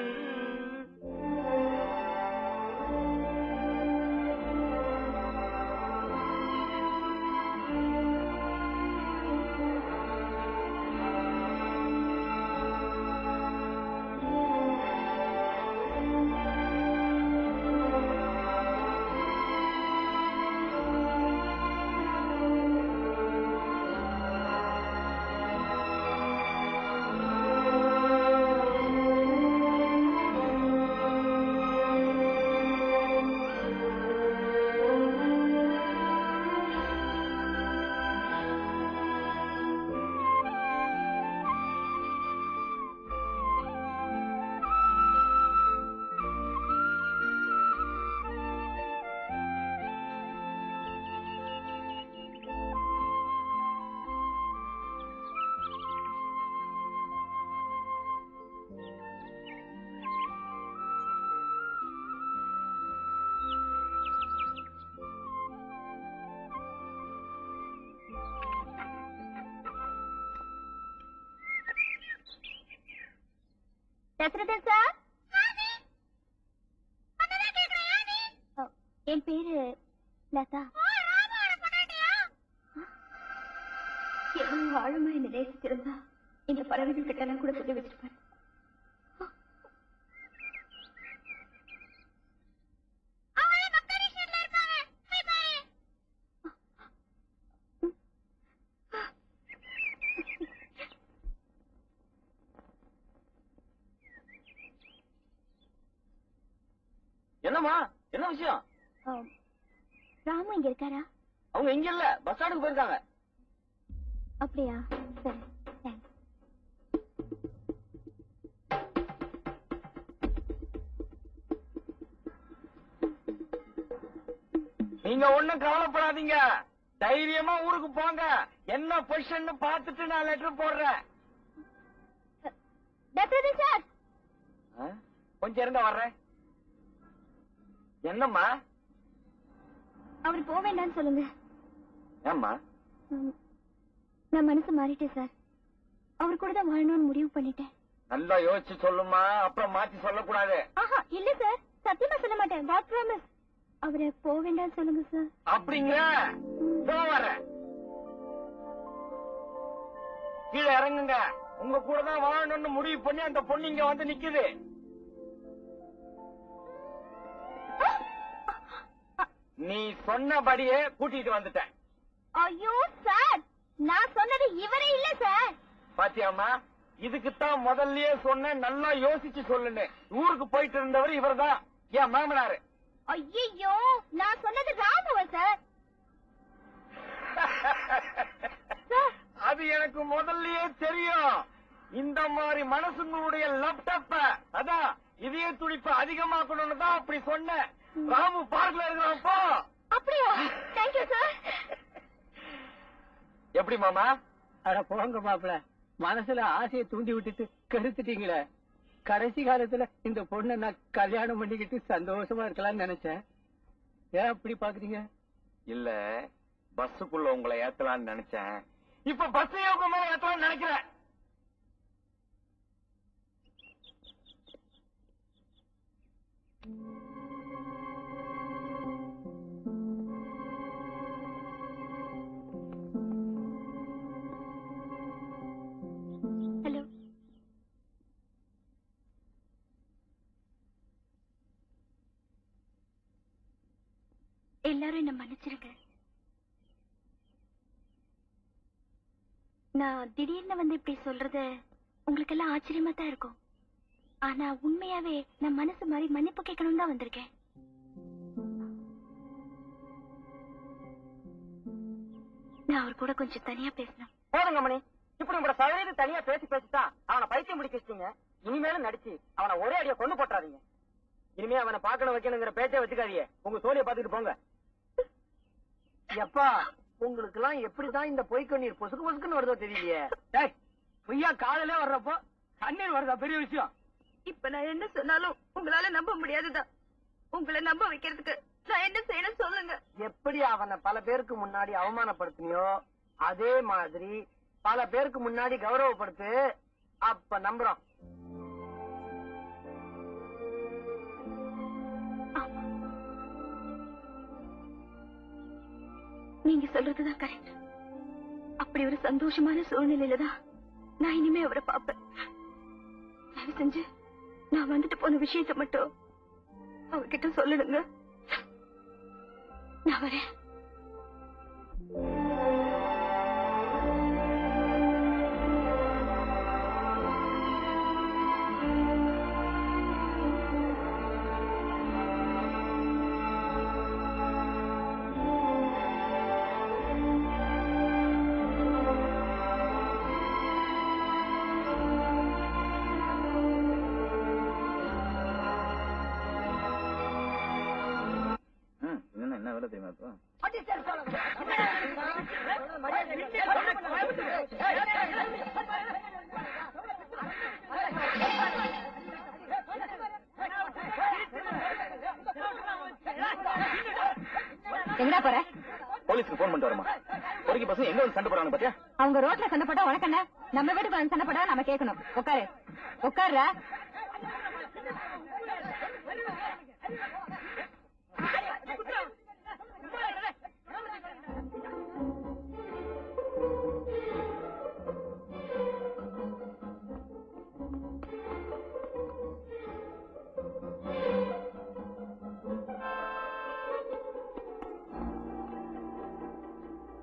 தசரதன் சார் ஓ, என் பேரு லதா எவ்வளவு ஆழமாய் நேசிச்சிருந்தா இந்த பறவைகள் கிட்ட எல்லாம் கூட சொல்லி வச்சிருப்பாரு என்னம்மா என்ன விஷயம் ஆம். ராமு இங்க இருக்காரா அவங்க இங்க இல்ல பஸ் ஸ்டாண்டுக்கு போயிருக்காங்க அப்படியா சரி நீங்க ஒண்ணும் கவலைப்படாதீங்க. தைரியமா ஊருக்கு போங்க. என்ன பொசிஷன் பார்த்துட்டு நான் லெட்டர் போடுறேன். சார் கொஞ்சம் இருங்க வர்றேன். என்னம்மா? அவர் போக வேண்டாம்னு சொல்லுங்க. ஏம்மா. நான் மனசு மாறிட்டேன் சார். அவர் கூட தான் வாழணும்னு முடிவு பண்ணிட்டேன். நல்லா யோசிச்சு சொல்லுமா அப்புறம் மாத்தி சொல்லக்கூடாது. ஆஹா இல்ல சார். சத்தியமா சொல்ல மாட்டேன். காட் ப்ராமிஸ் அவரை போக வேண்டாம்னு சொல்லுங்க சார். அப்படிங்க வர்றேன் கீழே இறங்குங்க. உங்க கூட தான் வாழணும்னு முடிவு பண்ணி அந்த பொண்ணு இங்க வந்து நிக்குது. நீ சொன்னபடியே கூட்டிட்டு வந்துட்டேன். ஐயோ சார். நான் சொன்னது இவரே இல்ல சார். பாத்தியாமா இதுக்குத்தான் முதல்லயே சொன்னேன் நல்லா யோசிச்சு சொல்லுன்னு. ஊருக்கு போயிட்டு இருந்தவர் இவர்தான் ஏன் மாமனாரு. ஐயோ நான் சொன்னது ராமுவ சார். அது எனக்கு முதல்லயே தெரியும். இந்த மாதிரி மனசுங்களுடைய லேப்டாப்ப அதான் இதய துடிப்பு அதிகமாக்கணும்னு தான் அப்படி சொன்னேன். ராமு பார்க்கல இருக்கிறப்போ அப்படியா? தேங்க்யூ சார் எப்படி மாமா? அட போங்க மாப்பிள. மனசுல ஆசையை தூண்டி விட்டுட்டு கெடுத்துட்டீங்களே கடைசி காலத்துல இந்த பொண்ணை நான் கல்யாணம் பண்ணிக்கிட்டு சந்தோஷமா இருக்கலாம்னு நினைச்சேன். ஏன் அப்படி பாக்குறீங்க? இல்ல பஸ்ஸுக்குள்ள உங்களை ஏத்தலாம்னு நினைச்சேன். இப்ப பஸ் மேல ஏத்தலாம்னு நினைக்கிறேன். ஹலோ எல்லாரும் என்ன மன்னிச்சிருங்க. நான் திடீர்னு வந்து இப்படி சொல்றது உங்களுக்கு எல்லாம் ஆச்சரியமா தான் இருக்கும். ஆனா உண்மையாவே நான் மனசு மாதிரி மன்னிப்பு கேட்கணும் தான் வந்திருக்கேன். நான் அவர் கூட கொஞ்சம் தனியா பேசணும். போதுங்க மணி. இப்படி உங்களோட சகோதரி தனியா பேசி பேசித்தான் அவனை பைத்தியம் பிடிக்க வச்சிட்டீங்க. இனிமேலும் நடிச்சு அவனை ஒரே அடியை கொண்டு போட்டாதீங்க இனிமே அவனை பாக்கணும் வைக்கணுங்கிற பேச்சை வச்சுக்காதீங்க. உங்க சோழிய பாத்துட்டு போங்க. எப்பா உங்களுக்கு எல்லாம் எப்படிதான் இந்த பொய்க்கண்ணீர் பொசுக்கு பொசுக்குன்னு வருதோ தெரியலையே. டேய் பொய்யா காலையில வர்றப்போ கண்ணீர் வருதா பெரிய விஷயம். இப்ப நான் என்ன சொன்னாலும் உங்களால நம்ப முடியாதுதான் உங்களை நம்ப வைக்கிறதுக்கு நான் என்ன செய்யணும் சொல்லுங்க. எப்படி அவனை பல பேருக்கு முன்னாடி அவமானப்படுத்தினியோ அதே மாதிரி பல பேருக்கு முன்னாடி கௌரவப்படுத்து அப்ப நம்புறோம். நீங்க சொல்றதுதான் கரெக்ட் அப்படி ஒரு சந்தோஷமான சூழ்நிலையில தான் நான் இனிமே அவரை பார்ப்பேன். தயவு செஞ்சு நான் வந்துட்டு போன விஷயத்த மட்டும் அவர்கிட்ட சொல்லிடுங்க நான் வரேன். சண்டப்பட்டா உனக்கு என்ன? நம்ம வீட்டுக்கு வந்து சண்டப்பட்டா நம்ம கேட்கணும். உட்காரு. உட்காருற.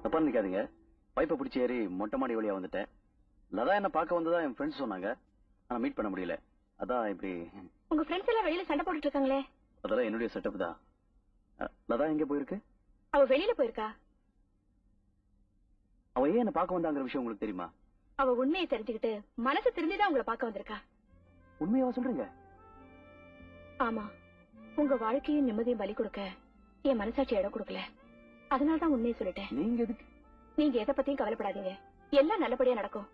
தப்பா பைப்பை பிடிச்சி ஏறி மொட்டை மாடி வழியா வந்துட்டேன். லதா என்ன பார்க்க வந்ததா என் ஃப்ரெண்ட்ஸ் சொன்னாங்க. ஆனா மீட் பண்ண முடியல. அதான் இப்படி. உங்க ஃப்ரெண்ட்ஸ் எல்லாம் வெளியில சண்டை போட்டுட்டு இருக்காங்களே? அதெல்லாம் என்னுடைய செட்டப் தான். லதா எங்க போயிருக்கு? அவ வெளியில போயிருக்கா? அவ ஏன் என்ன பார்க்க வந்தாங்கிற விஷயம் உங்களுக்கு தெரியுமா? அவ உண்மையை தெரிஞ்சுக்கிட்டு மனசு திருந்திதான் உங்களை பார்க்க வந்திருக்கா. உண்மையாவா சொல்றீங்க? ஆமா. உங்க வாழ்க்கையும் நிம்மதியும் பலி கொடுக்க என் மனசாட்சி இடம் கொடுக்கல. அதனாலதான் உண்மையை சொல்லிட்டேன். நீங்க எதுக்கு? நீங்க எதை பத்தியும் கவலைப்படாதீங்க. எல்லாம் நல்லபடியா நடக்கும்.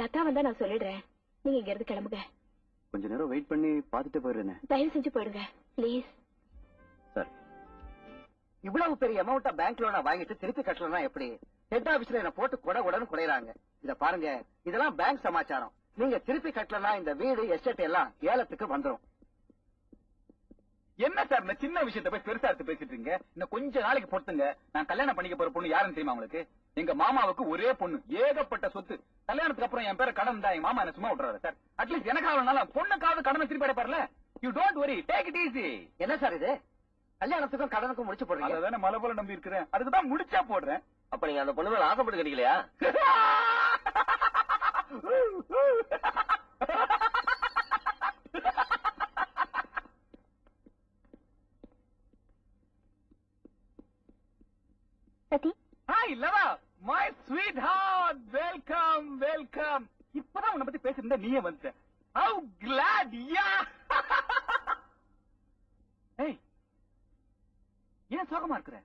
லதா வந்தா நான் சொல்லிடுறேன். நீங்க இங்க இருந்து கிளம்புங்க. கொஞ்ச நேரம் வெயிட் பண்ணி பார்த்துட்டு போயிடுறேன். தயவு செஞ்சு போயிடுங்க. Please sir. இவ்வளவு பெரிய அமௌண்ட்ட பேங்க் லோனை வாங்கிட்டு திருப்பி கட்டலன்னா எப்படி? ஹெட் ஆபீஸ்ல என்ன போட்டு கொட கொடன்னு குறையறாங்க. இத பாருங்க. இதெல்லாம் பேங்க் சமாச்சாரம். நீங்க திருப்பி கட்டலன்னா இந்த வீடு எஸ்டேட் எல்லாம் ஏலத்துக்கு வந்துரும். என்ன சார் இந்த சின்ன விஷயத்தை போய் பெருசா எடுத்து பேசிட்டு இருக்கீங்க? இன்னும் கொஞ்ச நாளைக்கு பொறுத்துங்க. நான் கல்யாணம் பண்ணிக்க போற பொண்ணு யாருன்னு தெரியுமா உங்களுக்கு? எங்க மாமாவுக்கு ஒரே பொண்ணு. ஏகப்பட்ட சொத்து. கல்யாணத்துக்கு அப்புறம் என் பேர கடன் தான். என் மாமா என்ன சும்மா விட்டுறாரு சார்? அட்லீஸ்ட் எனக்காக பொண்ணுக்காவது கடனை திருப்பி அடைப்பார்ல? You don't worry take it easy என்ன சார் இது? கல்யாணத்துக்கும் கடனுக்கும் முடிச்சு போடுறீங்க? அதானே மலை போல நம்பி இருக்கிறேன். அதுக்கு தான் முடிச்சா போடுறேன். அப்ப நீங்க அந்த பொண்ணு மேல ஆசைப்பட்டு கிடைக்கலையா சதி. Hi லவா my sweetheart welcome welcome இப்பதான் உன்னை பத்தி பேசிருந்தா நீயே வந்துட்ட. ஹவ் கிளாட் யா ஏய் ஏன் சோகமா இருக்கிற?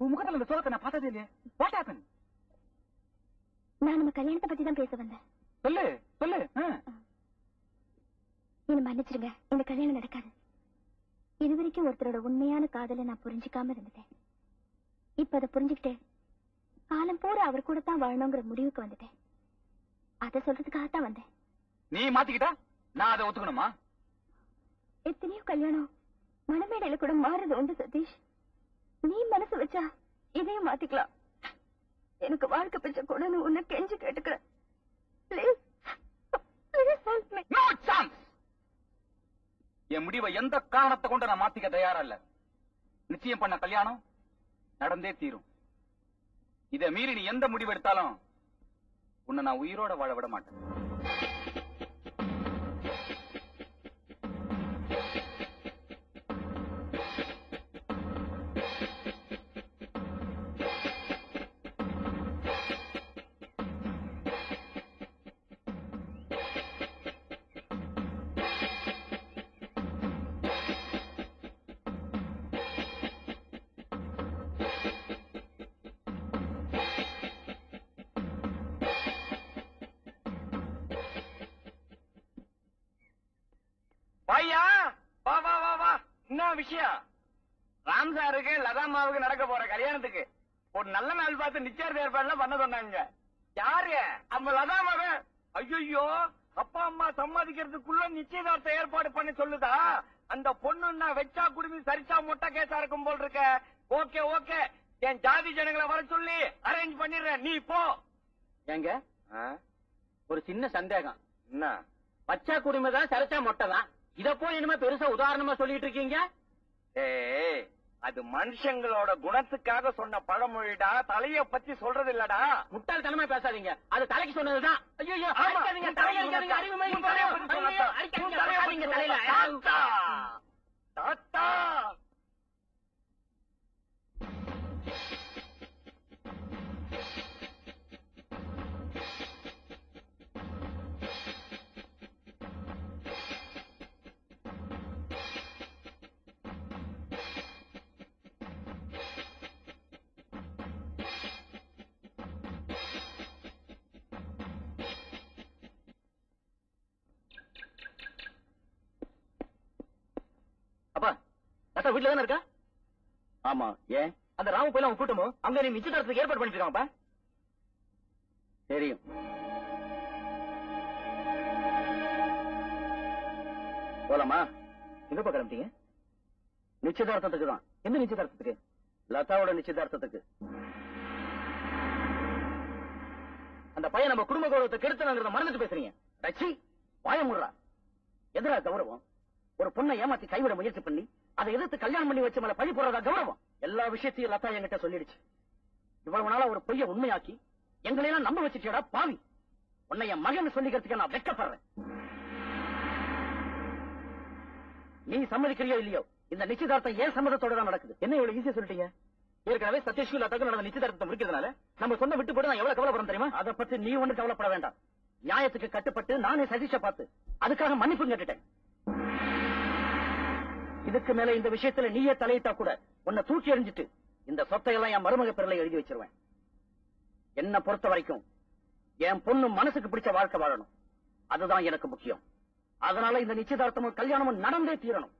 உன் முகத்துல இந்த சோகத்தை நான் பார்த்ததே இல்லையே. வாட் ஹேப்பன் நான் நம்ம கல்யாணத்தை பத்தி தான் பேச வந்தேன். சொல்லு சொல்லு. என்ன மன்னிச்சிருங்க இந்த கல்யாணம் நடக்காது. இதுவரைக்கும் ஒருத்தரோட உண்மையான காதலை நான் புரிஞ்சுக்காம இருந்துட்டேன். இப்ப அதை புரிஞ்சுக்கிட்டு காலம் பூரா அவர் கூட தான் வாழணுங்கிற முடிவுக்கு வந்துட்டேன். அதை சொல்றதுக்காக தான் வந்தேன். நீ மாத்திக்கிட்டா? நான் அதை ஒத்துக்கணுமா? எத்தனையோ கல்யாணம் மணமேடையில கூட மாறுறது உண்டு சதீஷ். நீ மனசு வச்சா இதையும் மாத்திக்கலாம். எனக்கு வாழ்க்கை பிச்சை கூட உன்னை கெஞ்சி கேட்டுக்கிறேன். Please please help me no chance என் முடிவை எந்த காரணத்தை கொண்டு நான் மாத்திக்க தயாரா இல்ல நிச்சயம் பண்ண கல்யாணம் நடந்தே தீரும். இதை மீறி நீ எந்த முடிவெடுத்தாலும் உன்னை நான் உயிரோட வாழ விட மாட்டேன். லதாமாவுக்கு நடக்க போற கல்யாணத்துக்கு ஒரு நல்ல நாள் பார்த்து நிச்சயதார்த்த ஏற்பாடுலாம் பண்ண சொன்னாங்க. யாரு? நம்ம லதாமாவே ஐயோ அப்பா அம்மா சம்மதிக்கிறதுக்குள்ள நிச்சயதார்த்த ஏற்பாடு பண்ண சொல்லுதா? அந்த பொண்ணுன்னா வெச்சா குடுமி சரிச்சா முட்டை கேசா இருக்கும் போல் இருக்க. Okay okay. என் ஜாதி ஜனங்களை வர சொல்லி அரேஞ்ச் பண்ணிடுறேன். நீ போ. ஏங்க? ஒரு சின்ன சந்தேகம். என்ன? பச்சை குடிமை தான் சரிச்சா மொட்டை தான். இத போய் இனிமே பெருசா உதாரணமா சொல்லிட்டு இருக்கீங்க? அது மனுஷங்களோட குணத்துக்காக சொன்ன பழமொழிடா தலைய பத்தி சொல்றது இல்லடா முட்டாள்தனமா பேசாதீங்க. அது தலைக்கு சொன்னதுதான். ஐயோ லதா வீட்டுல தானே இருக்கா? ஆமா ஏன்? அந்த ராம போயில அவன் கூட்டமோ அங்க நீ நிச்சயதார்த்தத்துக்கு ஏற்பாடு பண்ணிட்டு இருக்காங்கப்பா தெரியும். போலாமா? எங்கப்பா கிளம்பிட்டீங்க? நிச்சயதார்த்தத்துக்கு தான். எந்த நிச்சயதார்த்தத்துக்கு? லதாவோட நிச்சயதார்த்தத்துக்கு. அந்த பையன் நம்ம குடும்ப கௌரவத்தை கெடுத்தனங்கிறத மறந்துட்டு பேசுறீங்க. ரச்சி வாய முடுறா. எதிரா கௌரவம்? ஒரு பொண்ணை ஏமாத்தி கைவிட முயற்சி பண்ணி அதை எதிர்த்து கல்யாணம் பண்ணி வச்ச மேல பழி போறதா கௌரவம்? எல்லா விஷயத்தையும் லதா என்கிட்ட சொல்லிடுச்சு. இவ்வளவு நாளா ஒரு பொய்ய உண்மையாக்கி எங்களையெல்லாம் நம்ப வச்சுட்டியடா பாவி. உன்னை என் மகன் சொல்லிக்கிறதுக்கு நான் வெட்கப்படுறேன். நீ சம்மதிக்கிறியோ இல்லையோ? இந்த நிச்சயதார்த்தம் ஏன் சம்மதத்தோட தான் நடக்குது? என்ன இவ்வளவு ஈஸியா சொல்லிட்டீங்க? ஏற்கனவே சத்யஸ்ரீ லதாக்கு நடந்த நிச்சயதார்த்தத்தை முடிக்கிறதுனால நம்ம சொந்த விட்டு போட்டு நான் எவ்வளவு கவலைப்படுறேன் தெரியுமா? அதை பத்தி நீ ஒண்ணு கவலைப்பட வேண்டாம். நியாயத்துக்கு கட்டுப்பட்டு நானே சதீஷ பார்த்து அதுக்காக மன்னிப்பு கேட்டுட்டேன். இதுக்கு மேல இந்த விஷயத்துல நீயே தலையிட்டா கூட உன்னை தூக்கி எறிஞ்சிட்டு இந்த சொத்தை எல்லாம் என் மருமக பேர்ல எழுதி வச்சிருவேன். என்ன பொறுத்த வரைக்கும் என் பொண்ணு மனசுக்கு பிடிச்ச வாழ்க்கை வாழணும். அதுதான் எனக்கு முக்கியம். அதனால இந்த நிச்சயதார்த்தமும் கல்யாணமும் நடந்தே தீரணும்.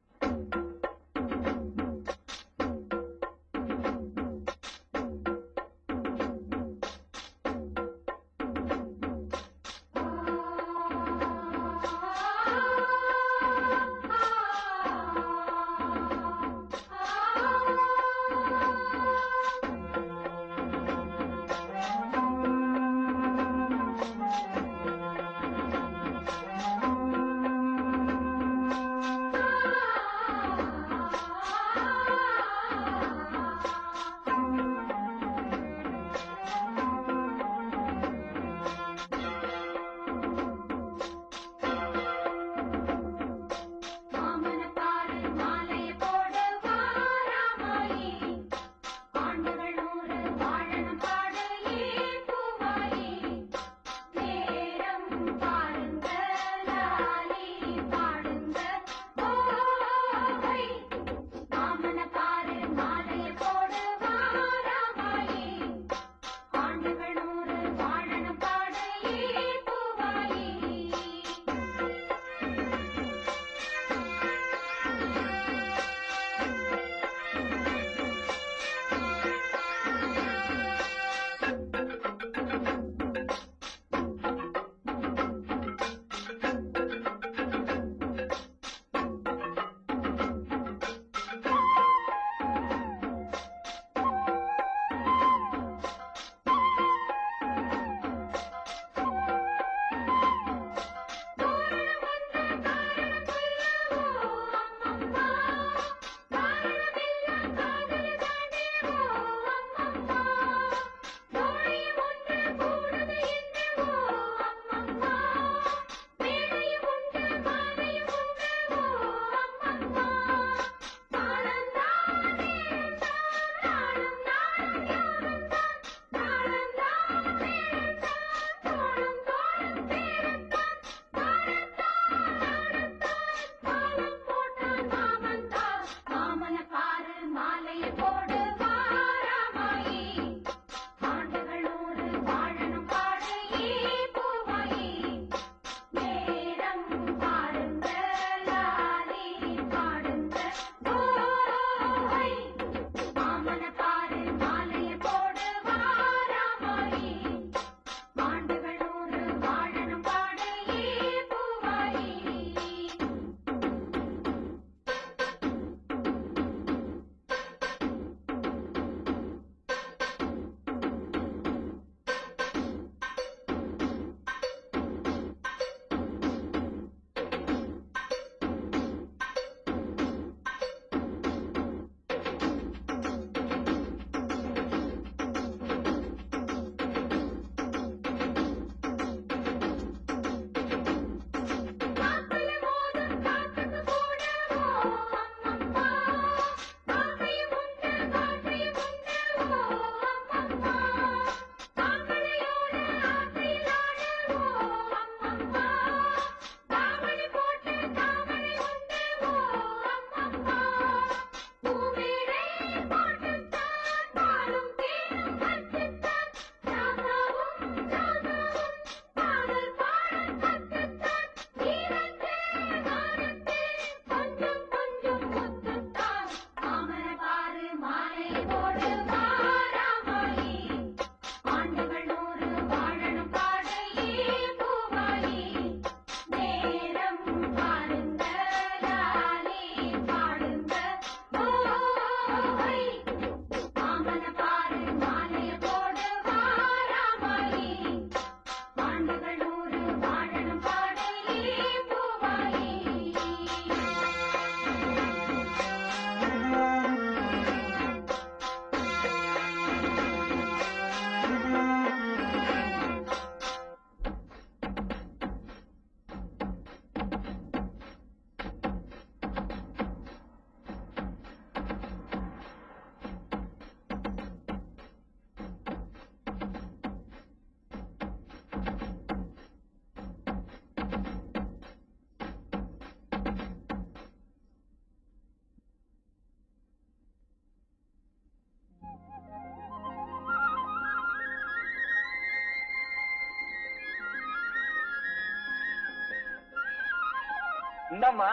என்னம்மா?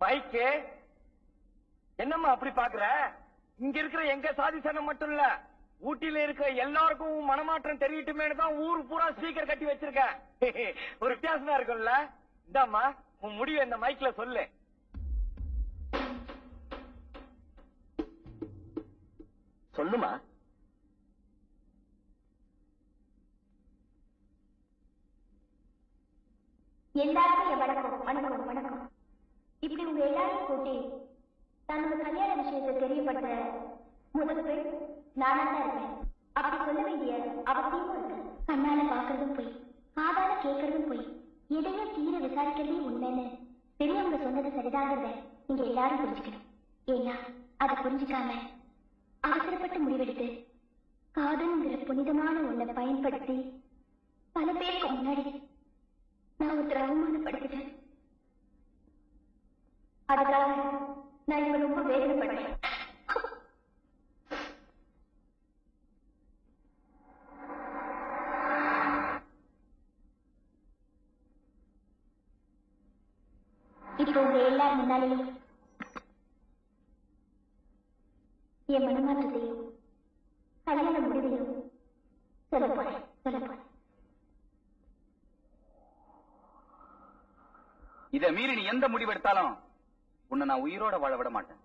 மைக்கு என்னம்மா அப்படி பாக்குற? இங்க இருக்கிற எங்க சாதி சனம் மட்டும் இல்ல ஊட்டியில இருக்க எல்லாருக்கும் உன் மனமாற்றம் தெரியட்டுமே தான் ஊர் பூரா ஸ்பீக்கர் கட்டி வச்சிருக்கேன் ஒரு வித்தியாசமா இருக்கும்ல? இந்தாம்மா உன் முடிவு இந்த மைக்ல சொல்லு. சொல்லுமா? உயிரோட வாழ விட மாட்டேன்.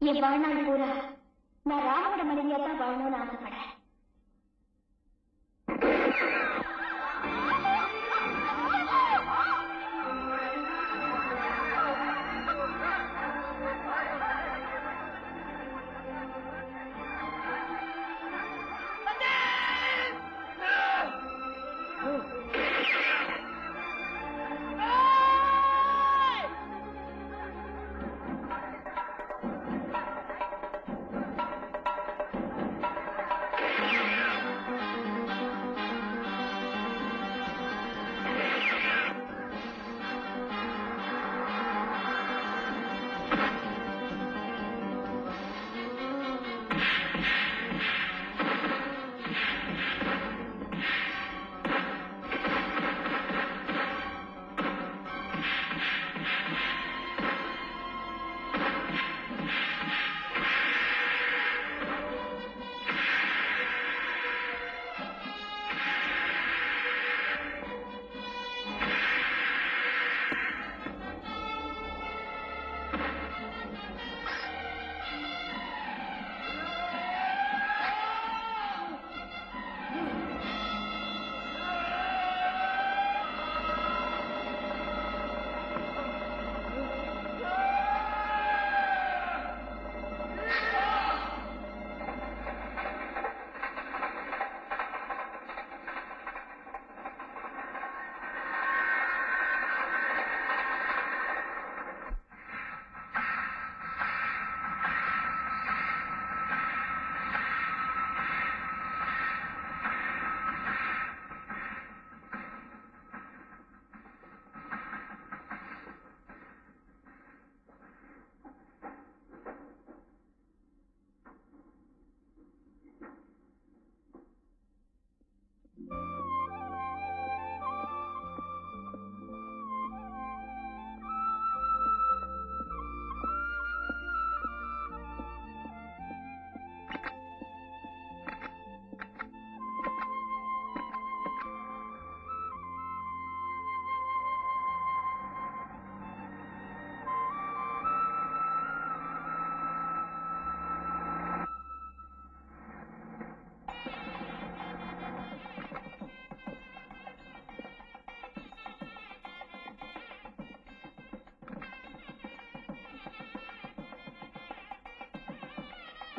என் வாழ்நாள் பூரா நான் ராமோட மனைவியா தான் வாழணும்னு ஆசைப்படுறேன்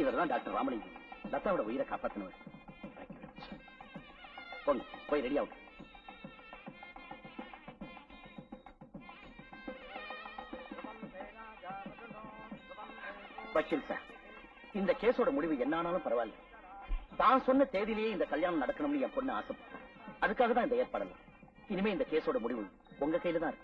இவர் தான் டாக்டர் ராமலிங்கம். லதாவோட உயிரை காப்பாத்தினவர். போங்க போய் ரெடி ஆகும் வக்கீல் சார் இந்த கேஸோட முடிவு என்னானாலும் பரவாயில்ல. தான் சொன்ன தேதியிலேயே இந்த கல்யாணம் நடக்கணும்னு என் பொண்ணு ஆசைப்பட்டேன் அதுக்காக தான் இந்த ஏற்பாடெல்லாம். இனிமே இந்த கேஸோட முடிவு உங்க கையில தான் இருக்கு.